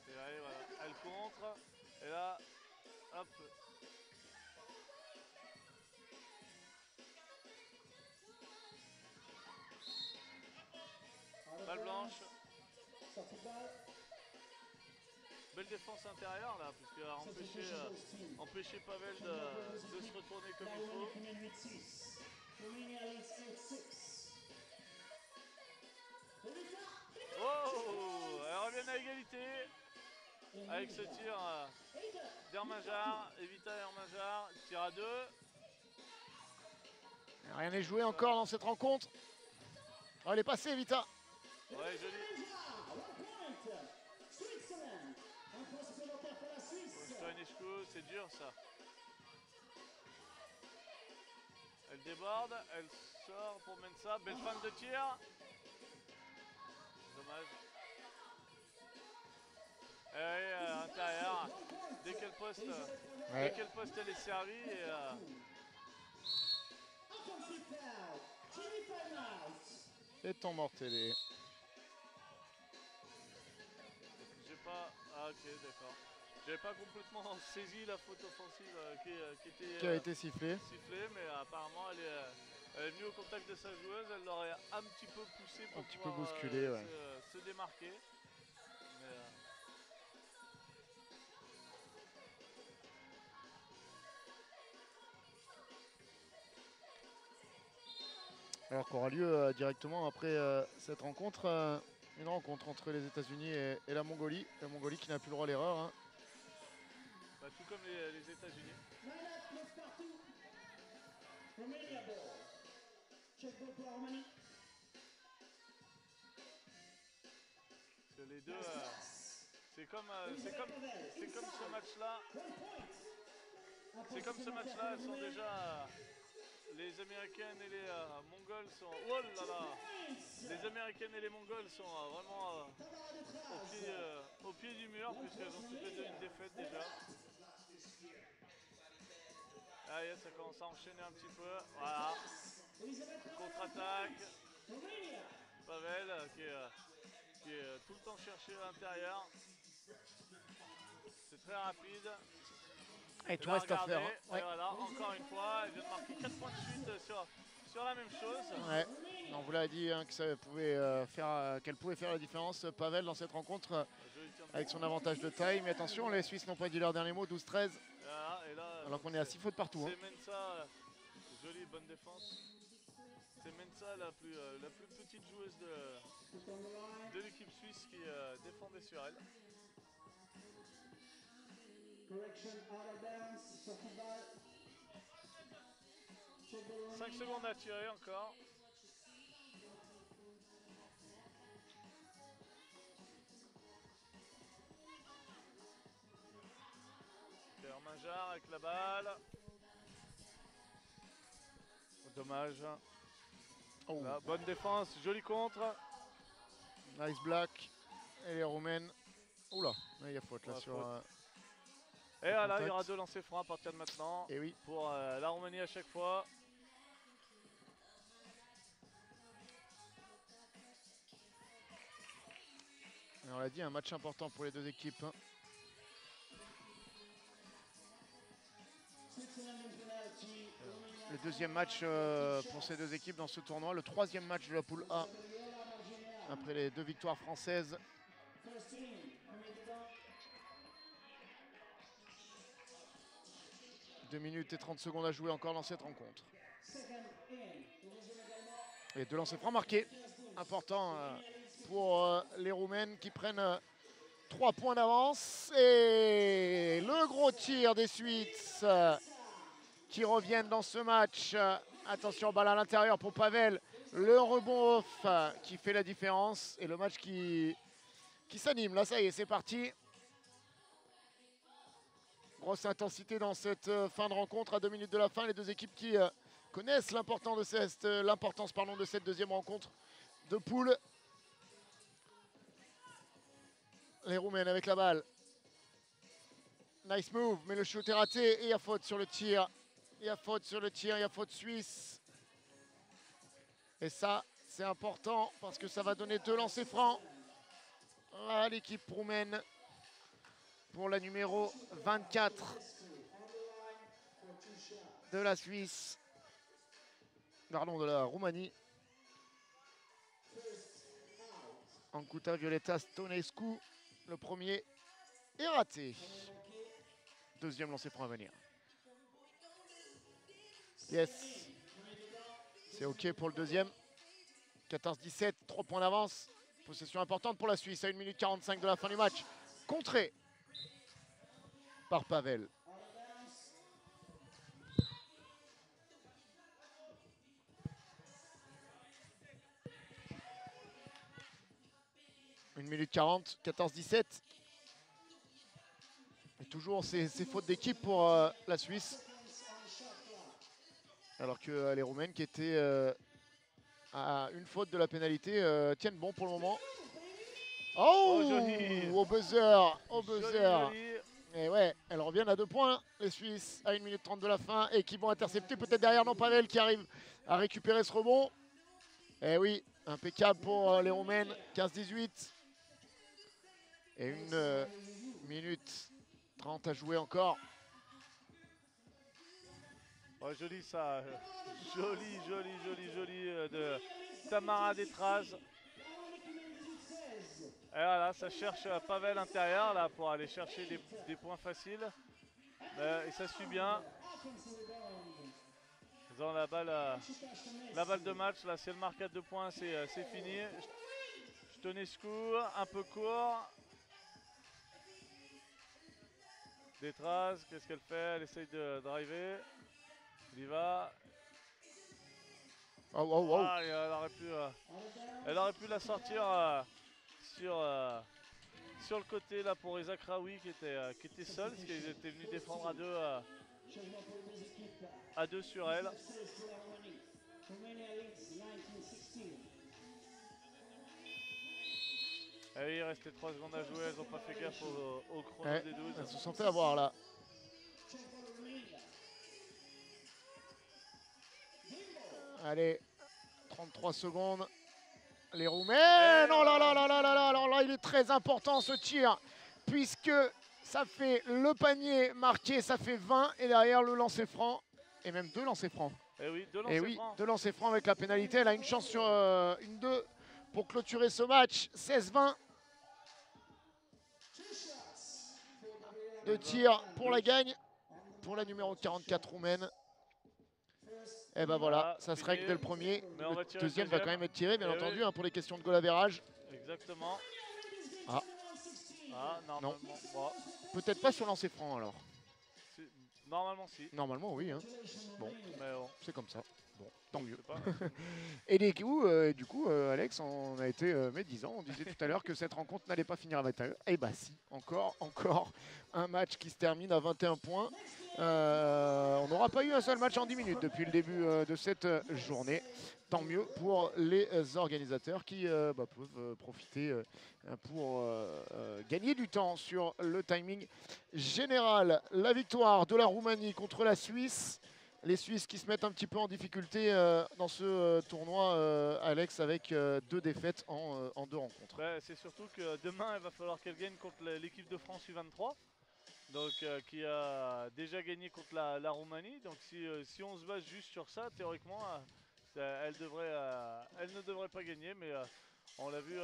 Et là, et voilà, elle contre. Et là, hop. Balle blanche. Sortie de balle. Belle défense intérieure là, puisque a empêché, euh, empêché Pavel de, de se retourner comme il faut. winning Romania 8-6. Romania leads 8-6. Evita. Oh Elle revient à égalité avec ce Evita. tir euh, Evita. d'Herminjar. Evita Herminjar, tir à deux. Rien n'est joué encore dans cette rencontre. Oh, elle est passée, Vita. Ouais, joli. C'est dur ça. Elle déborde, elle sort pour Mensa. Belle fin de tir. Dommage. Et oui, à l'intérieur, dès quel poste, dès quel poste elle est servie. Et, euh. Et mortellé. j'ai pas. Ah, ok, d'accord. J'avais pas complètement saisi la faute offensive euh, qui, euh, qui était. Qui a euh, été sifflé. sifflée, mais apparemment elle est, elle est venue au contact de sa joueuse, elle l'aurait un petit peu poussé pour Un petit peu pouvoir, bousculé, euh, ouais. se, se démarquer. Mais, Alors qu'aura lieu euh, directement après euh, cette rencontre, euh, une rencontre entre les États-Unis et, et la Mongolie. La Mongolie qui n'a plus le droit à l'erreur. hein. Bah, tout comme les, les États-Unis. Partout. Romania ball. Check ball pour les deux, euh, c'est comme, euh, c'est comme, c'est comme ce match-là. C'est comme ce match-là, elles sont déjà. les Américaines et les euh, Mongols sont. Oh là là. Les Américaines et les Mongols sont euh, vraiment euh, au, pied, au pied du mur, puisqu'elles ont toutes les deux une défaite déjà. Ah yes, ça commence à enchaîner un petit peu. Voilà, contre-attaque. Pavel qui est, qui est tout le temps cherché à l'intérieur. C'est très rapide. Et Elle tout reste à faire. hein. et Ouais. voilà, encore une fois, elle vient de marquer 4 points de suite sur, sur la même chose. Ouais. On vous l'a dit hein, que ça pouvait euh, faire, euh, qu'elle pouvait faire la différence, Pavel, dans cette rencontre euh, avec son avantage de taille. Mais attention, les Suisses n'ont pas dit leur dernier mot, 12-13, Voilà, et là, alors qu'on est à 6 fautes partout. hein. C'est Mensa, euh, jolie bonne défense. C'est Mensa la plus, euh, la plus petite joueuse de, l'équipe suisse qui euh, défendait sur elle. Correction out of bounds. Sortie de balle. Check ball 5 Romania. secondes à tirer encore. Avec la balle. Dommage. Oh, Là, bonne défense, joli contre. nice black. Et les Roumaines. Oula, il y a faute là sur. faute. euh, Et voilà, il y aura deux lancers francs à partir de maintenant Et oui, pour euh, la Roumanie à chaque fois. Et on l'a dit, un match important pour les deux équipes. hein. Le deuxième match euh, pour ces deux équipes dans ce tournoi, le troisième match de la poule A après les deux victoires françaises. Deux minutes et 30 secondes à jouer encore dans cette rencontre. Et deux lancers francs marqués. Important euh, pour euh, les Roumaines qui prennent trois points d'avance. Et le gros tir des Suisses euh, qui reviennent dans ce match. Euh, Attention, balle à l'intérieur pour Pavel. Le rebond off euh, qui fait la différence. Et le match qui, qui s'anime. Là, ça y est, c'est parti. Grosse intensité dans cette euh, fin de rencontre à deux minutes de la fin. Les deux équipes qui connaissent l'importance de cette, de cette deuxième rencontre de poule. Les Roumaines avec la balle. Nice move, mais le shoot est raté et il y a faute sur le tir. Il y a faute sur le tir, il y a faute suisse. Et ça, c'est important parce que ça va donner deux lancers francs à l'équipe roumaine pour la numéro 24 de la Suisse. Pardon, de la Roumanie. Ankuta Violeta Stonescu, le premier est raté. Deuxième lancé franc à venir. Yes. C'est OK pour le deuxième. 14-17, 3 points d'avance. Possession importante pour la Suisse à 1 minute 45 de la fin du match. Contré par Pavel. Une minute 40, 14-17. Et toujours ces, ces fautes d'équipe pour euh, la Suisse. Alors que euh, les Roumaines qui étaient euh, à une faute de la pénalité euh, tiennent bon pour le moment. Oh, joli. Au buzzer, au buzzer. Et ouais, elles reviennent à deux points, les Suisses, à 1 minute 30 de la fin, et qui vont intercepter peut-être derrière non Pavel qui arrive à récupérer ce rebond. Et oui, impeccable pour les Roumaines, 15-18. Et une minute 30 à jouer encore. Ouais, joli ça. Joli, joli, joli, joli euh, de Tamara Détraz. Et voilà, ça cherche euh, Pavel intérieur là pour aller chercher des, des points faciles. Euh, et ça suit bien. Ont la balle, la balle de match. Là, si elle marque à deux points, c'est euh, c'est fini. Stonescu, un peu court. Détraz, qu'est-ce qu'elle fait? Elle essaye de driver. Il y va. Oh, oh, oh. Ah, elle, aurait pu, euh, elle aurait pu la sortir euh, sur, euh, sur le côté là pour Isaac Raoui qui était, euh, qui était seul parce qu'ils étaient venus défendre à deux, euh, à deux sur elle. Et oui, il restait 3 secondes à jouer, elles n'ont pas fait gaffe au, au chrono Ouais, des 12. elles se sont fait avoir là. Allez, 33 secondes. Les Roumaines, oh là là là là là là, alors là il est très important ce tir, puisque ça fait le panier marqué, ça fait 20, et derrière le lancer franc, et même deux lancers francs. Et oui, deux Et lancers oui, francs. deux lancers francs avec la pénalité, elle a une chance sur euh, une 2 pour clôturer ce match, 16-20. Deux tirs pour la gagne, pour la numéro 44 roumaine. Et ben voilà, Voilà, ça se règle dès le premier. On le deuxième va quand même être tiré, bien Eh oui. entendu, hein, pour les questions de goal. Exactement. Ah. Ah, bon, Peut-être pas sur lancer franc alors. normalement, si. Normalement, oui, hein. bon, c'est comme ça. Bon, tant mieux. pas. Et du coup, euh, du coup euh, Alex, on a été euh, médisant. On disait tout à l'heure que cette rencontre n'allait pas finir à 21. Et bah si, encore, encore un match qui se termine à 21 points. Euh, on n'aura pas eu un seul match en 10 minutes depuis le début euh, de cette euh, journée. Tant mieux pour les organisateurs qui bah, peuvent profiter pour gagner du temps sur le timing général. La victoire de la Roumanie contre la Suisse. Les Suisses qui se mettent un petit peu en difficulté dans ce tournoi, Alex, avec deux défaites en, deux rencontres. Ouais, c'est surtout que demain, il va falloir qu'elle gagne contre l'équipe de France U23, donc, euh, qui a déjà gagné contre la, la Roumanie. Donc si, euh, si on se base juste sur ça, théoriquement, euh, ça- elle, devrait, elle ne devrait pas gagner. Mais on l'a vu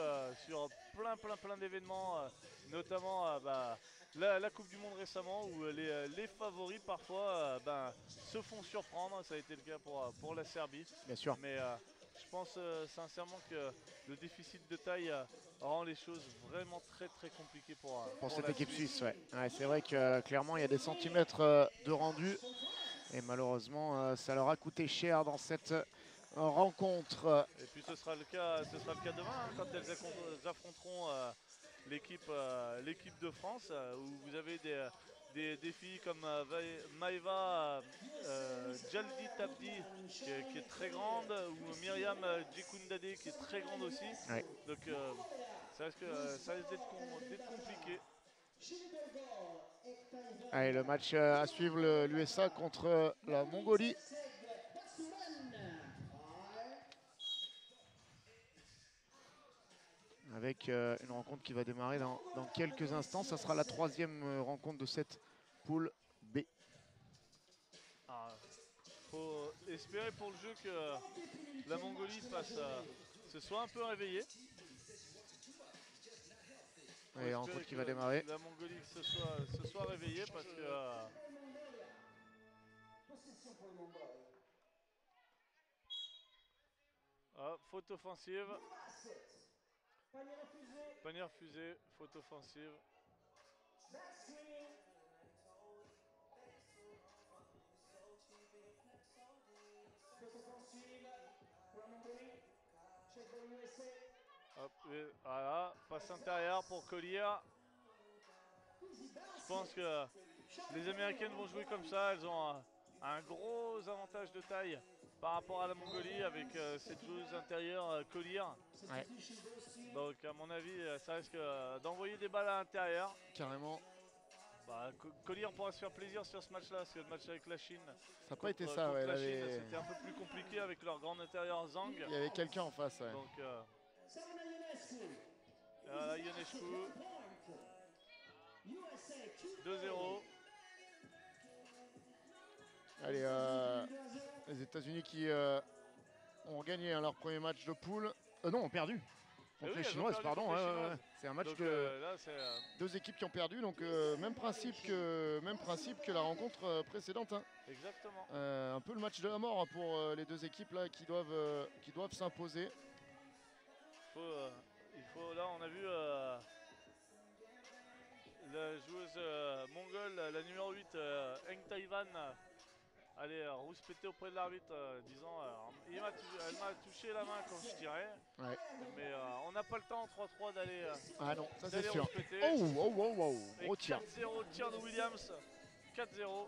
sur plein, plein, plein d'événements, notamment bah, la, la Coupe du Monde récemment, où les, les favoris parfois ben, se font surprendre. Ça a été le cas pour, pour la Serbie. Bien sûr. Mais je pense euh, sincèrement que le déficit de taille euh, rend les choses vraiment très très compliquées pour, euh, pour cette équipe Suisse. suisse. Ouais. Ouais, c'est vrai que clairement il y a des centimètres de rendu et malheureusement ça leur a coûté cher dans cette rencontre. Et puis ce sera le cas, ce sera le cas demain hein, quand elles affronteront l'équipe l'équipe de France où vous avez des, des, des filles comme euh, Maeva euh, Jaldi Tabdi qui est, qui est très grande ou Myriam euh, Djekundade qui est très grande aussi. Ouais. Donc euh, ça risque, risque d'être com- d'être compliqué. Allez, le match à suivre l'USA contre la Mongolie. Avec euh, une rencontre qui va démarrer dans, dans quelques instants. Ça sera la troisième euh, rencontre de cette poule B. Ah, faut espérer pour le jeu que la Mongolie fasse, euh, se soit un peu réveillée. Allez, espérer rencontre qui va démarrer. La Mongolie se soit, se soit réveillée parce que euh, ah, faute offensive. Panier refusé, faute offensive. Hop, voilà, passe intérieure pour Collier. Je pense que les Américaines vont jouer comme ça. Elles ont un gros avantage de taille par rapport à la Mongolie avec euh, cette joueuse intérieure euh, Collier. Ouais. Donc à mon avis, euh, ça risque euh, d'envoyer des balles à l'intérieur. Carrément. Bah, Co- Collier pourra se faire plaisir sur ce match-là, parce que le match avec la Chine. Ça n'a pas été ça. ouais, avait- c'était un peu plus compliqué avec leur grande intérieur Zhang. Il y avait quelqu'un en face. ouais. Donc euh, voilà, Ionescu. 2-0. Allez, euh, les États-Unis qui euh, ont gagné hein, leur premier match de poule. Euh, non, ont perdu. Eh Contre oui, les Chinoises, pardon. ouais. C'est un match Donc de euh, là, deux équipes qui ont perdu. Donc, même, principe que, même principe que la rencontre précédente. hein. exactement. Un peu le match de la mort hein, pour les deux équipes là, qui doivent, qui doivent s'imposer. Faut, il faut, là, on a vu la joueuse mongole, la numéro 8, euh, Eng Taiwan, aller euh, rouspéter auprès de l'arbitre, euh, disant euh, il m'a Elle m'a touché la main quand je tirais. Ouais. Mais euh, on n'a pas le temps en 3-3 d'aller Ah non, ça c'est sûr. Oh, oh, oh, oh, gros tir. 4-0, tir de Williams. 4-0.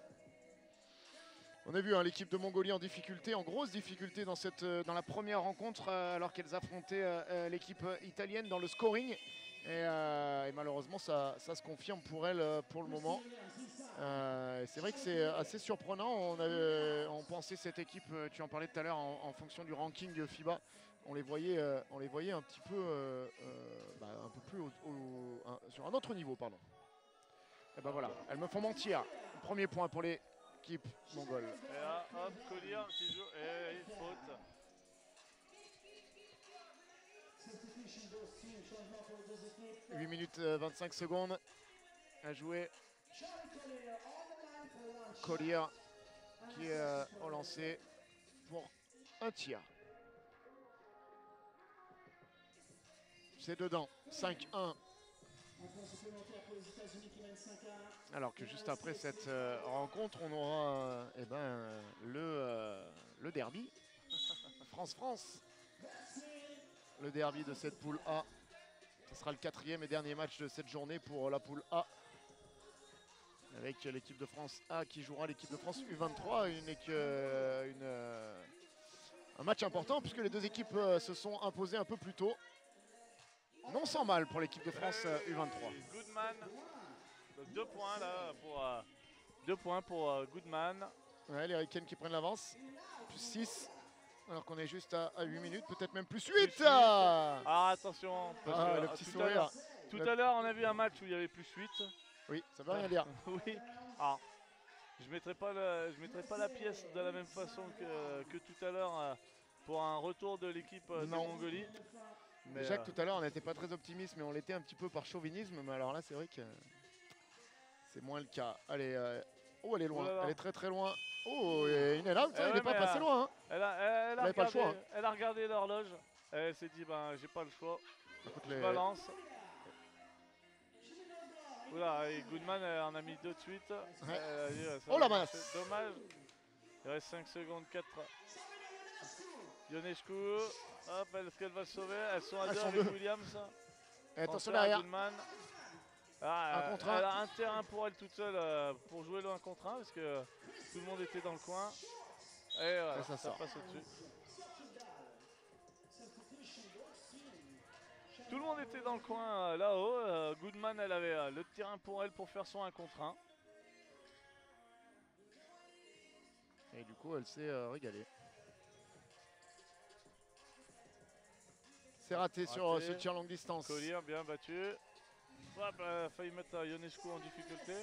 On a vu hein, l'équipe de Mongolie en difficulté, en grosse difficulté dans, cette, dans la première rencontre, alors qu'elles affrontaient l'équipe italienne dans le scoring. Et, et malheureusement, ça, ça se confirme pour elles euh, pour le moment. Euh, c'est vrai que c'est assez surprenant. On, avait, on pensait cette équipe, euh, tu en parlais tout à l'heure, en, en fonction du ranking FIBA, on les voyait, euh, on les voyait un petit peu, euh, bah, un peu plus au- au- un- sur un autre niveau, pardon. Et ben voilà, elles me font mentir. Premier point pour l'équipe mongole. Et là, hop, Collier qui joue. Et faute. Substitution d'Austin, changement pour les deux équipes. 8 minutes euh, 25 secondes à jouer. Collier, qui est euh, au lancer pour un tir. C'est dedans, 5-1. Un point supplémentaire pour les États-Unis qui mènent 5 à 1. Alors que juste après cette euh, rencontre, on aura euh, eh ben, le derby. France-France. Le derby de cette poule A. Ce sera le quatrième et dernier match de cette journée pour la poule A. avec l'équipe de France A qui jouera l'équipe de France U23. Une, équ- euh, une, euh, un match important puisque les deux équipes euh, se sont imposées un peu plus tôt. Non sans mal pour l'équipe de France euh, U23. Et Goodman. Deux points là pour. euh, deux points pour euh, Goodman. Ouais, les Hurricanes qui prennent l'avance. Plus 6. Alors qu'on est juste à, 8 minutes, peut-être même plus 8. huit. Ah Ah attention. parce Ah, que, le petit tout sourire. Tout à l'heure, on a vu un match où il y avait plus 8. Oui, ça veut rien dire. oui. Alors, je mettrai pas le- je mettrai pas la pièce de la même façon que, que tout à l'heure euh, pour un retour de l'équipe euh, de. Mongolie. Mais, Déjà euh, tout à l'heure, on n'était pas très optimiste, mais on l'était un petit peu par chauvinisme. Mais alors là, c'est vrai que c'est moins le cas. Allez, euh, oh, elle est loin. Oh là là. Elle est très très loin. Oh, et une out, Eh il ouais, n'est pas passé euh, loin. hein. elle, a, elle, elle pas le regardé, choix, hein. elle a regardé l'horloge. Elle s'est dit ben j'ai pas le choix. Écoute, Je les- balance. Oula, et Goodman en a mis deux de suite. Ouais, ça Oh la c'est Dommage. Il reste 5 secondes, 4. Ionescu. Hop, est-ce qu'elle va se sauver? Elles sont à deux avec deux. Williams. Et attention derrière. Goodman. Ah, Un euh, contre. Elle a un terrain pour elle toute seule euh, pour jouer le 1 contre 1 parce que tout le monde était dans le coin. Et voilà, Et ça ça, passe au-dessus. Tout le monde était dans le coin euh, là-haut. euh, Goodman, elle avait euh, le terrain pour elle pour faire son 1 contre 1. Et du coup, elle s'est euh, régalée. C'est raté, sur euh, ce tir longue distance. Collier bien battu. Hop, elle a failli mettre euh, Ionescu en difficulté.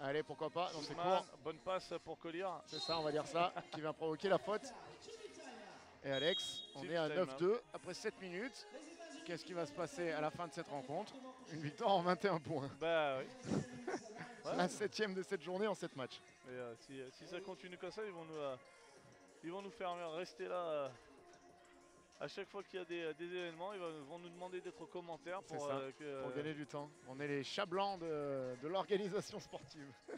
Allez, pourquoi pas. C'est court. bonne passe pour Collier. C'est ça, on va dire ça, qui va provoquer la faute. Et Alex, on est à time 9-2 après 7 minutes. Qu'est-ce qui va se passer à la fin de cette rencontre? Une victoire en 21 points. Bah oui. Ouais. La septième de cette journée en 7 matchs. Et euh, si, si ça continue comme ça, ils vont nous, euh, ils vont nous faire rester là. euh, à chaque fois qu'il y a des, des événements, ils vont, nous demander d'être aux commentaires pour, ça, euh, que, Pour gagner du temps. On est les chats blancs de, de l'organisation sportive.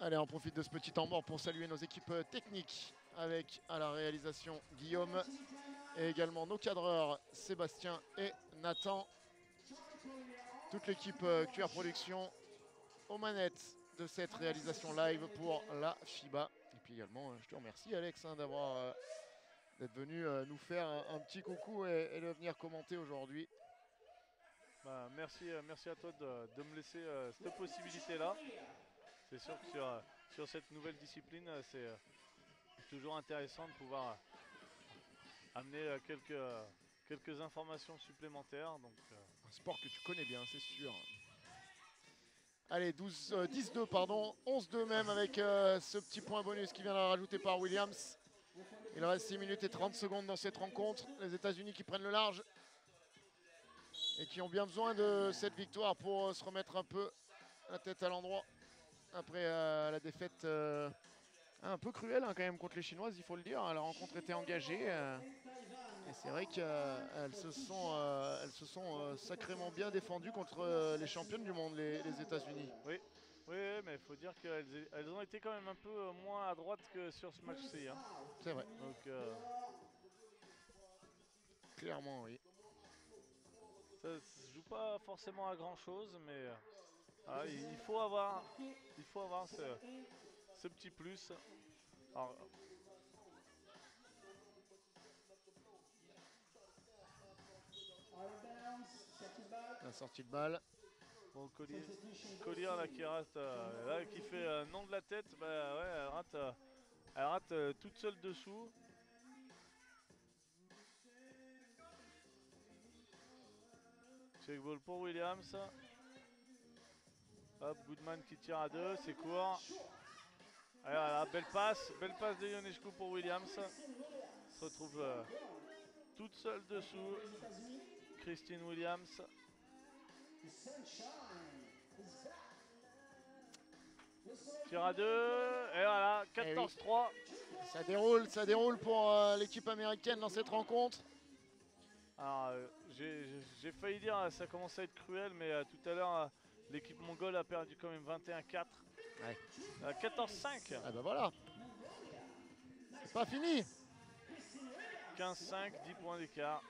Allez, on profite de ce petit temps mort pour saluer nos équipes euh, techniques avec à la réalisation Guillaume et également nos cadreurs Sébastien et Nathan. Toute l'équipe euh, QR Production aux manettes de cette réalisation live pour la FIBA. Et puis également, euh, je te remercie Alex hein, d'avoir euh, d'être venu nous faire un, petit coucou et, de venir commenter aujourd'hui. bah, merci, merci à toi de, me laisser cette possibilité-là. C'est sûr que sur, sur cette nouvelle discipline, c'est toujours intéressant de pouvoir euh, amener euh, quelques, euh, quelques informations supplémentaires. Donc, Un sport que tu connais bien, c'est sûr. Allez, 12, euh, 10-2, pardon, 11-2 même avec ce petit point bonus qui vient de rajouter par Williams. Il reste 6 minutes et 30 secondes dans cette rencontre. Les États-Unis qui prennent le large et qui ont bien besoin de cette victoire pour se remettre un peu la tête à l'endroit après la défaite un peu cruelle hein, quand même contre les Chinoises, il faut le dire. La rencontre était engagée. euh, et c'est vrai qu'elles se sont, euh, elles se sont euh, sacrément bien défendues contre les championnes du monde, les, les États-Unis. Oui, oui, mais il faut dire qu'elles elles ont été quand même un peu moins à droite que sur ce match-ci. hein. C'est vrai, Donc, clairement, oui. ça se joue pas forcément à grand-chose, mais ah, il il faut avoir, il faut avoir ce, ce petit plus. Alors, La sortie de balle. bon, Collier, Collier, là qui rate, euh, là, qui fait euh, non de la tête, bah ouais, elle rate, euh, elle rate euh, toute seule dessous. Check ball pour Williams. Hop, Goodman qui tire à deux, c'est court. Allez, voilà, belle passe, belle passe de Ionescu pour Williams. Se retrouve euh, toute seule dessous. Christine Williams. Tire à deux, et voilà, 14-3. Ça déroule, ça déroule pour euh, l'équipe américaine dans cette rencontre. Alors, euh, j'ai failli dire, ça commence à être cruel, mais tout à l'heure, l'équipe mongole a perdu quand même 21-4. Ouais. Euh, 14-5. Ah bah voilà. C'est pas fini. 15-5, 10 points d'écart.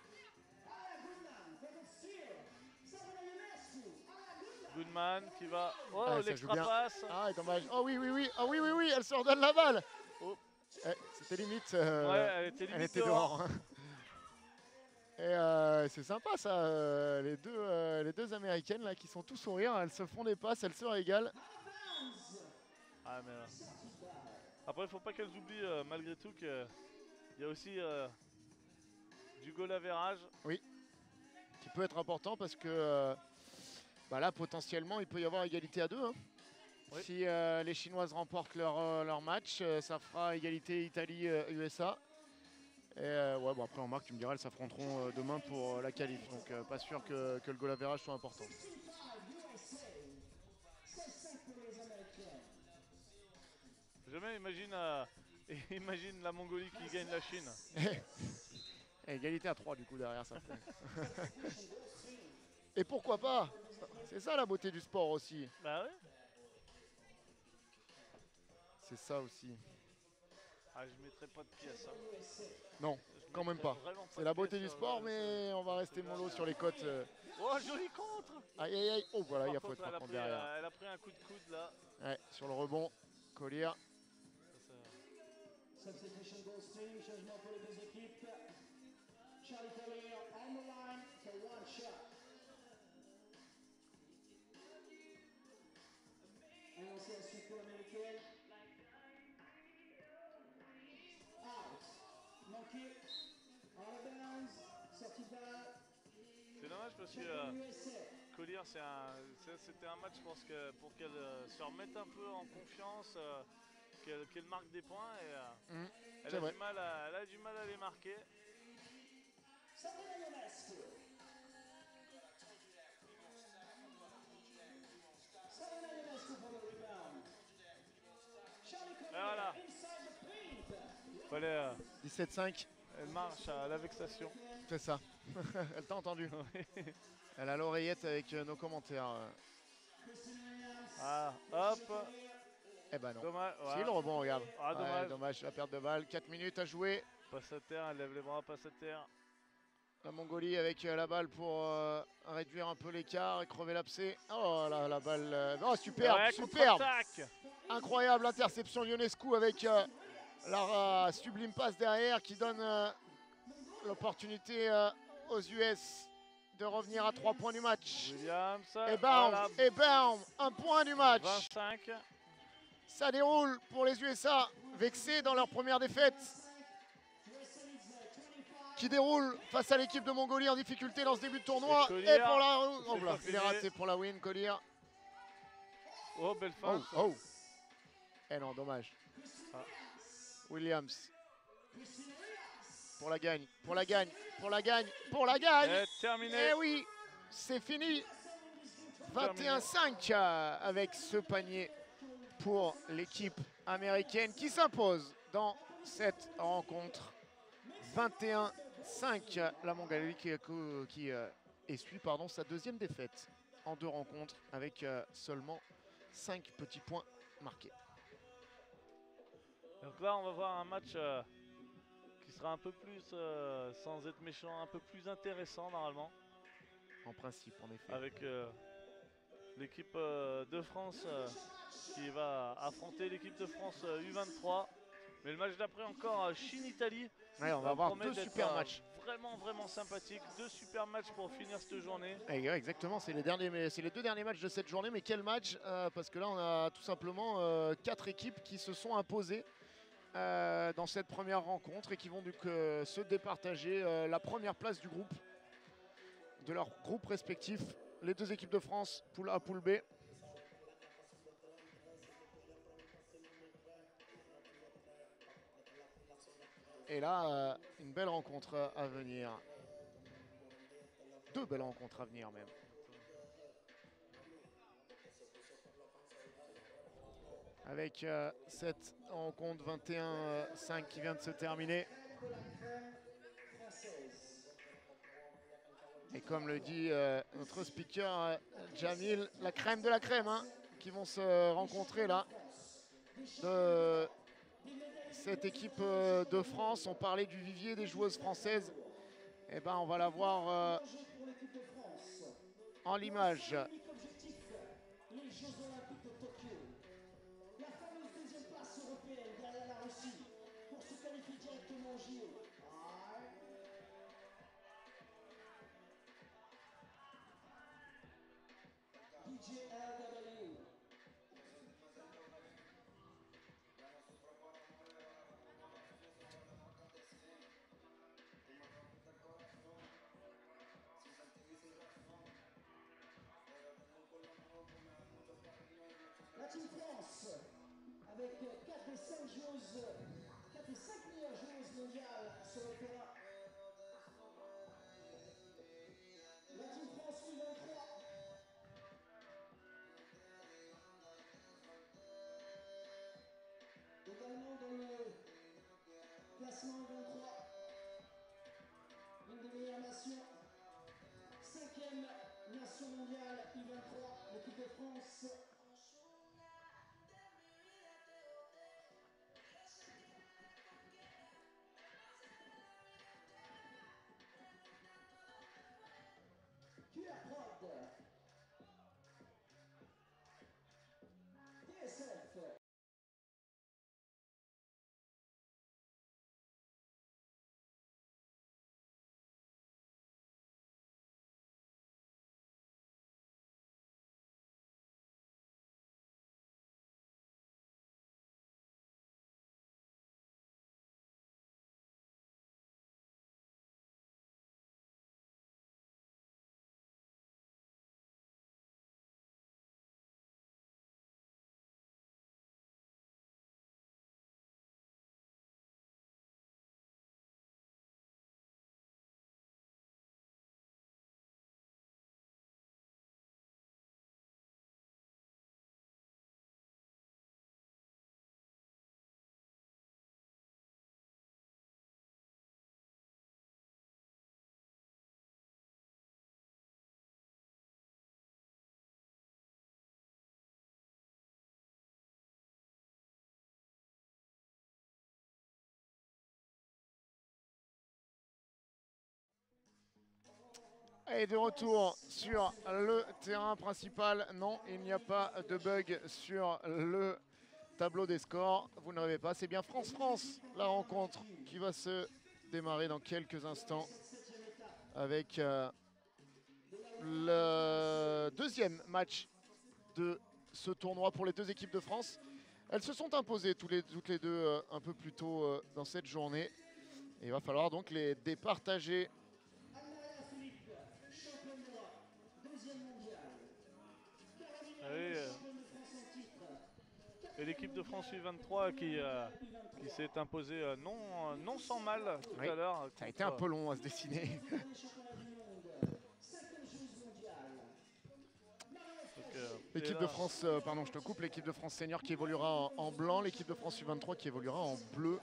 Goodman qui va. Oh, Ah, l'extra passe. Ah, dommage. Oh oui, oui, oui. Ah oui, oui, oui. Elle se redonne la balle. Oh. Eh, C'était limite. euh, ouais, elle était limite elle était dehors. dehors. hein. Et euh, c'est sympa ça, les, deux, les deux américaines là qui sont tous sourires, elles se font des passes, elles se régalent. Ah, mais, euh, Après, il faut pas qu'elles oublient euh, malgré tout qu'il y a aussi euh, du goal average. qui peut être important parce que bah là potentiellement il peut y avoir égalité à deux. hein. Oui. Si les Chinoises remportent leur, leur match, ça fera égalité Italie-USA. Et ouais, bon après en marque, tu me diras, elles s'affronteront demain pour la qualif. Donc pas sûr que, que le goal average soit important. Jamais imagine, euh, imagine la Mongolie qui gagne la Chine. Et égalité à 3 du coup derrière ça. Et pourquoi pas? C'est ça la beauté du sport aussi. Bah ouais. C'est ça aussi. Ah, je mettrais pas de pied à ça. Non, Je quand même pas. C'est la beauté du ça, sport, mais on va rester mollo sur les côtes. euh. Oh, joli contre Aïe aïe aïe. Oh voilà, il y a faute contre, par contre derrière. euh, elle a pris un coup de coude là. Ouais, sur le rebond, Collier. Substitution goes team, changement pour les deux équipes. Charlie Collier on the line for one shot. Annoncé ensuite pour l'américaine. Out. Manqué. Out of bounds. Sortie de balle. C'est dommage parce que euh. Collier, c'est un- c'était un match, pour qu'elle euh, se remette un peu en confiance, euh, qu'elle marque des points. Et, euh, Mhm, elle, a vrai. du mal à, elle a du mal à les marquer. Voilà. inside the paint. Fallait, euh, 17-5, elle marche à la vexation. c'est ça. Elle t'a entendu. Elle a l'oreillette avec euh, nos commentaires. Ah, hop, Eh ben non. dommage. Si le rebond, regarde. Ah, Ouais, dommage. la perte de balle. 4 minutes à jouer. Passe à terre, elle lève les bras, passe à terre. La Mongolie avec euh, la balle pour euh, réduire un peu l'écart et crever l'abcès. Oh là, la balle. euh, Oh, superbe, Ouais, superbe. Incroyable interception Ionescu avec euh, la sublime passe derrière qui donne l'opportunité aux US de revenir à 3 points du match. Williams. Et bam, voilà, et bam, un point du match. 25. Ça déroule pour les USA, vexés dans leur première défaite. Qui déroule face à l'équipe de Mongolie en difficulté dans ce début de tournoi. Et pour la. Oh, il est fini. raté pour la win, Collier. Oh, belle Oh, fin. oh. Eh non, dommage. Ah. Williams. Pour la gagne, pour la gagne, pour la gagne, pour la gagne. Et terminé. Eh oui, c'est fini. 21-5 euh, avec ce panier pour l'équipe américaine qui s'impose dans cette rencontre. 21-5, la Mongolie qui, qui, euh, essuie pardon, sa deuxième défaite en deux rencontres avec euh, seulement 5 petits points marqués. Donc là, on va voir un match euh, qui sera un peu plus, sans être méchant, un peu plus intéressant normalement, En principe, en effet. avec l'équipe de France qui va affronter l'équipe de France euh, U23. Mais le match d'après encore, euh, Chine-Italie. Ouais, on va euh, avoir deux super euh, matchs. Vraiment, vraiment sympathiques. Deux super matchs pour finir cette journée. Eh ouais, exactement, c'est les, derniers, les deux derniers matchs de cette journée. Mais quel match euh, Parce que là, on a tout simplement euh, quatre équipes qui se sont imposées euh, dans cette première rencontre et qui vont donc euh, se départager euh, la première place du groupe, de leur groupe respectif. Les deux équipes de France, poule A, poule B. Et là, euh, une belle rencontre à venir. Deux belles rencontres à venir même. Avec euh, cette rencontre 21-5 qui vient de se terminer. Et comme le dit euh, notre speaker Jamil, la crème de la crème hein, qui vont se rencontrer là. Cette équipe euh, de France, on parlait du vivier des joueuses françaises. Et ben on va la voir euh, en l'image. Sur. La France U23. Également dans le classement 23, une des meilleures nations. Cinquième nation mondiale U23, l'équipe de France. Et de retour sur le terrain principal. Non, il n'y a pas de bug sur le tableau des scores. Vous ne rêvez pas, c'est bien France-France, la rencontre qui va se démarrer dans quelques instants avec euh, le deuxième match de ce tournoi pour les deux équipes de France. Elles se sont imposées toutes les deux euh, un peu plus tôt euh, dans cette journée. Et il va falloir donc les départager Anne-Maria Philippe, championne d'Europe, deuxième mondiale. Caroline Ah oui, Hervé, euh, championne de France en titre. Et l'équipe de France U23 qui, euh, qui s'est imposée euh, non, euh, non sans mal tout Oui, à l'heure. Ça a été un peu long à se dessiner. Euh, L'équipe de France, euh, pardon, je te coupe, l'équipe de France senior qui évoluera en, en blanc, l'équipe de France U23 qui évoluera en bleu.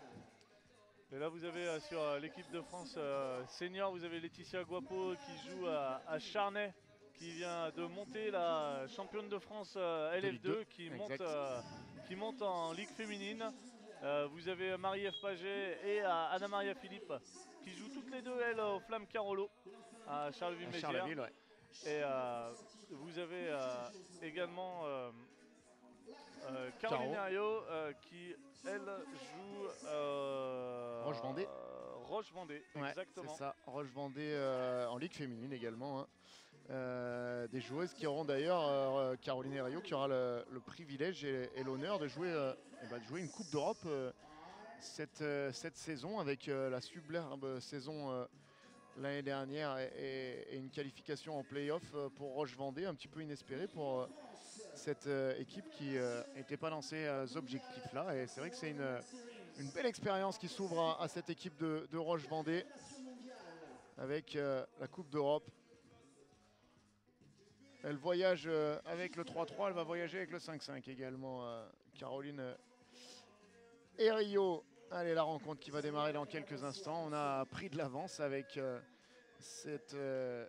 Et là, vous avez euh, sur l'équipe de France senior, vous avez Laetitia Guapo qui joue à, à Charnay, qui vient de monter la championne de France euh, De Ligue LF2, 2, qui monte, exact. Qui monte en Ligue féminine. Euh, vous avez Marie-Ève Paget et euh, Anna-Maria Philippe qui jouent toutes les deux, elles, au Flamme Carolo à Charleville-Mézières. Charleville, ouais. Et euh, vous avez euh, également euh, euh, Caroline Caro. Herriot euh, qui, elle, joue euh, Roche-Vendée. Roche-Vendée, Ouais, exactement. C'est ça, Roche-Vendée euh, en Ligue féminine également. hein. Euh, des joueuses qui auront d'ailleurs, euh, Caroline Herriot, qui aura le, privilège et, l'honneur de jouer, euh, eh ben, de jouer une Coupe d'Europe euh, cette, cette saison avec la sublime saison l'année dernière et, une qualification en play-off pour Roche-Vendée, un petit peu inespérée pour cette équipe qui n'était pas dans ces euh, objectifs-là. Et c'est vrai que c'est une, une belle expérience qui s'ouvre à, à cette équipe de, de Roche-Vendée avec la Coupe d'Europe. Elle voyage euh, avec le 3-3, elle va voyager avec le 5-5 également. euh, Caroline euh, et Rio. Allez, la rencontre qui va démarrer dans quelques instants. On a pris de l'avance avec euh, cet euh,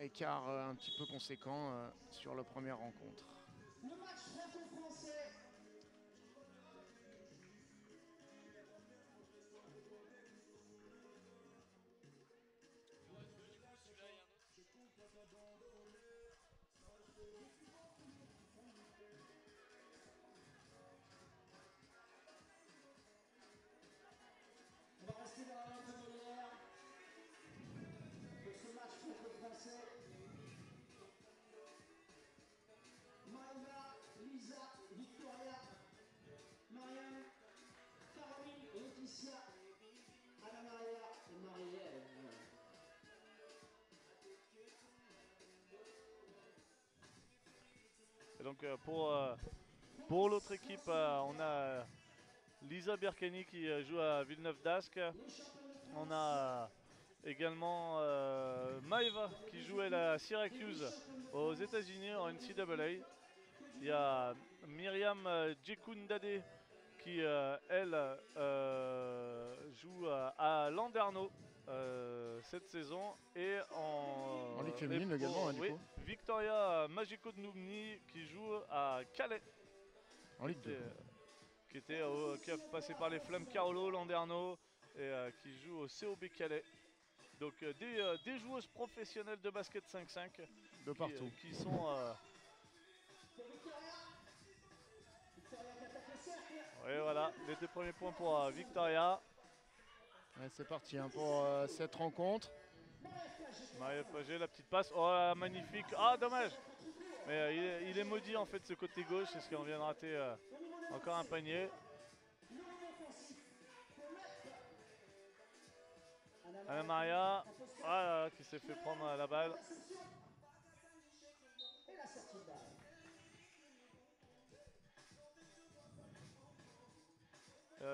écart euh, un petit peu conséquent euh, sur la première rencontre. Donc euh, pour, euh, pour l'autre équipe, euh, on a Lisa Birkeni qui joue à Villeneuve d'Ascq. On a également euh, Maeva qui jouait à Syracuse aux États-Unis en NCAA. Il y a Myriam Djekundade qui, elle, joue euh, à Landerneau euh, cette saison. Et en, En Ligue et féminine pour- également, hein, du oui, coup. Victoria Magico Noumni qui joue à Calais. En Ligue qui 2. était, euh, qui, était au- qui a passé par les Flammes Carolo, Landerneau et euh, qui joue au COB Calais. Donc euh, des, euh, des joueuses professionnelles de basket 5-5 De qui, euh, partout. qui sont euh, qui cercle. ouais, voilà, les deux premiers points pour euh, Victoria. C'est parti hein, pour euh, cette rencontre. Marie Pagé, la petite passe. Oh magnifique. Ah dommage. Mais euh, il, est, maudit en fait ce côté gauche, c'est ce qu'on vient de rater euh, encore un panier. Anna Maria, ah qui s'est fait prendre la balle.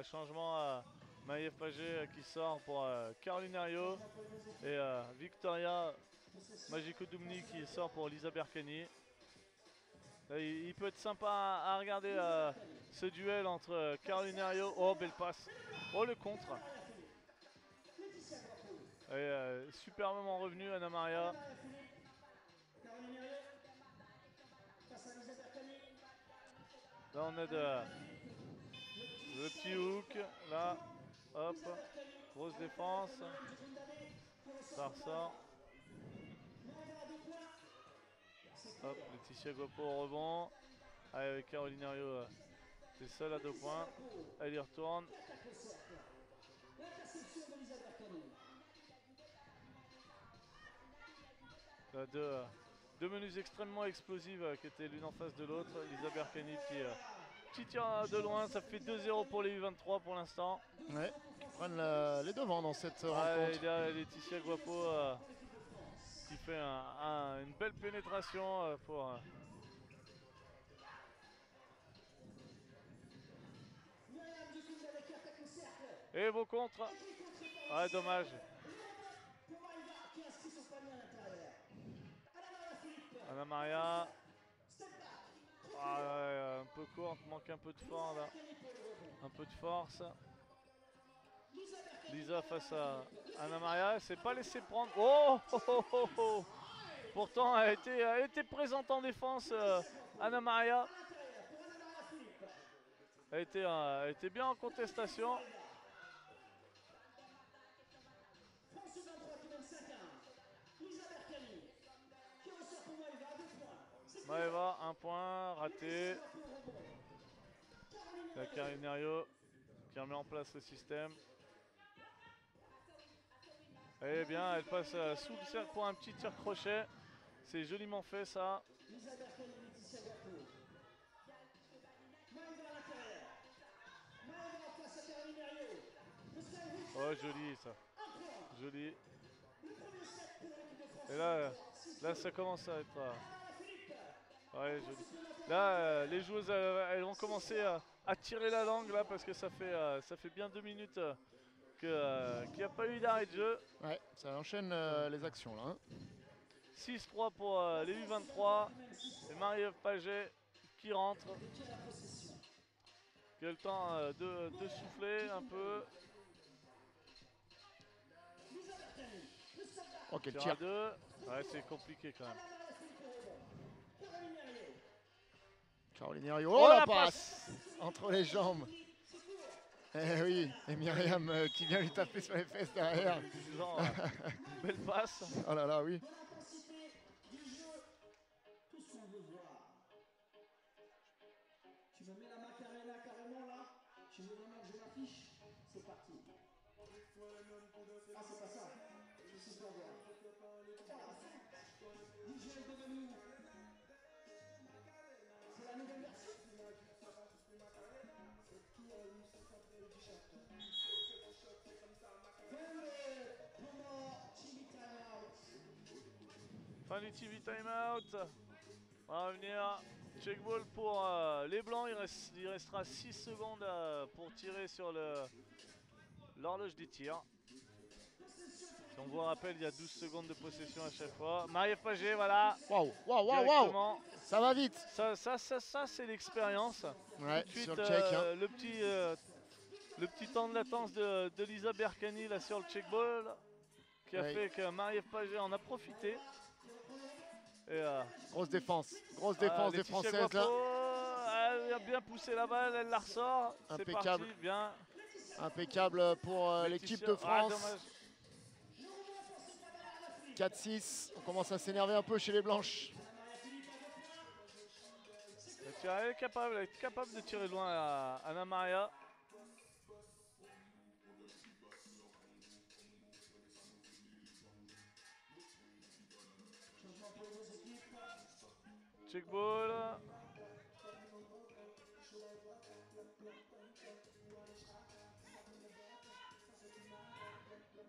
Changement à Maïef Pagé euh, qui sort pour euh, Caroline Herriot et euh, Victoria Magico Dumni qui sort pour Lisa Berkani. Il, peut être sympa à, regarder ce duel entre Caroline Herriot. Oh, belle passe. Oh, le contre. Et euh, superbement revenu Anna Maria. Là, on a de, le petit hook. Là, hop. Grosse défense. Ça ressort. Hop, Laetitia Guapo au rebond. Allez, Caroline Herriot, euh, c'est seule à deux points. Elle y retourne. Euh, deux menus extrêmement explosives euh, qui étaient l'une en face de l'autre. Lisa qui, qui tire de loin. Ça fait 2-0 pour les U23 pour l'instant. Ouais, qui prennent la- les devants dans cette Ouais, rencontre. il y a Laetitia Guapo euh, qui fait un- un- une belle pénétration euh, pour. euh. Et vos contres. Ouais, dommage. Pour Maïva Ah ouais, un peu courte, manque un peu de force là. Un peu de force. Lisa face à Anna Maria, elle s'est pas laissé prendre. Oh, oh, oh, oh. Pourtant, elle était, elle présente en défense, euh, Anna Maria. Elle était, euh, elle était bien en contestation. Maeva, un point, raté. La Carinerio qui remet en place le système. Eh bien, elle passe euh, sous le cercle pour un petit tir crochet. C'est joliment fait ça. Oh, joli ça. Joli. Et là, euh, là ça commence à être. Ouais. Là, euh, les joueuses, euh, elles vont commencer à, à tirer la langue là parce que ça fait, euh, ça fait bien deux minutes euh, qu'il n'y a pas eu d'arrêt de jeu. Ouais, ça enchaîne les actions là. hein. 6-3 pour euh, les U23. Et Marie-Ève Paget qui rentre. Qui a le temps de, de souffler un peu. Oh, quel Tir. Ouais, c'est compliqué quand même. Oh, Oh, la passe Entre les jambes. Eh oui, et Myriam euh, qui vient lui taper sur les fesses derrière. Genre, euh, belle passe. Oh là là, oui. Fin du TV timeout. On va revenir. Check ball pour euh, les blancs. Il, reste- il restera 6 secondes euh, pour tirer sur l'horloge des tirs. On vous rappelle, il y a 12 secondes de possession à chaque fois. Marie-Ève Pagé, voilà. Waouh, waouh, waouh, waouh. Ça va vite Ça, ça, ça, ça c'est l'expérience. Ouais, Tout de suite, sur le check. hein. euh, le, petit, euh, le petit temps de latence de, de Lisa Berkani là sur le checkball qui a Ouais. fait que Marie-Ève Pagé en a profité. Euh, Grosse défense. Grosse ah, défense des Françaises là. Guapo, Elle a bien poussé la balle, elle la ressort. Impeccable. parti, bien. Impeccable pour euh, l'équipe de Ah, France. dommage. 4-6. On commence à s'énerver un peu chez les Blanches. Elle est capable, elle est capable de tirer loin à Anna Maria. Check ball.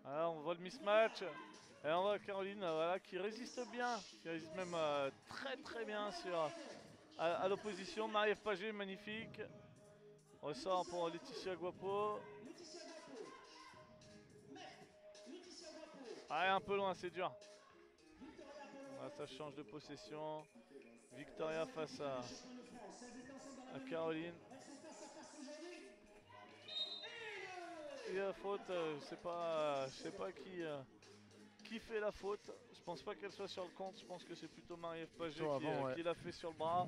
On voit le mismatch. Et on voit Caroline voilà, qui résiste bien, qui résiste même euh, très très bien sur, à, l'opposition. Marie-Ève Pagé, magnifique. Ressort pour Laetitia Guapo. Ah, un peu loin, c'est dur. Ah, ça change de possession. Victoria face à, à Caroline. Il y a faute, euh, je sais pas, je sais pas qui, euh, qui fait la faute. Je pense pas qu'elle soit sur le compte, je pense que c'est plutôt Marie-Ève qui, avant, euh, ouais. qui l'a fait sur le bras.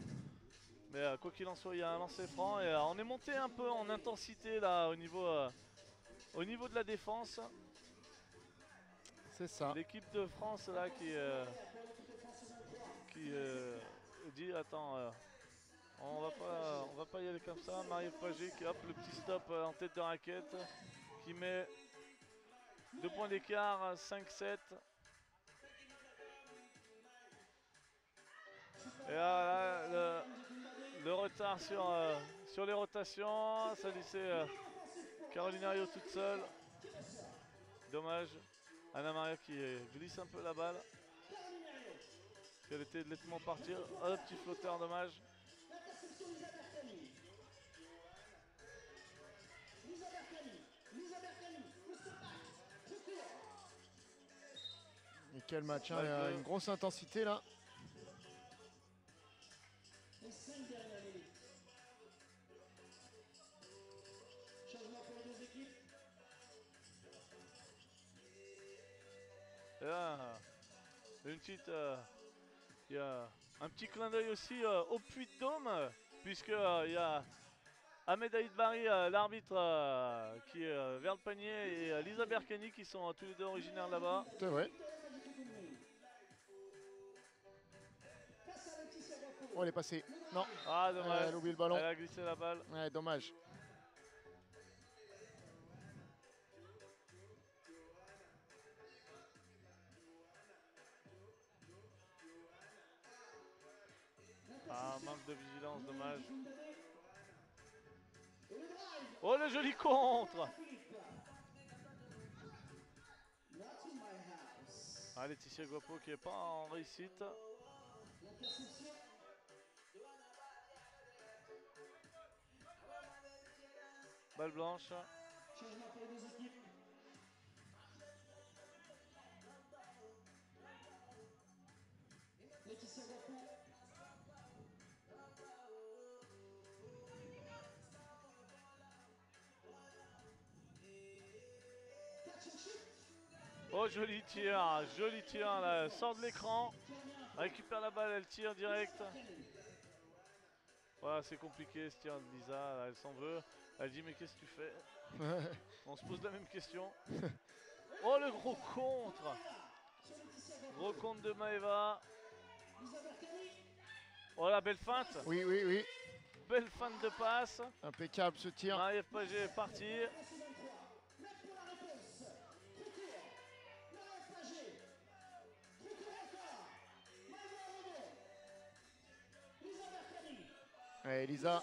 Mais quoi qu'il en soit, il y a un lancer franc et on est monté un peu en intensité là au niveau, au niveau de la défense. C'est ça. L'équipe de France là qui, euh, qui euh, dit attends, euh, on va pas, on va pas y aller comme ça. Marie Pagé qui hop le petit stop euh, en tête de raquette, qui met deux points d'écart, 5-7. Et là, le, retard sur, euh, sur les rotations, ça laissait euh, Caroline Rio toute seule. Dommage. Anna Maria qui glisse un peu la balle. Elle était nettement partir. Oh, petit flotteur, dommage. Et quel match, hein, il y a une grosse intensité là. Là, une petite. euh, Il y a un petit clin d'œil aussi euh, au puits de Dôme, puisque euh, il y a Ahmed Aïd Bari, euh, l'arbitre, qui est vers le panier, et Lisa Berkani qui sont tous les deux originaires là-bas. C'est vrai. Oh, elle est passée. Non, Ah, elle dommage. a oublié le ballon. Elle a glissé la balle. Ouais, dommage. Ah, manque de vigilance, dommage. Oh, le joli contre. Ah, Laetitia Guapo qui est pas en réussite. Balle blanche. Laetitia Guapo. Oh, joli tir, joli tir là. Sort de l'écran. Récupère la balle, elle tire direct. Voilà, c'est compliqué ce tir de Lisa, là, elle s'en veut. Elle dit mais qu'est-ce que tu fais? On se pose la même question. Oh le gros contre Gros contre de Maeva. Oh la belle feinte Oui, oui, oui. Belle feinte de passe. Impeccable ce tir. Pagé est partie. Elisa.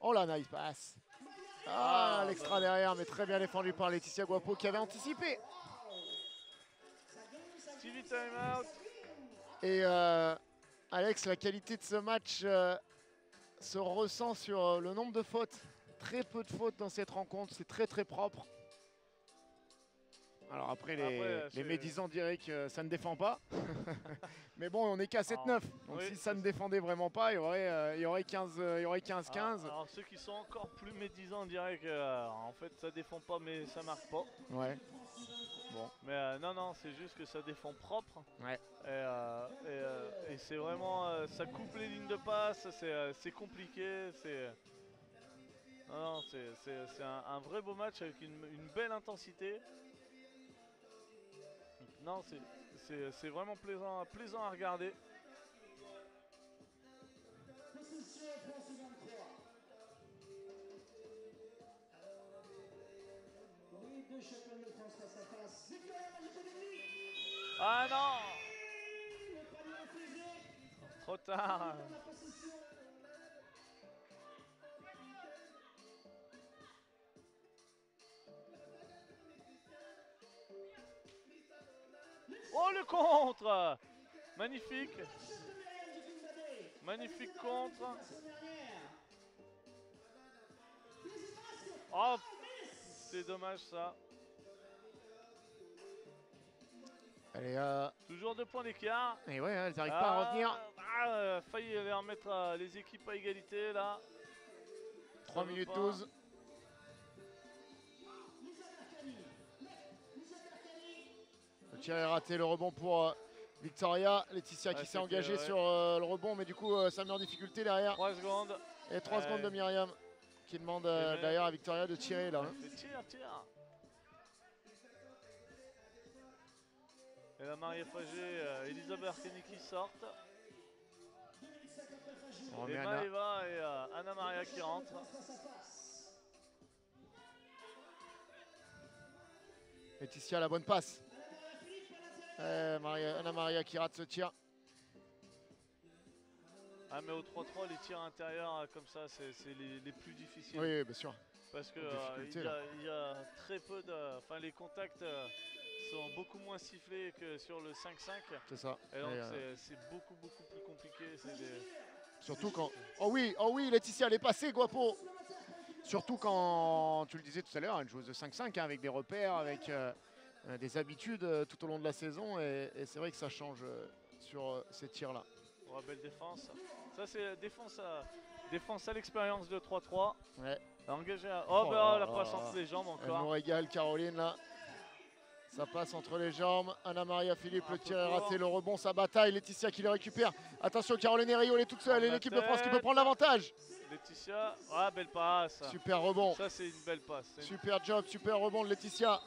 Oh la nice passe. Ah, Ah, l'extra bah. derrière, mais très bien défendu par Laetitia Guapo qui avait anticipé. Timeout. Et euh, Alex, la qualité de ce match euh, se ressent sur euh, le nombre de fautes. Très peu de fautes dans cette rencontre, c'est très très propre. Alors après, les, Après, les c'est- médisants diraient que ça ne défend pas. Mais bon, on est qu'à 7-9. Alors, Donc oui, si ça ne défendait vraiment pas, il y aurait, euh, il y aurait 15, euh, 15-15. Alors, alors, ceux qui sont encore plus médisants diraient que euh, en fait ça défend pas mais ça marque pas. Ouais. Mais euh, non non c'est juste que ça défend propre. Ouais. Et, euh, et, euh, et c'est vraiment euh, ça coupe les lignes de passe, c'est euh, compliqué, c'est non, non, c'est- un, un vrai beau match avec une, une belle intensité. Non c'est- vraiment plaisant, plaisant à regarder. Possession France 23. Oui, Oh le contre Magnifique. Magnifique contre. Oh C'est dommage ça Allez, euh, Toujours deux points d'écart et ouais, elles n'arrivent pas à revenir. Ah, failli les remettre euh, les équipes à égalité là 3 ça veut minutes pas. 12. Tir est raté, le rebond pour euh, Victoria. Laetitia qui Ouais, s'est engagée sur euh, le rebond, mais du coup, euh, ça met en difficulté derrière. 3 secondes Et 3 Ouais. secondes de Myriam qui demande euh, d'ailleurs à Victoria de tirer là. Tire, tire Et la Marie Fagé, euh, Elisabeth Arkeni qui sortent. On et Anna. Maëva et euh, Anna Maria qui rentrent. Laetitia, la bonne passe. Eh, Maria- Anna Maria qui rate ce tir. Ah mais au 3-3 les tirs intérieurs euh, comme ça c'est les, les plus difficiles. Oui, oui, bien sûr. Parce que euh, il y, a- là. il y a très peu de. Enfin, les contacts euh, sont beaucoup moins sifflés que sur le 5-5. C'est ça. Et donc, euh, c'est- beaucoup, beaucoup plus compliqué. Des- surtout quand. Oh oui, oh oui, Laetitia, elle est passée, Guapo. Surtout quand, tu le disais tout à l'heure, une joueuse de 5-5 hein, avec des repères, avec euh, euh, des habitudes euh, tout au long de la saison. Et, et c'est vrai que ça change euh, sur euh, ces tirs-là. Oh, belle défense. Ça, c'est défense à, défense à l'expérience de 3-3. Ouais. Engagé à. Oh, Oh bah, la entre les jambes Elle nous encore. régale, Caroline, là. Ça passe entre les jambes. Anna-Maria Philippe, le tir est raté, le rebond, sa bataille. Laetitia qui le récupère. Attention, Caroline Herrio, elle est toute seule. Et l'équipe de France qui peut prendre l'avantage. Laetitia. Ah, belle passe. Super rebond. Ça, c'est une belle passe. Une- Super job, super rebond de Laetitia.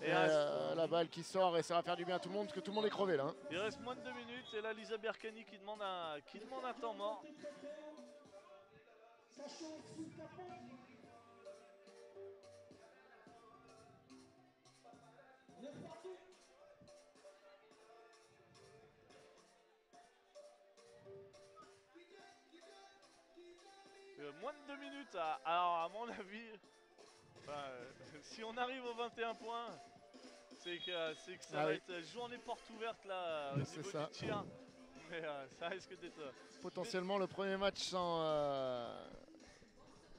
Et euh, la balle qui sort et ça va faire du bien à tout le monde parce que tout le monde est crevé là. hein. Il reste moins de 2 minutes. Et là, Lisa Berkani qui demande un, qui demande un temps mort. Euh, moins de 2 minutes. à- alors, à mon avis, enfin, euh, si on arrive aux 21 points, c'est que, c'est que ça Ah va oui. être journée porte ouverte là, au C'est niveau ça. du tir. Mais euh, ça risque d'être. euh, Potentiellement le premier match sans, euh,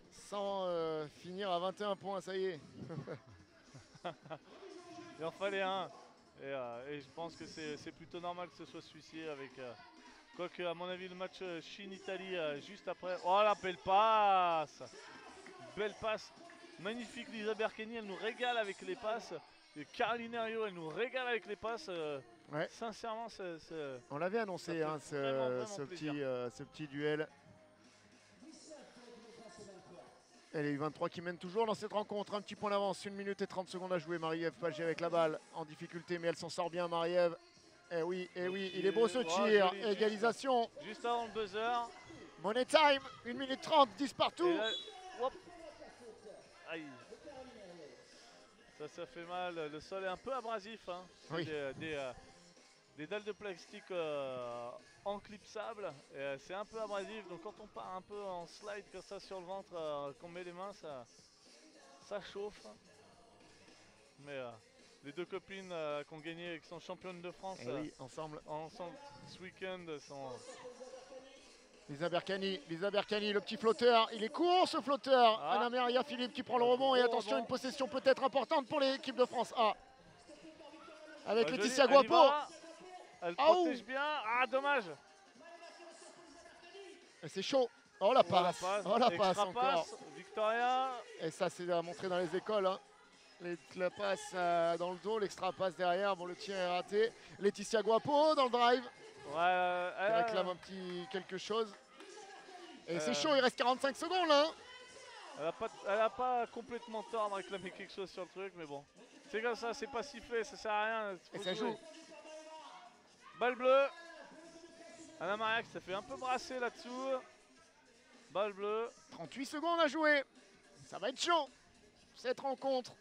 sans euh, finir à 21 points, ça y est. Il en fallait un. Et, euh, et je pense que c'est c'est plutôt normal que ce soit celui-ci avec. euh, Quoique, à mon avis, le match euh, Chine-Italie euh, juste après. Oh la belle passe Belle passe Magnifique Lisa Berkeni, elle nous régale avec les passes. Et Caroline Herriot, elle nous régale avec les passes. euh, Ouais. Sincèrement, On l'avait annoncé hein, ce, vraiment, vraiment ce plaisir. petit, euh, ce petit duel. 17 pour l'équipe de France au 23. Et les U23 qui mènent toujours dans cette rencontre. Un petit point d'avance, 1 minute et 30 secondes à jouer. Marie-Ève Pagé avec la balle en difficulté, mais elle s'en sort bien, Marie-Ève. Eh oui, eh oui, il est beau ce tir. Égalisation. Juste avant le buzzer. Money time, 1 minute 30, 10 partout. Là. Aïe. Ça, ça fait mal. Le sol est un peu abrasif. Hein. Oui. Des, des, euh, des dalles de plastique euh, enclipsables. Et, euh, c'est un peu abrasif. Donc quand on part un peu en slide comme ça sur le ventre, euh, qu'on met les mains, ça, ça chauffe. Mais euh, les deux copines euh, qui ont gagné, qui sont championnes de France Eh euh, oui, ensemble. ensemble ce week-end sont. Lisa Berkani, Lisa Berkani, le petit flotteur. Il est court ce flotteur. Ah. Anna Maria Philippe qui prend le rebond. Et attention, rebond. une possession peut-être importante pour l'équipe de France. Ah. Avec Bah, Laetitia joli, Guapo. Elle Ah, protège bien. Ah, dommage. Et C'est chaud. Oh la Oh, la passe. Oh la passe encore. Victoria. Et ça, c'est à montrer dans les écoles. hein. Les- la passe euh, dans le dos, l'extra passe derrière. Bon, le tir est raté. Laetitia Guapo dans le drive. Ouais, euh, elle- réclame un petit quelque chose. Et Euh. c'est chaud, il reste 45 secondes là. hein. Elle a pas, elle a pas complètement tort de réclamer quelque chose sur le truc, mais bon. C'est comme ça, c'est pas sifflé, ça sert à rien. Et ça jouer. joue. Balle bleue. Anna Maria qui s'est fait un peu brasser là-dessous. Balle bleue. 38 secondes à jouer. Ça va être chaud. Cette rencontre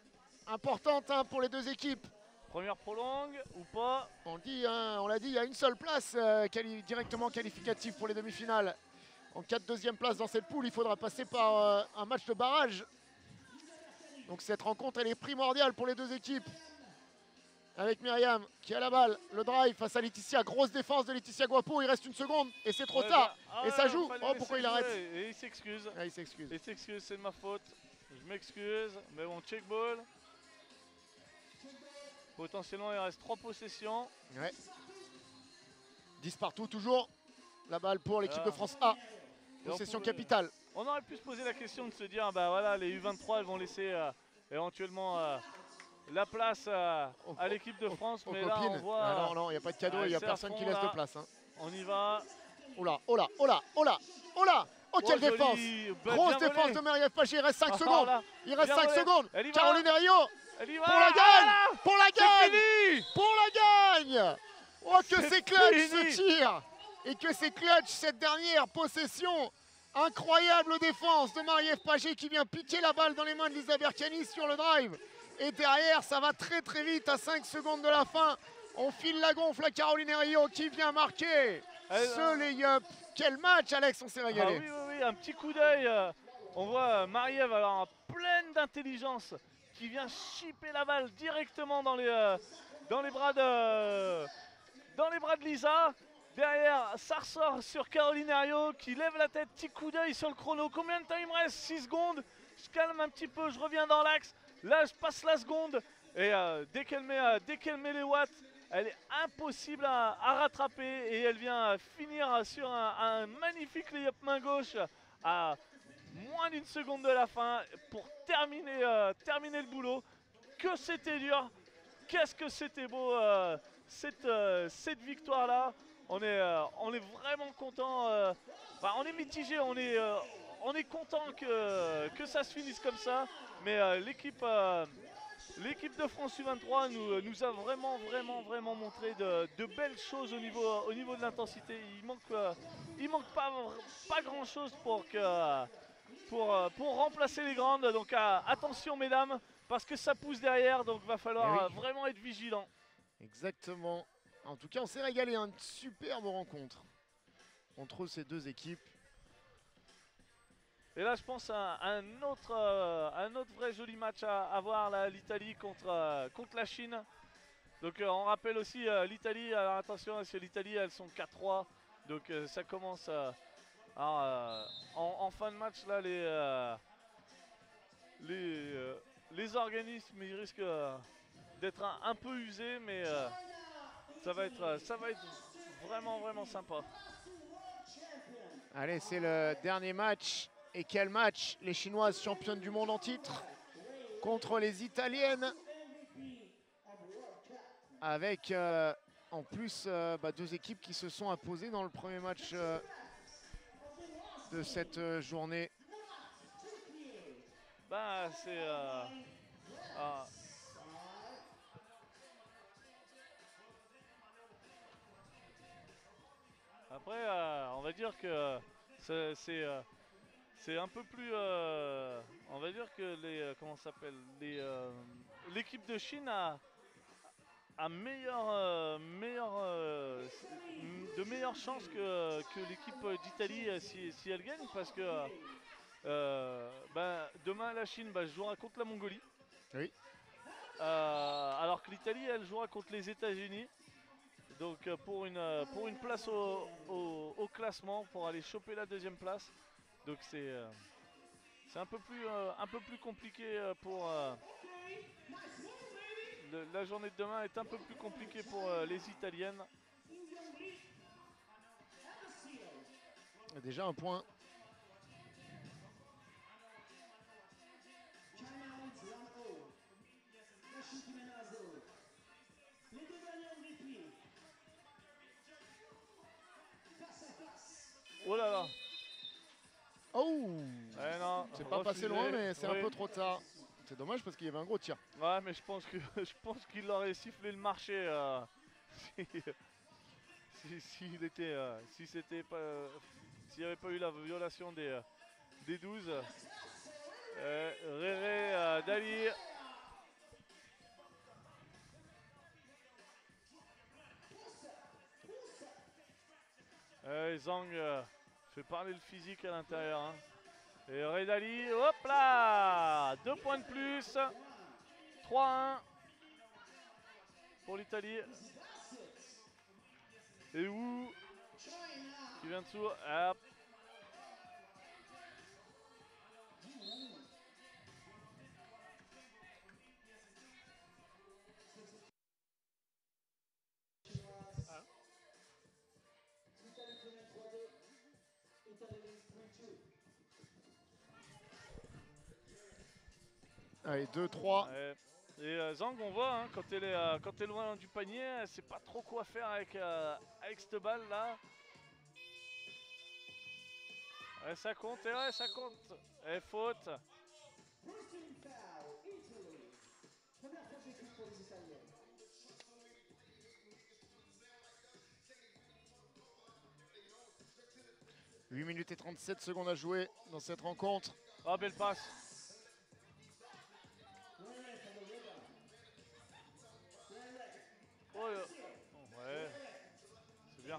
importante hein, pour les deux équipes. Première prolongue ou pas On dit, hein, on l'a dit, il y a une seule place euh, quali- directement qualificative pour les demi-finales. En cas de deuxième place dans cette poule, il faudra passer par euh, un match de barrage. Donc cette rencontre, elle est primordiale pour les deux équipes. Avec Myriam qui a la balle, le drive face à Laetitia, grosse défense de Laetitia Guapo, il reste une seconde et c'est trop Ouais, tard. bah, ah Et ça ouais, joue. Oh, pourquoi il arrête. Et il s'excuse. Ah, il s'excuse. Il s'excuse, c'est de ma faute. Je m'excuse. Mais bon, check ball. Potentiellement, il reste trois possessions. Ouais. 10 partout toujours. La balle pour l'équipe de Ah. France A. Possession capitale. On aurait pu se poser la question de se dire, bah voilà, les U23 elles vont laisser euh, éventuellement euh, la place euh, à l'équipe de France, Aux mais là on copines. voit, Ah non, non, il n'y a pas de cadeau, Ah, il n'y a personne qui laisse de place. Hein. on y va. Oh là, oh là, oh là, oh là, oh là Oh, quelle défense bah, Grosse défense de Marie-Ève Pagé, il reste 5 Ah, secondes là, Il reste bien 5 volé. secondes. Caroline Herriot Elle y va Pour la gagne Ah, Pour la gagne fini Pour la gagne Oh, que C'est clutch fini. ce tir Et que c'est clutch cette dernière possession Incroyable défense de Marie-Ève Pagé qui vient piquer la balle dans les mains de Lisa Berkani sur le drive. Et derrière, ça va très très vite à 5 secondes de la fin. On file la gonfle à Caroline Herriot qui vient marquer ce lay-up. Quel match, Alex, on s'est Ah régalé. oui, oui, oui, un petit coup d'œil. euh, on voit Marie-Ève alors pleine d'intelligence qui vient chipper la balle directement dans les, euh, dans les bras de dans les bras de Lisa. Derrière, ça ressort sur Caroline Herriot qui lève la tête, petit coup d'œil sur le chrono. Combien de temps il me reste? 6 secondes. Je calme un petit peu, je reviens dans l'axe. Là, je passe la seconde. Et euh, dès qu'elle met, euh, met les watts, elle est impossible à, rattraper. Et elle vient finir sur un, un magnifique layup main gauche à moins d'une seconde de la fin pour terminer, euh, terminer le boulot. Que c'était dur. Qu'est-ce que c'était beau euh, cette, euh, cette victoire-là. On est, on est vraiment content. enfin, on est mitigé, on est, on est content que, que ça se finisse comme ça. Mais l'équipe, l'équipe de France U23 nous, nous a vraiment, vraiment, vraiment montré de, de belles choses au niveau, au niveau de l'intensité. Il manque, il manque pas, pas grand-chose pour que, pour, euh, pour remplacer les grandes. Donc attention mesdames, parce que ça pousse derrière, donc va falloir Eh oui. euh, vraiment être vigilant. Exactement. En tout cas, on s'est régalé. Une superbe rencontre entre ces deux équipes. Et là, je pense à un autre, euh, un autre vrai joli match à, à voir, là, l'Italie contre, contre la Chine. Donc, on rappelle aussi l'Italie. Alors, attention, parce que l'Italie, elles sont 4-3. Donc, ça commence alors, euh, en, fin de match. Là, les, euh, les, euh, les organismes ils risquent d'être un, peu usés, mais ça, va être, ça va être vraiment, vraiment sympa. Allez, c'est le dernier match. Et quel match? Les Chinoises championnes du monde en titre contre les Italiennes. Avec en plus bah, deux équipes qui se sont imposées dans le premier match de cette euh, journée. Bah, c'est. euh, ah. Après, euh, on va dire que c'est c'est, un peu plus. on va dire que les. comment s'appelle les, L'équipe de Chine a, a meilleure, euh, meilleure, euh, de meilleures chances que, que l'équipe d'Italie euh, si, si elle gagne parce que. bah, demain, la Chine bah, jouera contre la Mongolie. Oui. alors que l'Italie, elle jouera contre les États-Unis. Donc pour une, pour une place au, au- au classement, pour aller choper la deuxième place. Donc c'est c'est un, peu plus, un peu plus compliqué pour... le- la journée de demain est un peu plus compliquée pour euh, les Italiennes. Déjà un point. Les deux. Oh là là Oh Eh non, C'est pas passé loin, mais c'est un peu trop tard. C'est dommage parce qu'il y avait un gros tir. Ouais, mais je pense que je pense qu'il aurait sifflé le marché euh, si si- s'il était euh, si c'était pas euh, s'il n'y avait pas eu la violation des des 12. Euh, Réré Dali. Zhang euh, fait parler le physique à l'intérieur. hein. Et Ray Dali, hop là Deux points de plus. 3-1 pour l'Italie. Et où qui vient dessous. Hop. Allez, 2-3. Ouais. Et euh, Zhang, on voit, hein, quand, elle est, euh, quand elle est loin du panier, elle sait pas trop quoi faire avec, euh, avec cette balle là. Ouais, ça compte, et ouais, ça compte. Et faute. First team foul, Italy. Première faute d'équipe pour les Italiens. « 8 minutes et 37 secondes à jouer dans cette rencontre. Ah, belle passe.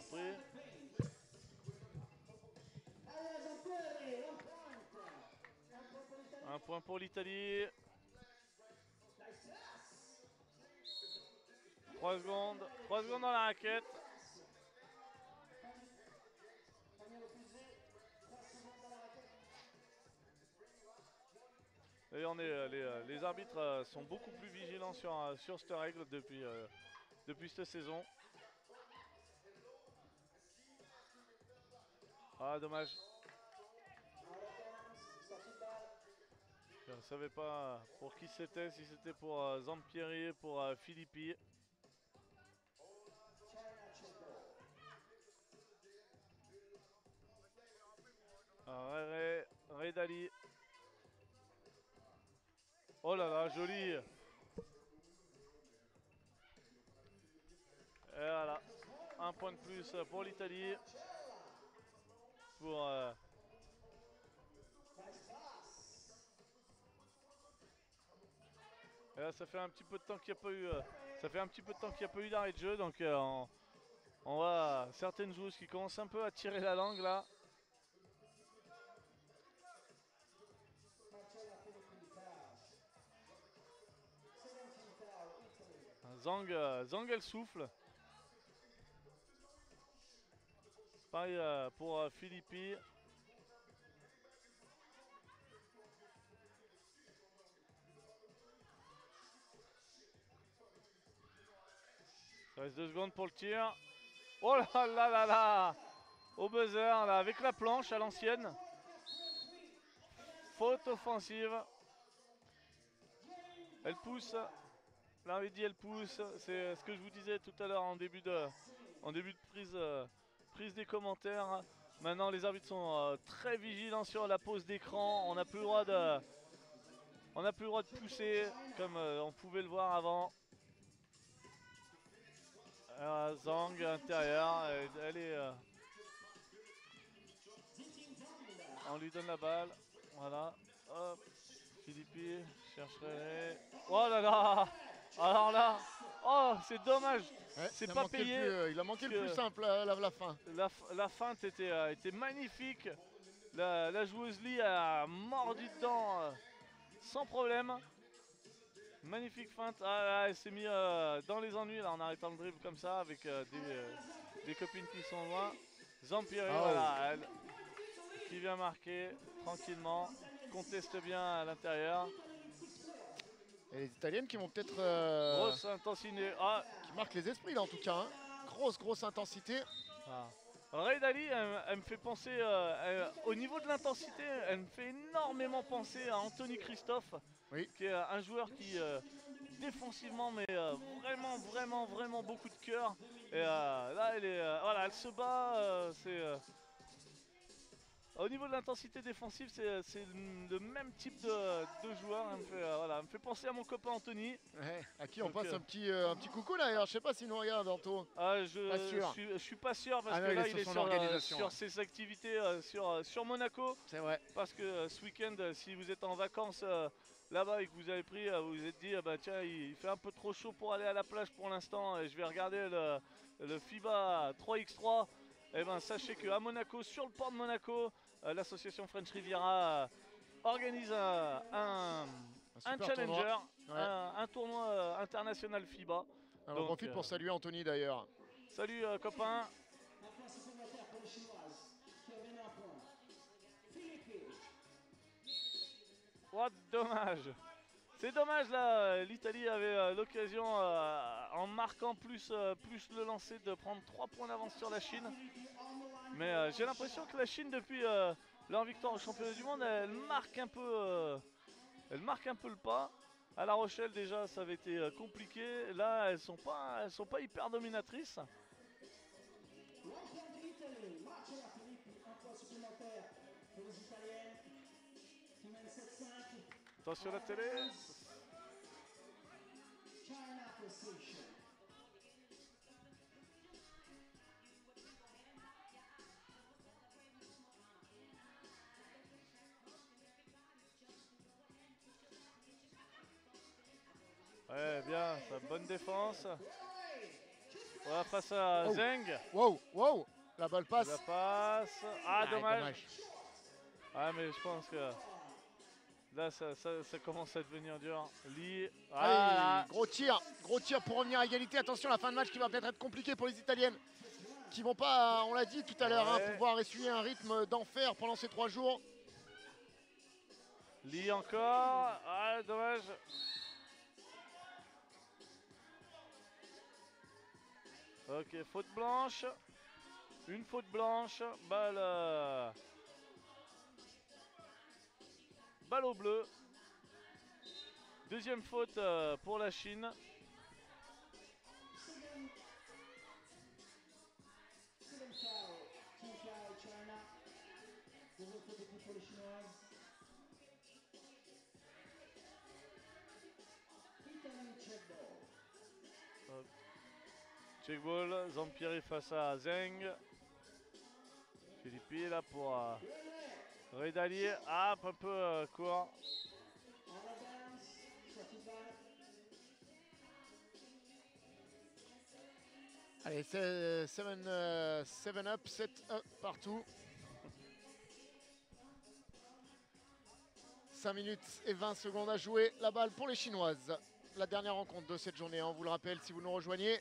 Un point pour l'Italie. Un point pour l'Italie. 3 secondes. 3 secondes dans la raquette. Premier refusé. 3 secondes dans la raquette. Et on est, les, euh, les arbitres euh, sont beaucoup plus vigilants sur, euh, sur cette règle depuis, depuis cette saison. Ah, dommage. Je ne savais pas pour qui c'était, si c'était pour Zampieri, pour euh. Tchernachenko. Euh, Ré- Redali. Oh là là, joli. Et voilà, un point de plus pour l'Italie. Pour euh, et là, ça fait un petit peu de temps qu'il n'y a pas eu, euh, ça fait un petit peu de temps qu'il n'y a pas eu d'arrêt de jeu, donc euh, on, on voit certaines joueuses qui commencent un peu à tirer la langue là. Euh, Zang elle souffle. Pareil euh, pour euh, Philippi. Ça reste deux secondes pour le tir. Oh là là là là Au buzzer là, avec la planche à l'ancienne. Faute offensive. Elle pousse. L'arbitre dit elle pousse. C'est ce que je vous disais tout à l'heure en début de, en début de prise, euh, des commentaires. Maintenant, les arbitres sont euh, très vigilants sur la pose d'écran. On n'a plus le droit de, on n'a plus le droit de pousser comme euh, on pouvait le voir avant. Euh, Zang intérieur, elle est, euh, on lui donne la balle. Voilà. Hop. Philippi chercherait. Oh là là Alors là, oh c'est dommage. Ouais, C'est pas payé, plus, euh, il a manqué le plus simple, la, la- la fin. La, feinte était, euh, était magnifique. La, la joueuse Lee a mordu dedans euh, sans problème. Magnifique feinte. Ah, là, elle s'est mis euh, dans les ennuis là, en arrêtant le dribble comme ça avec des, des copines qui sont loin. Zampiri, Ah, voilà, elle, qui vient marquer tranquillement. Conteste bien à l'intérieur. Et les Italiennes qui vont peut-être euh, Grosse intensité. Ah, qui marquent les esprits là en tout cas. hein. Grosse grosse intensité. Ah. Ray Dali, elle, elle me fait penser, euh, elle- au niveau de l'intensité, elle me fait énormément penser à Anthony Christophe, Oui. qui est un joueur qui, euh, défensivement, mais euh, vraiment, vraiment, vraiment beaucoup de cœur. Et là, elle, est, voilà, elle se bat. c'est, au niveau de l'intensité défensive, c'est c'est le même type de, de joueur. Elle me, fait, euh, voilà, elle me fait penser à mon copain Anthony. Ouais, à qui on Donc, passe euh, un petit, euh, un petit coucou d'ailleurs. Je sais pas s'il nous regarde Anto. Ah, je, Pas sûr. je suis, je suis pas sûr parce Ah que là, il sur est sur, euh, organisation, sur ouais. ses activités euh, sur, euh, sur Monaco. C'est vrai. Parce que euh, ce week-end, euh, si vous êtes en vacances euh, là-bas et que vous avez pris, euh, vous vous êtes dit, ah bah, tiens, il, il fait un peu trop chaud pour aller à la plage pour l'instant et je vais regarder le, le FIBA 3x3. Et ben sachez qu'à Monaco, sur le port de Monaco, euh, l'association French Riviera euh, organise un, challenger, tournoi. Ouais. un, un tournoi euh, international FIBA. Alors, on donc, profite euh, pour saluer Anthony d'ailleurs. Salut euh, copain. Oh, dommage. C'est dommage là, l'Italie avait euh, l'occasion euh, en marquant plus, euh, plus le lancer de prendre 3 points d'avance sur la Chine. Mais euh, j'ai l'impression que la Chine depuis euh, leur victoire au championnat du monde, elle marque un peu, euh, elle marque un peu le pas. À La Rochelle déjà ça avait été compliqué. Là elles sont pas, elles sont pas hyper dominatrices. One point to Italy. Bien, bonne défense. Voilà face à Oh. Zeng. Wow, wow. La balle passe. La passe. Ah, Ah, dommage. Ah, mais je pense que là, ça, ça- ça commence à devenir dur. Lee. Ah, gros tir, gros tir pour revenir à égalité. Attention, la fin de match qui va peut-être être compliquée pour les Italiennes. Qui vont pas, on l'a dit tout à l'heure, hein, pouvoir essuyer un rythme d'enfer pendant ces trois jours. Lee encore. Ah, dommage. Ok, faute blanche. Une faute blanche. Balle. euh, Balle au bleu. Deuxième faute euh, pour la Chine. Check ball, Zampiri face à Zeng. Philippi est là pour euh, Redali. Ah, un peu euh, court. Out of bounds. Shot it back. Allez, 7 up, 7 up partout. 5 minutes et 20 secondes à jouer. La balle pour les Chinoises. La dernière rencontre de cette journée, hein, on vous le rappelle si vous nous rejoignez.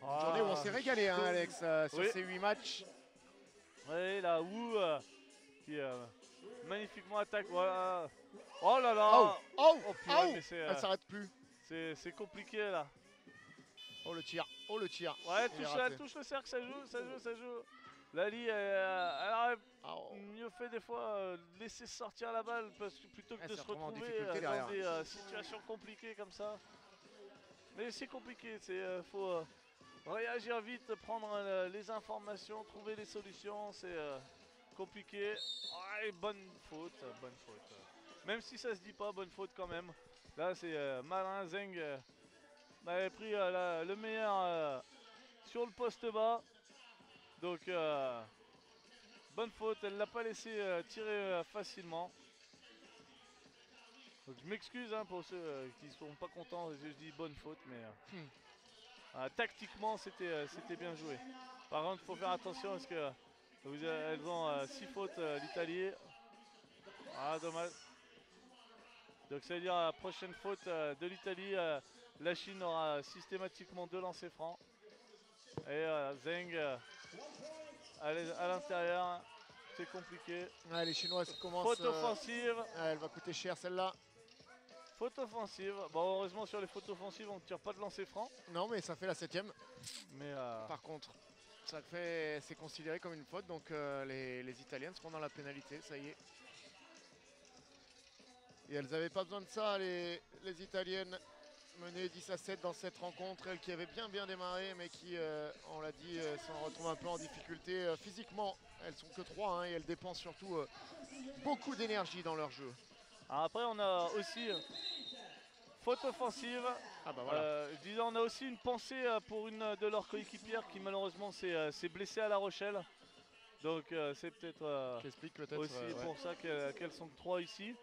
Journée où on s'est régalé, hein, Alex, euh, sur Ah. Oui. ces 8 matchs. Oui, la Wu euh, qui euh, magnifiquement attaque. Voilà. Oh là là Oh, oh, Oh, purée, oh mais Elle s'arrête plus. C'est compliqué là. Oh le tir, oh le tir. Ouais, touche, elle touche le cercle, ça joue, ça joue, ça joue. Lali, elle, elle aurait Ah, oh. mieux fait des fois euh, de laisser sortir la balle parce que plutôt que Elle de se retrouver euh, dans des euh, situations compliquées comme ça. Mais c'est compliqué, c'est faut réagir vite, prendre euh, les informations, trouver les solutions, c'est euh, compliqué. Bonne faute, bonne faute. Même si ça se dit pas, bonne faute quand même. Là, c'est euh, malin, Zeng avait pris le meilleur sur le poste bas. Donc, bonne faute, elle l'a pas laissé tirer facilement. Je m'excuse hein, pour ceux qui sont pas contents, je dis bonne faute, mais Hmm. Euh, tactiquement c'était euh, c'était bien joué. Par contre, il faut faire attention parce que vous, euh, elles ont 6 fautes l'Italie. Ah, dommage. Donc ça veut dire la prochaine faute de l'Italie, la Chine aura systématiquement deux lancers francs. Et Zeng à l'intérieur, c'est compliqué. Ouais, les Chinois qui commencent. Faute offensive, ouais, elle va coûter cher celle-là. Faute offensive. Bon heureusement sur les fautes offensives on ne tire pas de lancer franc. Non, mais ça fait la septième. Mais euh, Par contre, ça fait, c'est considéré comme une faute, donc euh, les, les Italiennes seront dans la pénalité, ça y est. Et elles n'avaient pas besoin de ça, les, les Italiennes, menées 10 à 7 dans cette rencontre, elles qui avaient bien bien démarré, mais qui, euh, on l'a dit, s'en retrouvent un peu en difficulté physiquement. Elles sont que 3 et elles dépensent surtout beaucoup d'énergie dans leur jeu. Alors après on a aussi euh, faute offensive. Ah bah voilà. Euh, je disais, on a aussi une pensée euh, pour une de leurs coéquipières qui malheureusement s'est blessée à La Rochelle. Donc euh, c'est peut-être euh, aussi ouais. pour ça qu'elles sont trois ici.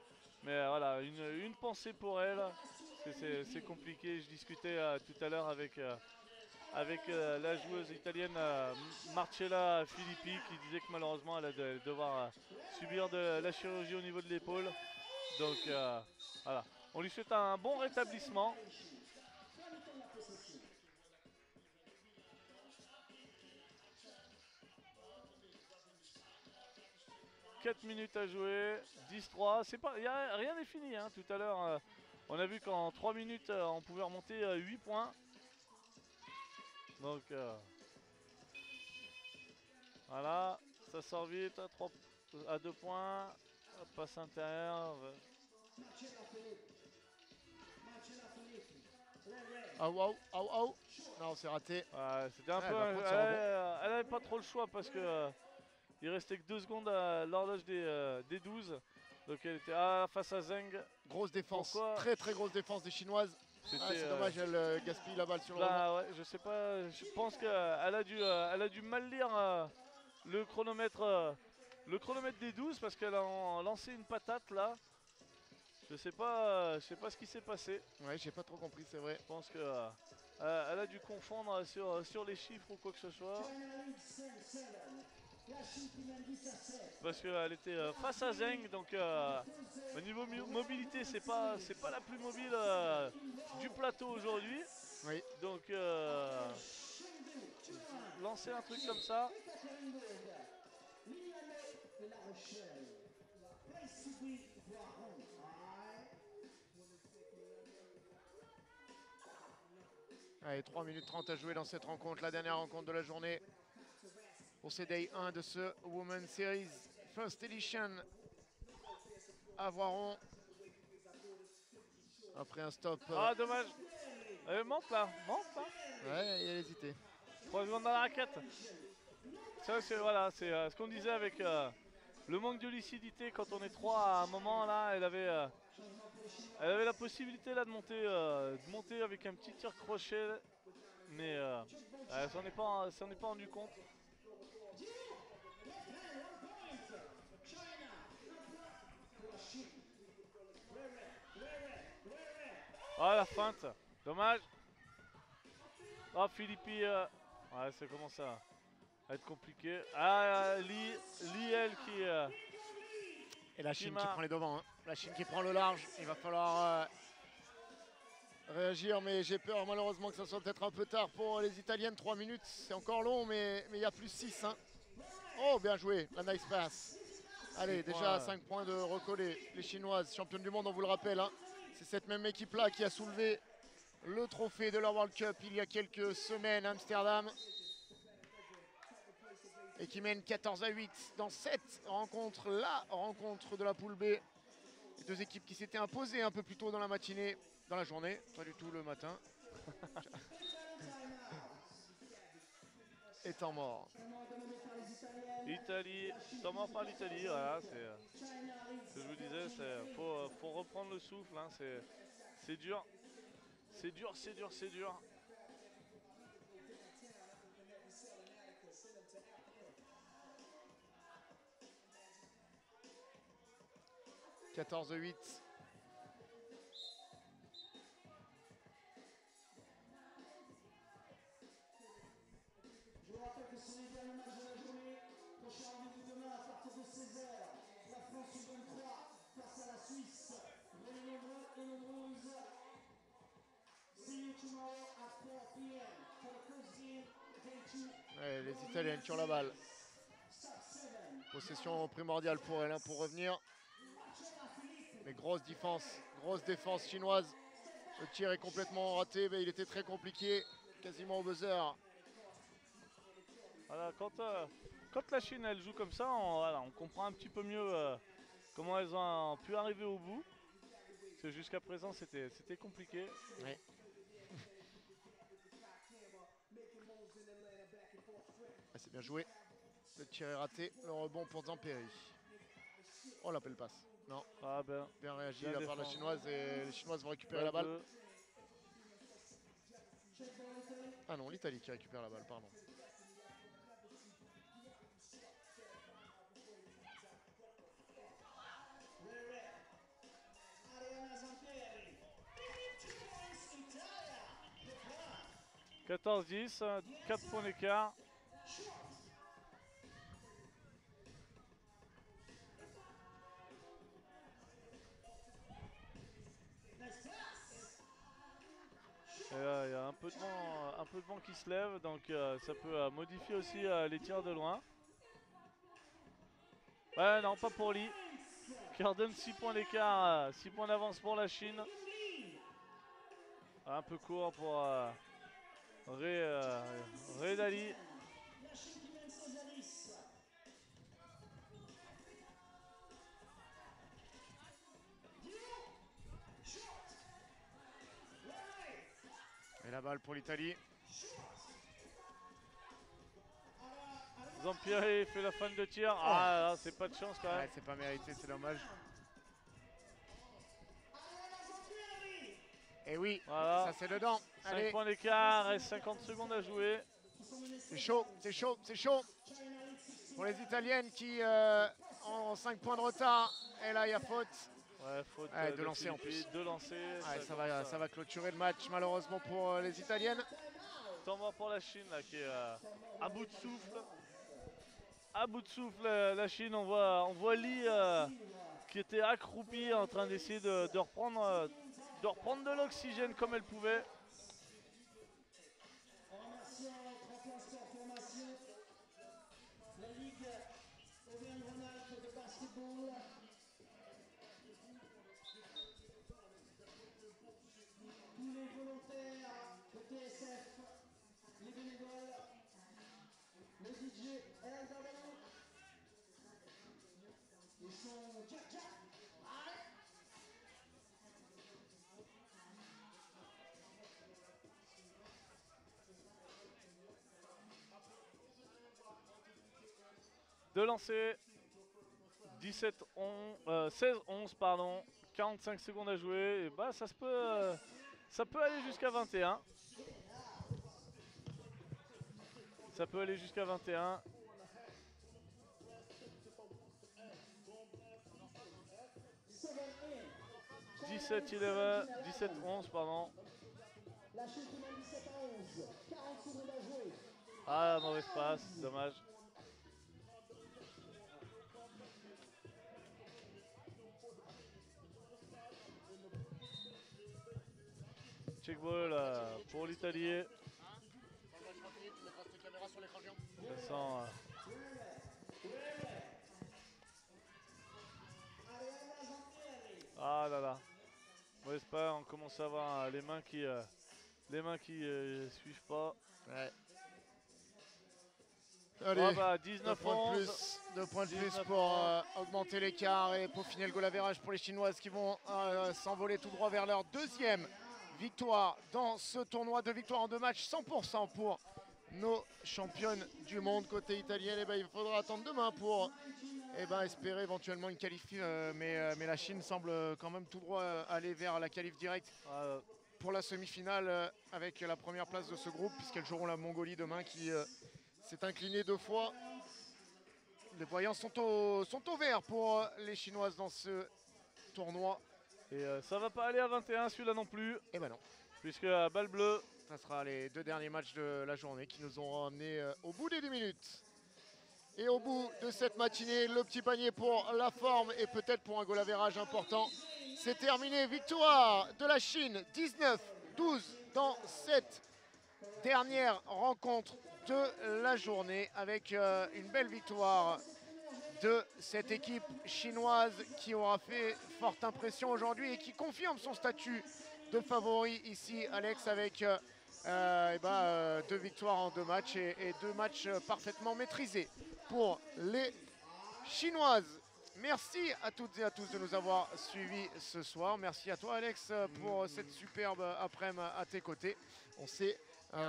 Mais voilà, une, une pensée pour elle. C'est- compliqué. Je discutais tout à l'heure avec, avec euh, la joueuse italienne euh, Marcella Filippi qui disait que malheureusement elle allait devoir euh, subir de la chirurgie au niveau de l'épaule. Donc euh, voilà, on lui souhaite un bon rétablissement. « 4 minutes à jouer, 10-3, c'est pas, y a, rien n'est fini hein. tout à l'heure. euh, on a vu qu'en 3 minutes euh, on pouvait remonter à 8 points. Donc voilà, ça sort vite à, 3, à 2 points, Passe intérieur. euh, Ah waouh, ah waouh. Non, c'est raté. Ouais, C'était un Ouais, peu. elle prendre Elle, avait- elle avait pas trop le choix parce que euh, il restait que 2 secondes à l'horloge des, euh, des 12. Donc elle était ah, face à Zeng. Grosse défense, Pourquoi très très grosse défense des Chinoises. Ah, c'est euh, dommage, elle euh, gaspille la balle sur le ouais, je sais pas, je pense qu'elle a dû, euh, elle a dû mal lire le chronomètre, le chronomètre des 12 parce qu'elle a lancé une patate là. Je sais pas, euh, je sais pas ce qui s'est passé. Ouais, j'ai pas trop compris, c'est vrai. Je pense que euh, euh, elle a dû confondre sur, sur les chiffres ou quoi que ce soit. Parce qu'elle était euh, face à Zeng, donc euh, au niveau mobilité, c'est pas, c'est pas la plus mobile euh, du plateau aujourd'hui. Oui. Donc euh, lancer un truc comme ça, Allez, 3 minutes 30 à jouer dans cette rencontre, la dernière rencontre de la journée. Pour ces Day 1 de ce Women's Series First Edition à Voiron. Après un stop. euh, ah dommage. Euh, monte là, monte là. Ouais, il a hésité. 3 secondes dans la raquette. Ça, c'est voilà, c'est euh, ce qu'on disait avec euh, le manque de lucidité quand on est 3 à un moment là. Elle avait, euh, elle avait la possibilité là de monter, euh, de monter avec un petit tir crochet, mais euh, elle s'en est pas, s'en pas rendu compte. Ah la feinte, dommage. Ah Philippi, euh, ouais ça commence à à être compliqué. Ah Li, Li elle qui, euh, Et la Chine qui prend les devants. hein. La Chine qui prend le large. Il va falloir euh, réagir, mais j'ai peur malheureusement que ça soit peut-être un peu tard pour les Italiennes. 3 minutes, c'est encore long, mais mais il y a plus 6. Oh, bien joué, la nice pass. Allez, déjà points. 5 points de recoller. Les Chinoises, championnes du monde, on vous le rappelle. hein. C'est cette même équipe-là qui a soulevé le trophée de la World Cup il y a quelques semaines à Amsterdam. Et qui mène 14 à 8 dans cette rencontre, la rencontre de la poule B. Les deux équipes qui s'étaient imposées un peu plus tôt dans la matinée, dans la journée, pas du tout le matin. Étant mort. Italie, temps mort par l'Italie, voilà, c'est ce que je vous disais, c'est faut, faut reprendre le souffle, hein, c'est c'est dur, c'est dur, c'est dur, c'est dur. 14 à 8. Je vous rappelle que ce sont les derniers matchs de la journée. Prochain rendez-vous demain à partir de 16h. La France U23 face à la Suisse. Venez nombreux. numéro 12. See you tomorrow at 4 p.m. for the first game. Day two. Ouais, les Italiennes qui ont la balle. Stop 7. Possession primordiale pour elle hein, pour revenir. Mais grosse défense, grosse défense chinoise. Le tir est complètement raté, mais il était très compliqué, quasiment au buzzer. Voilà, quand, euh, quand la Chine elle joue comme ça, on, voilà, on comprend un petit peu mieux euh, comment elles ont pu arriver au bout. Parce que jusqu'à présent c'était c'était compliqué. Ouais. Ah, c'est bien joué. Le tir est raté, le rebond pour Zamperi. Oh l'appel passe. Non, Ah ben, bien réagi Bien la part de la chinoise et les chinoises vont récupérer la balle. Ah non, l'Italie qui récupère la balle, pardon. Ariana Zamperi. 2 points Italia. 14-10, 4 points d'écart. Là, il y a un peu de vent, un peu de vent qui se lève, donc euh, ça peut euh, modifier aussi euh, les tirs de loin. Ouais, non, pas pour Lee. Qui redonne 6 points d'écart, 6 points d'avance pour la Chine. Un peu court pour euh, Ré, euh, Ré Dali. La balle pour l'Italie. Zampieri fait la fin de tir. Ah, là, c'est pas de chance quand Ouais, même. c'est pas mérité, c'est dommage. Et oui, Voilà. ça c'est dedans. 5 Allez, points d'écart, reste 50 secondes à jouer. c'est chaud, c'est chaud, c'est chaud. Pour les Italiennes qui euh, ont 5 points de retard. Et là, il y a faute. Ouais, faute Ouais, euh, deux lancers en Deux lancers. Ouais, ça, va, ça va clôturer le match malheureusement pour euh, les Italiennes. Temps mort pour la Chine là, qui est euh, à bout de souffle. À bout de souffle, la Chine, on voit, on voit Lee euh, qui était accroupi en train d'essayer de, de reprendre, de reprendre de l'oxygène comme elle pouvait. Deux lancers. 17 11, euh, 16 11 pardon. 45 secondes à jouer. Et bah ça se peut euh, ça peut aller jusqu'à 21. Ça peut aller jusqu'à 21. 17 11 17 11 pardon. La Chine qui mène 17 à 11. 40 secondes à jouer. Ah mauvaise passe, dommage. Check ball euh, pour l'Italie. Ça sent, euh, Ah là là. Passe, on commence à avoir euh, les mains qui, euh, les mains qui euh, suivent pas. Ouais. Ah Allez, bah deux 19 points de 11. plus, deux points de plus 19 pour euh, augmenter l'écart et peaufiner le goal average pour les Chinoises qui vont euh, s'envoler tout droit vers leur deuxième victoire dans ce tournoi. Deux victoires en deux matchs, 100% pour nos championnes du monde côté italien. Et ben, il faudra attendre demain pour eh ben, espérer éventuellement une qualif. euh, mais, euh, mais la Chine semble quand même tout droit euh, aller vers la qualif directe pour la semi-finale avec la première place de ce groupe puisqu'elles joueront la Mongolie demain qui s'est inclinée deux fois. Les voyants sont au, sont au vert pour les Chinoises dans ce tournoi. Et euh, ça va pas aller à 21 celui-là non plus. Et ben non, Puisque à balle bleue, ça sera les deux derniers matchs de la journée qui nous ont ramenés euh, au bout des 10 minutes. Et au bout de cette matinée, le petit panier pour la forme et peut-être pour un goal average important C'est terminé. Victoire de la Chine 19-12 dans cette dernière rencontre de la journée avec euh, une belle victoire de cette équipe chinoise qui aura fait forte impression aujourd'hui et qui confirme son statut de favori ici, Alex, avec euh, euh, eh ben, euh, deux victoires en deux matchs et, et deux matchs parfaitement maîtrisés pour les Chinoises. Merci à toutes et à tous de nous avoir suivis ce soir. Merci à toi, Alex, pour cette superbe après-midi à tes côtés. On s'est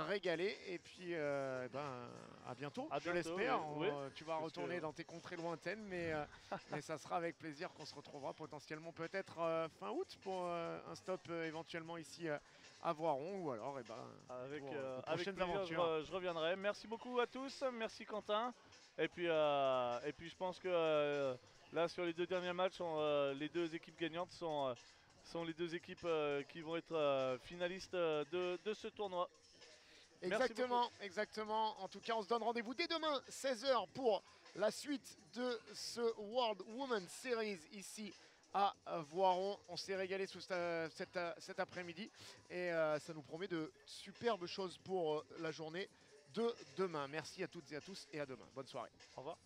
régalé et puis euh, eh ben, à bientôt, À je l'espère. oui. Tu vas Parce retourner que- dans tes contrées lointaines, mais, euh, mais ça sera avec plaisir qu'on se retrouvera potentiellement peut-être euh, fin août pour un stop éventuellement ici à Voiron ou alors eh ben, Avec, pour, euh, avec plaisir, je, aventures. re- je reviendrai. Merci beaucoup à tous. Merci Quentin. Et puis, euh, et puis je pense que euh, là, sur les deux derniers matchs, on, les deux équipes gagnantes sont, sont les deux équipes qui vont être finalistes de, de ce tournoi. Exactement, exactement. En tout cas, on se donne rendez-vous dès demain, 16h, pour la suite de ce World Women Series ici à Voiron. On s'est régalé sous cet après-midi et euh, ça nous promet de superbes choses pour euh, la journée de demain. Merci à toutes et à tous et à demain. Bonne soirée. Au revoir.